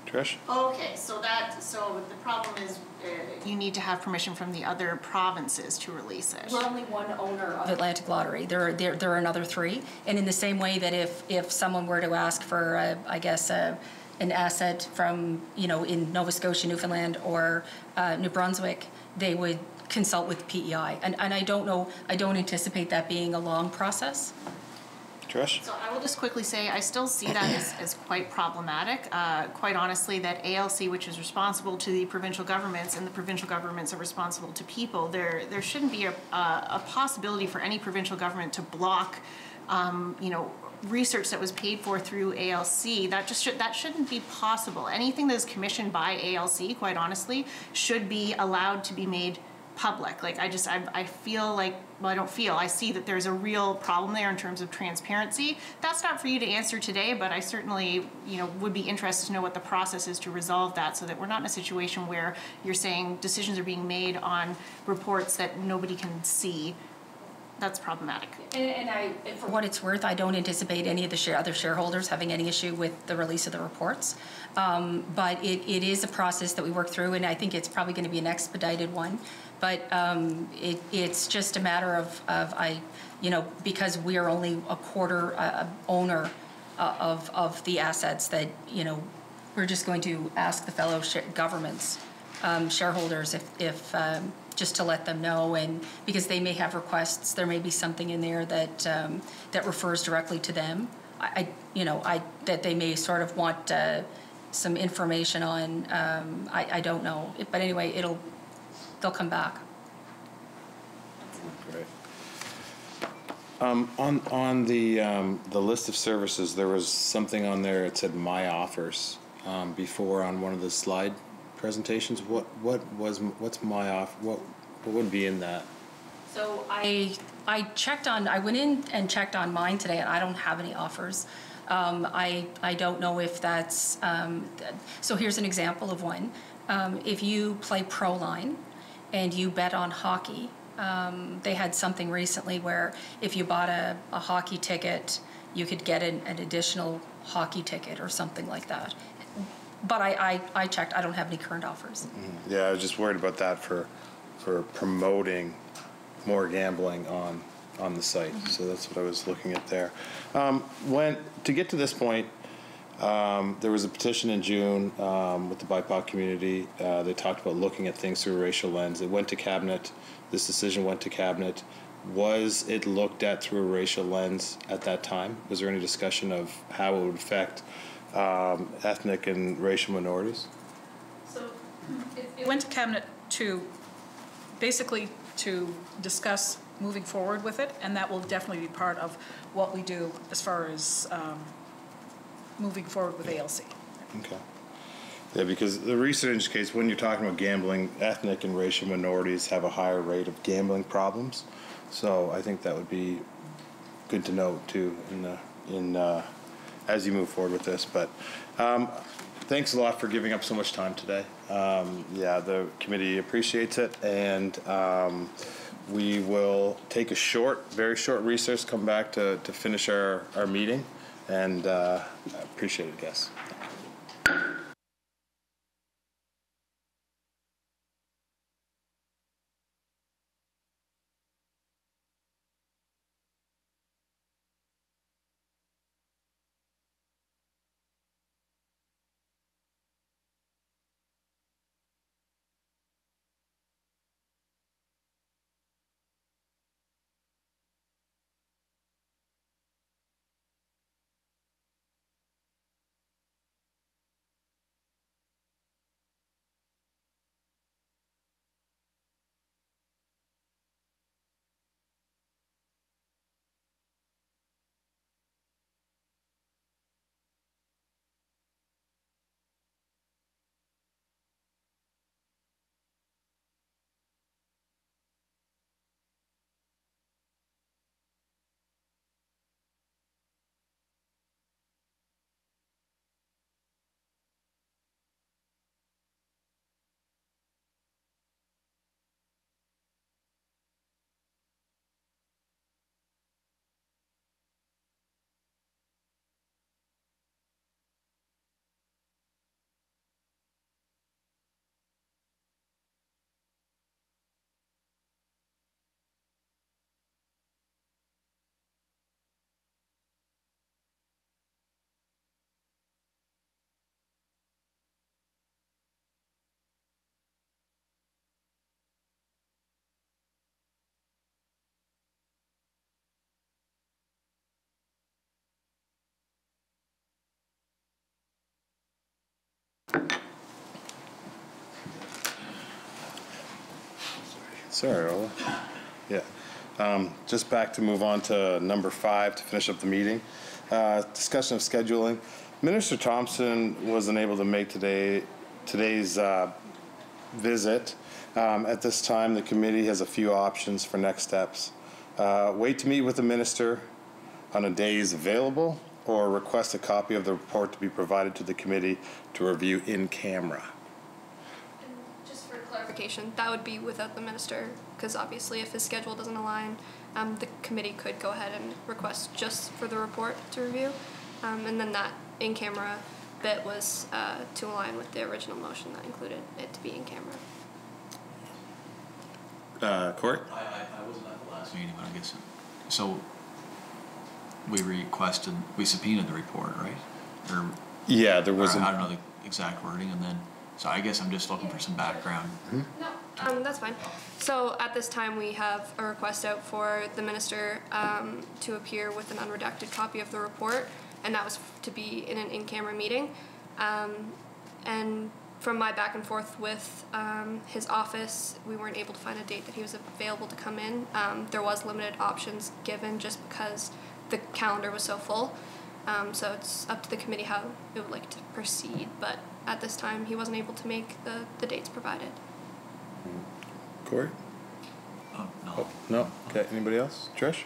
Trish? Okay, so that, so the problem is, uh, you need to have permission from the other provinces to release it. We're only one owner of Atlantic Lottery. There are, there, there are another three. And in the same way that if, if someone were to ask for, uh, I guess, uh, an asset from, you know, in Nova Scotia, Newfoundland, or uh, New Brunswick, they would consult with PEI. And, and I don't know, I don't anticipate that being a long process. Trish? So I will just quickly say, I still see that as, as quite problematic. Uh, quite honestly, that ALC, which is responsible to the provincial governments, and the provincial governments are responsible to people, there, there shouldn't be a, a, a possibility for any provincial government to block, um, you know, research that was paid for through ALC. That just should, that shouldn't be possible. Anything that is commissioned by ALC, quite honestly, should be allowed to be made public. Like I just, I, I feel like, well, I don't feel, I see that there's a real problem there in terms of transparency. That's not for you to answer today, but I certainly, you know, would be interested to know what the process is to resolve that so that we're not in a situation where you're saying decisions are being made on reports that nobody can see. That's problematic. And, and I, for what it's worth, I don't anticipate any of the share, other shareholders having any issue with the release of the reports. Um, but it, it is a process that we work through, and I think it's probably going to be an expedited one. But um, it, it's just a matter of, of I, you know, because we are only a quarter uh, owner uh, of, of the assets that, you know, we're just going to ask the fellow governments, um, shareholders, if, if, um, just to let them know, and, because they may have requests, there may be something in there that, um, that refers directly to them. I, I- you know, I, that they may sort of want uh, some information on, um, I, I don't know. But anyway, it'll, they'll come back. Great. Um, on, on the, um, the list of services, there was something on there, it said my offers, um, before on one of the slide presentations. What, what was, what's my off, what, what would be in that? So I, I checked on, I went in and checked on mine today, and I don't have any offers. Um, I, I don't know if that's, um, so here's an example of one. Um, if you play Proline and you bet on hockey, um, they had something recently where if you bought a, a hockey ticket, you could get an, an additional hockey ticket or something like that. But I, I, I checked, I don't have any current offers. Yeah, I was just worried about that for, for promoting more gambling on, on the site. So that's what I was looking at there. Um, When, to get to this point, um, there was a petition in June um, with the BIPOC community. Uh, They talked about looking at things through a racial lens. It went to cabinet. This decision went to cabinet. Was it looked at through a racial lens at that time? Was there any discussion of how it would affect um, ethnic and racial minorities? So it- it went to cabinet to, basically to discuss moving forward with it, and that will definitely be part of what we do as far as um, moving forward with ALC. Okay. Yeah, because the research indicates when you're talking about gambling, ethnic and racial minorities have a higher rate of gambling problems. So I think that would be good to note too in the, in, uh, as you move forward with this. But, um, thanks a lot for giving up so much time today. Um, yeah, the committee appreciates it and, um, we will take a short, very short recess, come back to, to finish our, our meeting. And, uh, I appreciate it, guys. Sorry, Ole. Yeah. Um, Just back to move on to number five to finish up the meeting. Uh, Discussion of scheduling. Minister Thompson was unable to make today, today's uh, visit. Um, At this time, the committee has a few options for next steps. Uh, Wait to meet with the minister on a day he's available, or request a copy of the report to be provided to the committee to review in camera. Just for clarification, that would be without the minister, because obviously if his schedule doesn't align, um, the committee could go ahead and request just for the report to review. Um, and then that in-camera bit was, uh, to align with the original motion that included it to be in camera. Uh, Cory? I, I, I wasn't at the last meeting, but I guess, so we requested, we subpoenaed the report, right? Or, Yeah, there was. or an- I don't know the exact wording, and then, so I guess I'm just looking for some background. No, um, that's fine. So at this time, we have a request out for the minister, um, to appear with an unredacted copy of the report, and that was to be in an in-camera meeting. Um, and from my back and forth with, um, his office, we weren't able to find a date that he was available to come in. Um, there was limited options given just because the calendar was so full. Um, so it's up to the committee how it would like to proceed, but at this time, he wasn't able to make the, the dates provided. Cory? Oh, no. Oh, no? Okay, anybody else? Trish?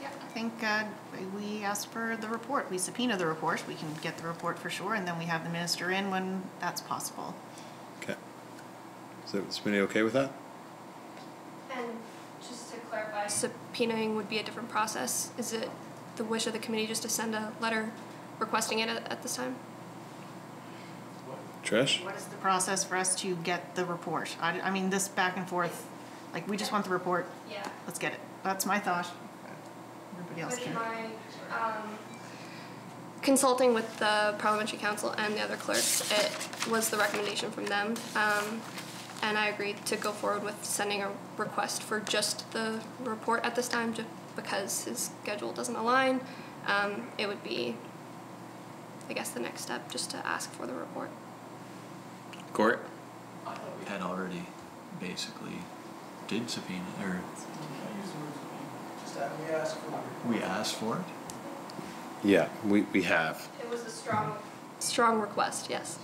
Yeah, I think uh, we asked for the report. We subpoena the report. We can get the report for sure, and then we have the minister in when that's possible. Okay. So, Is the committee okay with that? And just to clarify, subpoenaing would be a different process. Is it the wish of the committee just to send a letter requesting it at, at this time? Trish? What is the process for us to get the report? I, I mean, this back and forth, like, we just want the report, Yeah. let's get it. That's my thought. Everybody else With can. my, um, consulting with the parliamentary counsel and the other clerks, it was the recommendation from them. Um, and I agreed to go forward with sending a request for just the report at this time, just because his schedule doesn't align. Um, it would be, I guess, the next step, just to ask for the report. Court? I thought we had already basically did subpoena, or we asked for it? Yeah, we, we have. It was a strong, strong request, yes.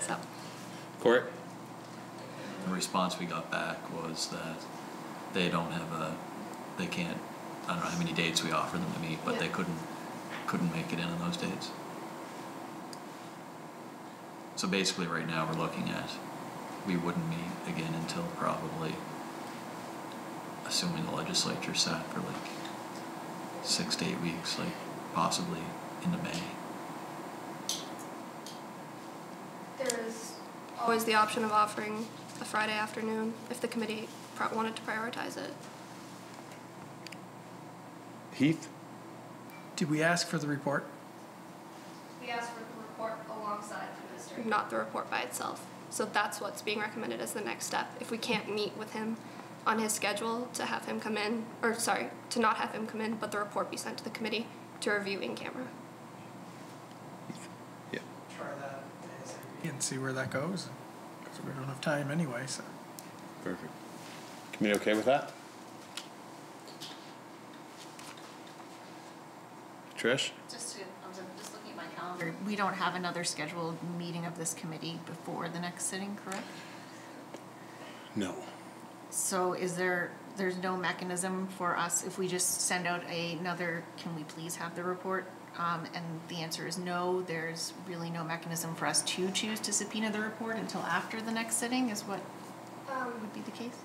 So, Court? The response we got back was that they don't have a, they can't, I don't know how many dates we offer them to meet, but they Yeah. couldn't, couldn't make it in on those dates. So basically, right now, we're looking at, we wouldn't meet again until probably, assuming the legislature sat for like six to eight weeks, like possibly into May. there is always the option of offering a Friday afternoon if the committee pro- wanted to prioritize it. Heath? Did we ask for the report? We asked for the report alongside the. Not the report by itself. So that's what's being recommended as the next step. If we can't meet with him on his schedule, to have him come in, or sorry, to not have him come in, but the report be sent to the committee to review in camera. Yeah. Try that and see where that goes, because we don't have time anyway, so. Perfect. Committee okay with that? Trish? Just to, I'm just looking at my calendar. We don't have another scheduled meeting of this committee before the next sitting, correct? No. So is there, there's no mechanism for us, if we just send out another, can we please have the report? Um, and the answer is no, there's really no mechanism for us to choose to subpoena the report until after the next sitting is what would be the case?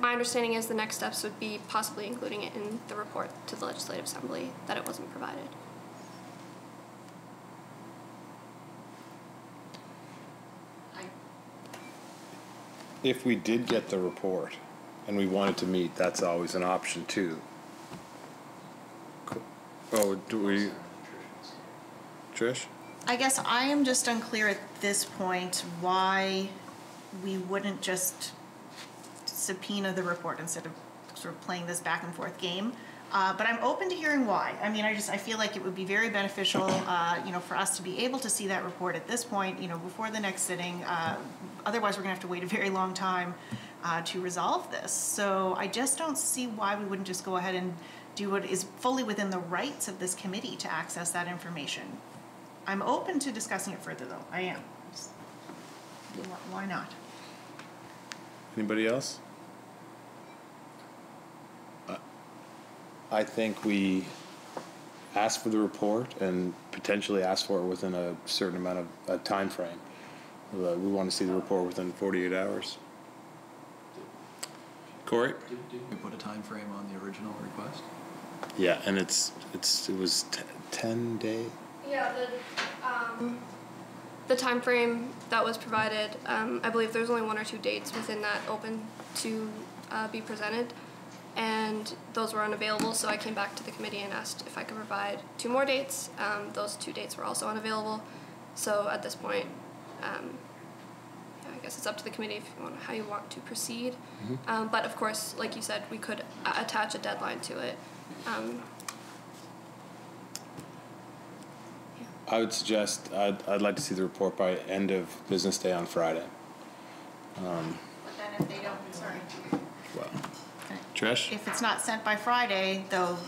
My understanding is the next steps would be possibly including it in the report to the Legislative Assembly that it wasn't provided. If we did get the report and we wanted to meet, that's always an option too. Oh, do we? Trish? I guess I am just unclear at this point why we wouldn't just subpoena the report instead of sort of playing this back and forth game. Uh, but I'm open to hearing why. I mean, I just, I feel like it would be very beneficial, uh, you know, for us to be able to see that report at this point, you know, before the next sitting. Uh, otherwise, we're gonna have to wait a very long time, uh, to resolve this. So I just don't see why we wouldn't just go ahead and do what is fully within the rights of this committee to access that information. I'm open to discussing it further, though. I am. Why not? Anybody else? I think we ask for the report and potentially ask for it within a certain amount of, a timeframe. Uh, We want to see the report within forty-eight hours. Cory? Did, did we put a time frame on the original request? Yeah, and it's, it's, it was te- ten day, Yeah, the, um, the timeframe that was provided, um, I believe there's only one or two dates within that open to, uh, be presented. And those were unavailable, so I came back to the committee and asked if I could provide two more dates. Um, those two dates were also unavailable. So at this point, um, yeah, I guess it's up to the committee if you want, how you want to proceed. Um, but of course, like you said, we could a- attach a deadline to it. Um, I would suggest, I'd, I'd like to see the report by end of business day on Friday. But then if they don't, sorry. Well, Trish? If it's not sent by Friday, though,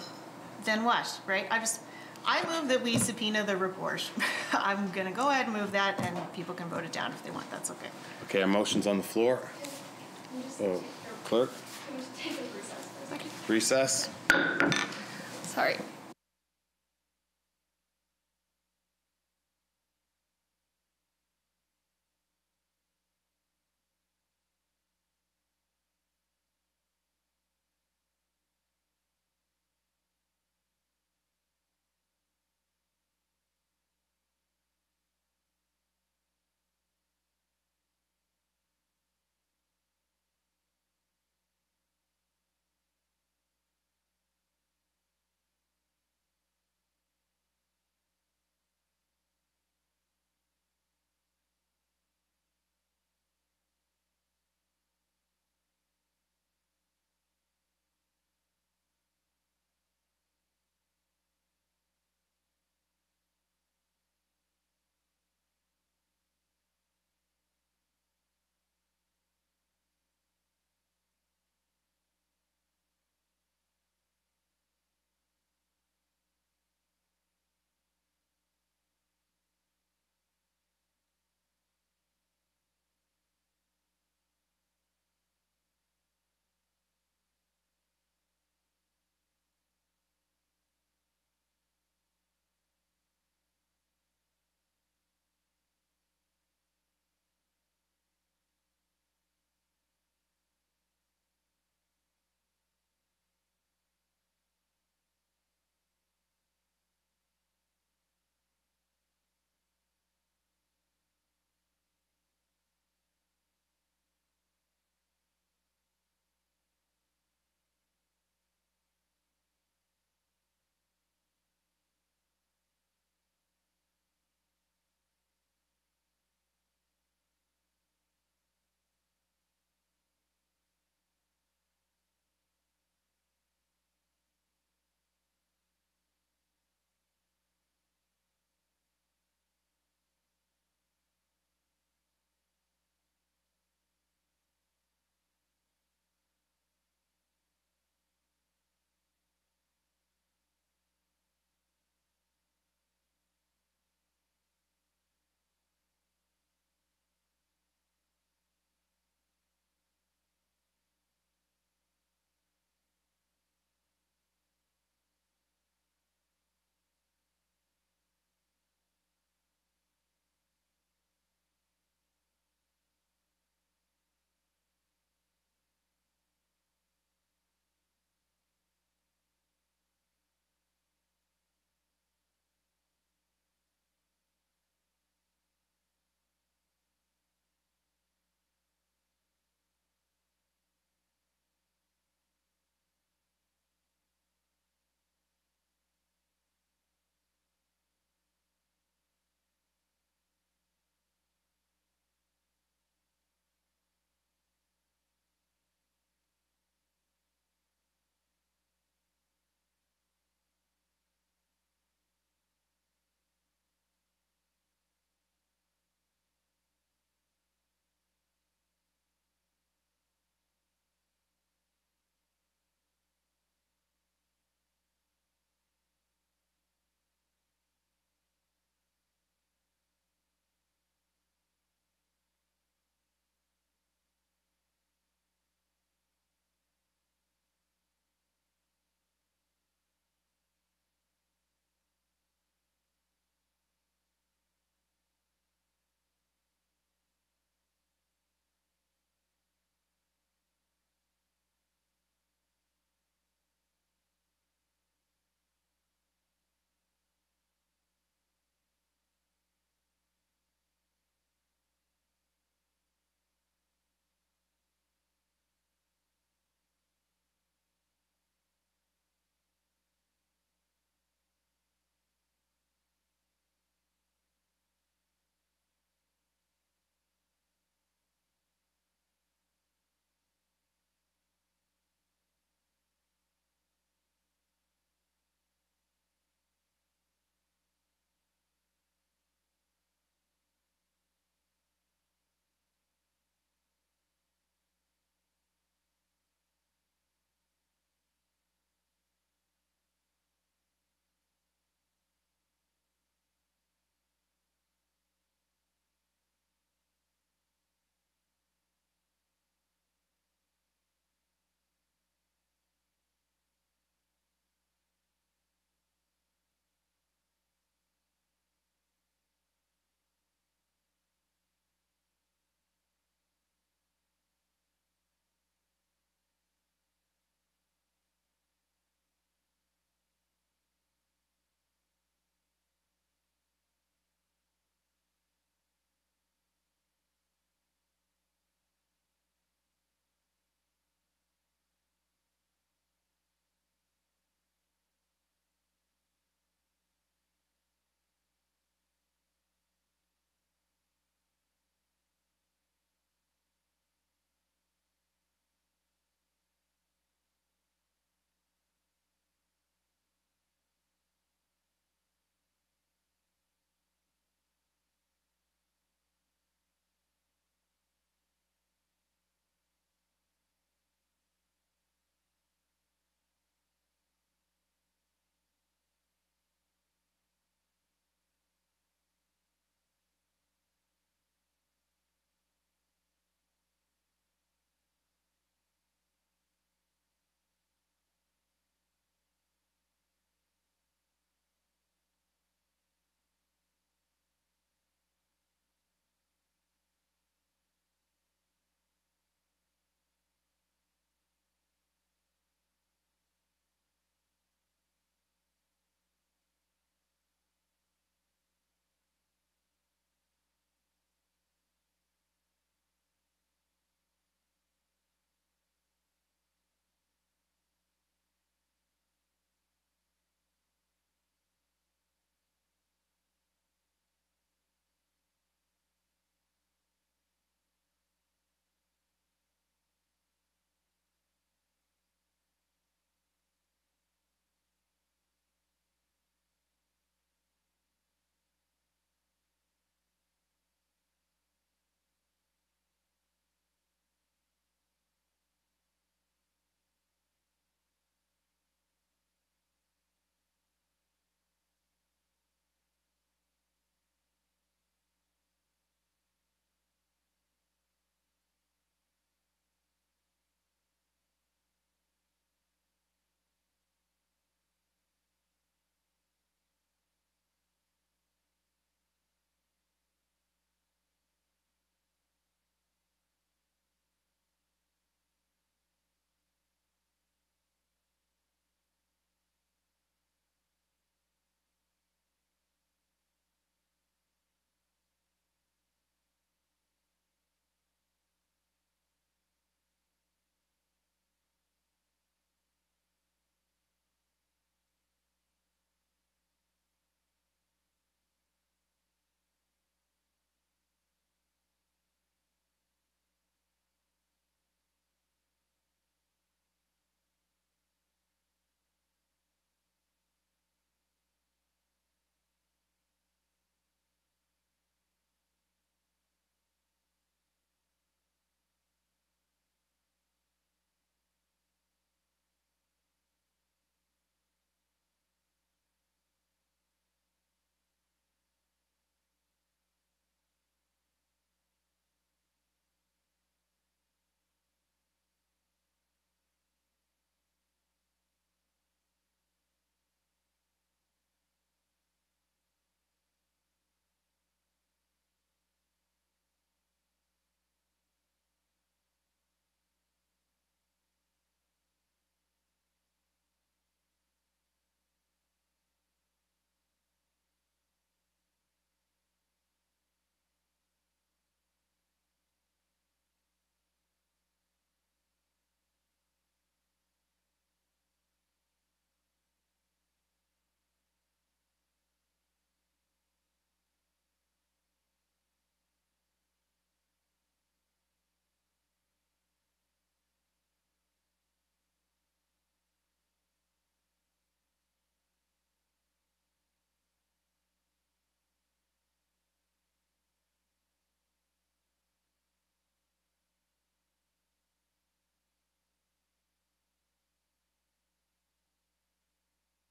then what, right? I just, I move that we subpoena the report. I'm gonna go ahead and move that, and people can vote it down if they want, that's okay. Okay, a motion's on the floor. Oh, clerk, recess? sorry.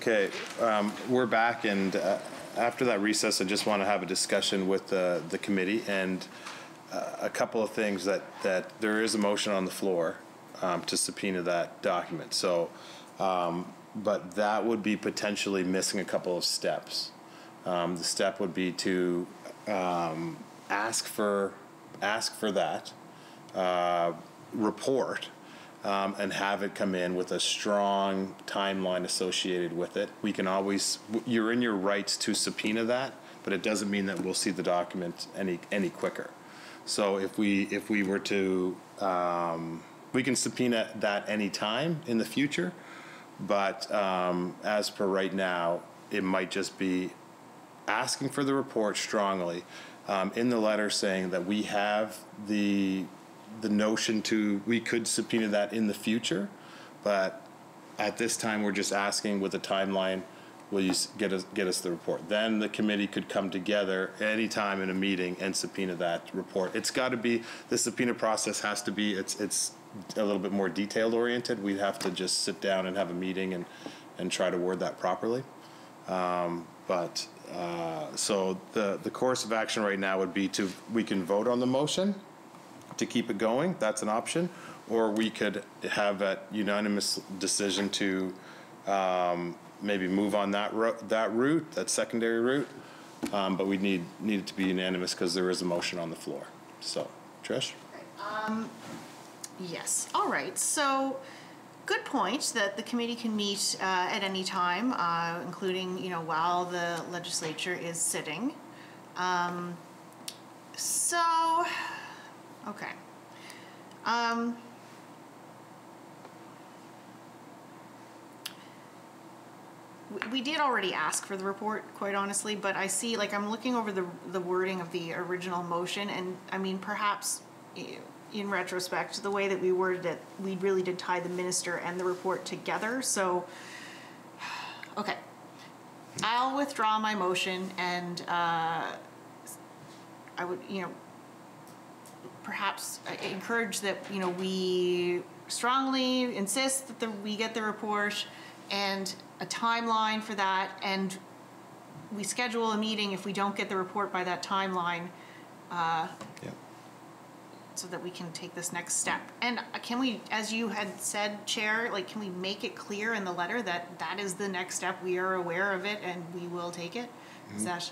Okay, um, we're back, and uh, after that recess, I just want to have a discussion with the, the committee, and uh, a couple of things that, that there is a motion on the floor um, to subpoena that document, so, um, but that would be potentially missing a couple of steps. Um, The step would be to um, ask for, ask for that uh, report um, and have it come in with a strong timeline associated with it. We can always, you're in your rights to subpoena that, but it doesn't mean that we'll see the document any, any quicker. So if we, if we were to, um, we can subpoena that anytime in the future, but um, as per right now, it might just be asking for the report strongly um, in the letter saying that we have the the notion to we could subpoena that in the future, but at this time we're just asking with a timeline. Will you get us get us the report? Then the committee could come together anytime in a meeting and subpoena that report. It's got to be the subpoena process has to be it's it's a little bit more detailed oriented. We'd have to just sit down and have a meeting and and try to word that properly. Um, But, uh, so the, the course of action right now would be to, we can vote on the motion to keep it going, that's an option, or we could have that unanimous decision to um, maybe move on that that route, that secondary route. Um, But we need, need it to be unanimous because there is a motion on the floor. So, Trish? Yes, all right, so, good point, that the committee can meet uh, at any time, uh, including, you know, while the legislature is sitting. Um, So, okay. Um, we- did already ask for the report, quite honestly, but I see, like, I'm looking over the, the wording of the original motion, and, I mean, perhaps, in retrospect, the way that we worded it, we really did tie the minister and the report together, so, okay. I'll withdraw my motion, and, uh, I would, you know, perhaps uh, encourage that, you know, we strongly insist that the, we get the report and a timeline for that, and we schedule a meeting if we don't get the report by that timeline, Yeah. so that we can take this next step. And uh, can we, as you had said, Chair, like, can we make it clear in the letter that that is the next step, we are aware of it and we will take it? Is that,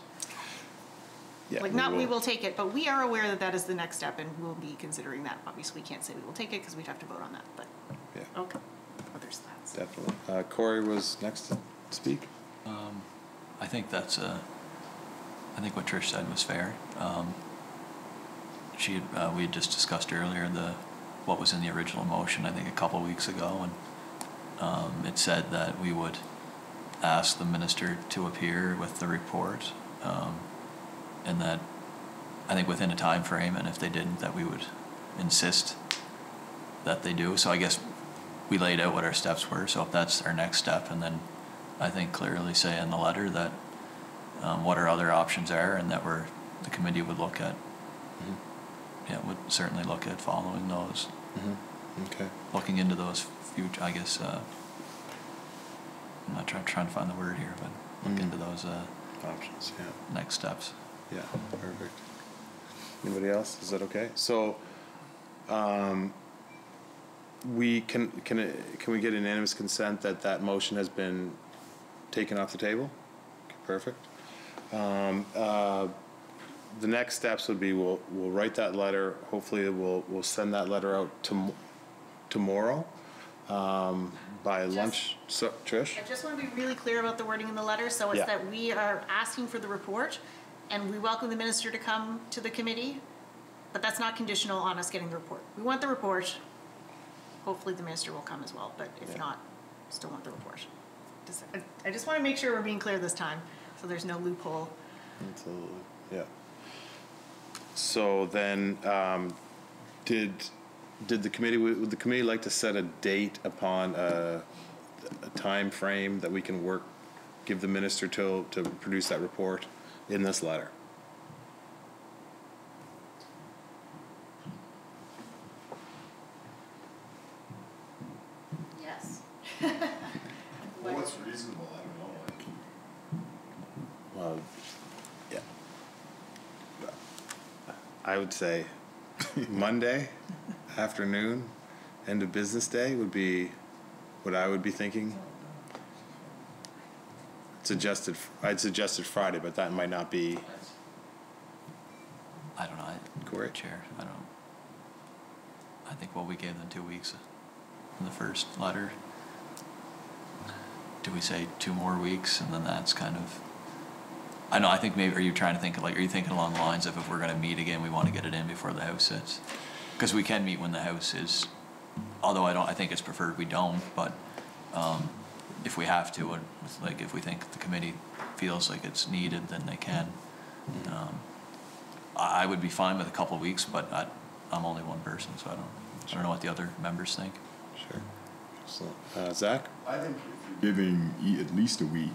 Yeah, like, not we will take it, but we are aware that that is the next step and we'll be considering that. Obviously, we can't say we will take it because we'd have to vote on that, but, Yeah, okay. Others thoughts? definitely. Uh, Cory was next to speak. I think that's uh, I think what Trish said was fair. Um, she had, uh, we had just discussed earlier the what was in the original motion. I think a couple weeks ago, and um, it said that we would ask the minister to appear with the report, um, and that I think within a time frame, and if they didn't, that we would insist that they do. So I guess we laid out what our steps were. So if that's our next step, and then I think clearly say in the letter that um, what our other options are, and that we're the committee would look at. Yeah, would certainly look at following those, Okay. looking into those future. I guess uh, I'm not trying trying to find the word here, but look Mhm. into those uh, Options, yeah. next steps. Yeah, perfect. Anybody else? Is that okay? So, um, we can, can, it- can we get unanimous consent that that motion has been taken off the table? Okay, Perfect. Um, uh, the next steps would be we'll, we'll write that letter. Hopefully we'll, we'll send that letter out tom- tomorrow, um, by lunch. So, Trish? I just want to be really clear about the wording in the letter, so it's Yeah. that we are asking for the report, and we welcome the minister to come to the committee, but that's not conditional on us getting the report. We want the report, hopefully the minister will come as well, but if Yeah. not, still want the report. Just- I- I just want to make sure we're being clear this time, so there's no loophole. Absolutely, yeah. So then, um, did, did the committee, would would the committee like to set a date upon a, a timeframe that we can work, give the minister till, to produce that report in this letter? Yes. well, What's reasonable, I don't know. Well, yeah. I would say Monday afternoon, end of business day would be what I would be thinking. Suggested, I'd suggested Friday, but that might not be, I don't know, I, Cory? Chair, I don't, I think, well, we gave them two weeks in the first letter. Do we say two more weeks, and then that's kind of, I know, I think maybe, are you trying to think, like, are you thinking along the lines of if we're gonna meet again, we wanna get it in before the house sits? Because we can meet when the house is, although I don't, I think it's preferred we don't, but, um, if we have to, and, like, if we think the committee feels like it's needed, then they can. Um, I, I would be fine with a couple of weeks, but I, I'm only one person, so I don't, I don't know what the other members think. sure. So, uh, Zack? I think giving e- at least a week,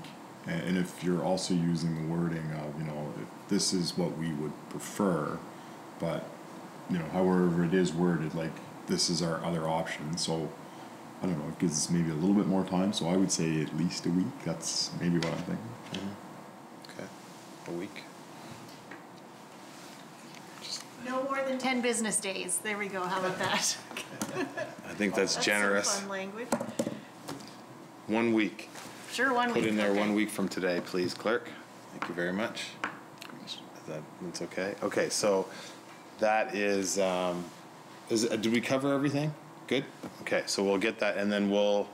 a- and if you're also using the wording of, you know, if this is what we would prefer, but, you know, however it is worded, like, this is our other option, so, I don't know, it gives us maybe a little bit more time, so I would say at least a week, that's maybe what I'm thinking. Okay, a week. No more than 10 business days. There we go. How about that? I think that's some generous. Fun language. One week. Sure, one week. Put in there okay. one week from today, please, clerk. Thank you very much. That, that's okay. Okay, so that is, um, is, uh, did we cover everything? Good? Okay, so we'll get that and then we'll,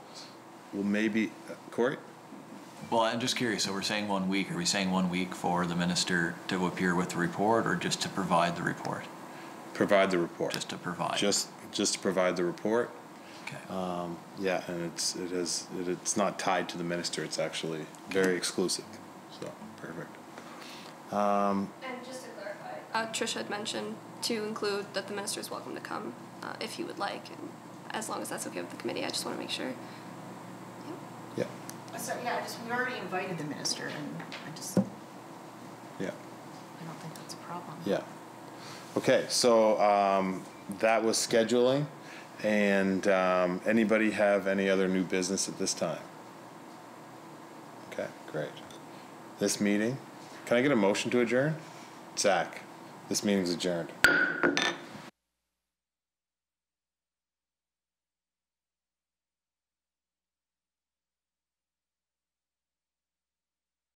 we'll maybe, uh, Cory? Well, I'm just curious, so we're saying one week, are we saying one week for the minister to appear with the report, or just to provide the report? Provide the report. Just to provide? Just, just to provide the report. Okay. Um, yeah, and it's, it is, it- it's not tied to the minister, it's actually very exclusive, so, perfect. Um, And just to clarify. Uh, Trish had mentioned to include that the minister is welcome to come, uh, if he would like, and as long as that's okay with the committee, I just wanna make sure. Yeah, yeah. So, yeah, I just, we already invited the minister and I just, yeah. I don't think that's a problem. Yeah. Okay, so um, that was scheduling. And um, anybody have any other new business at this time? Okay, great. This meeting, can I get a motion to adjourn? Zack, this meeting's adjourned.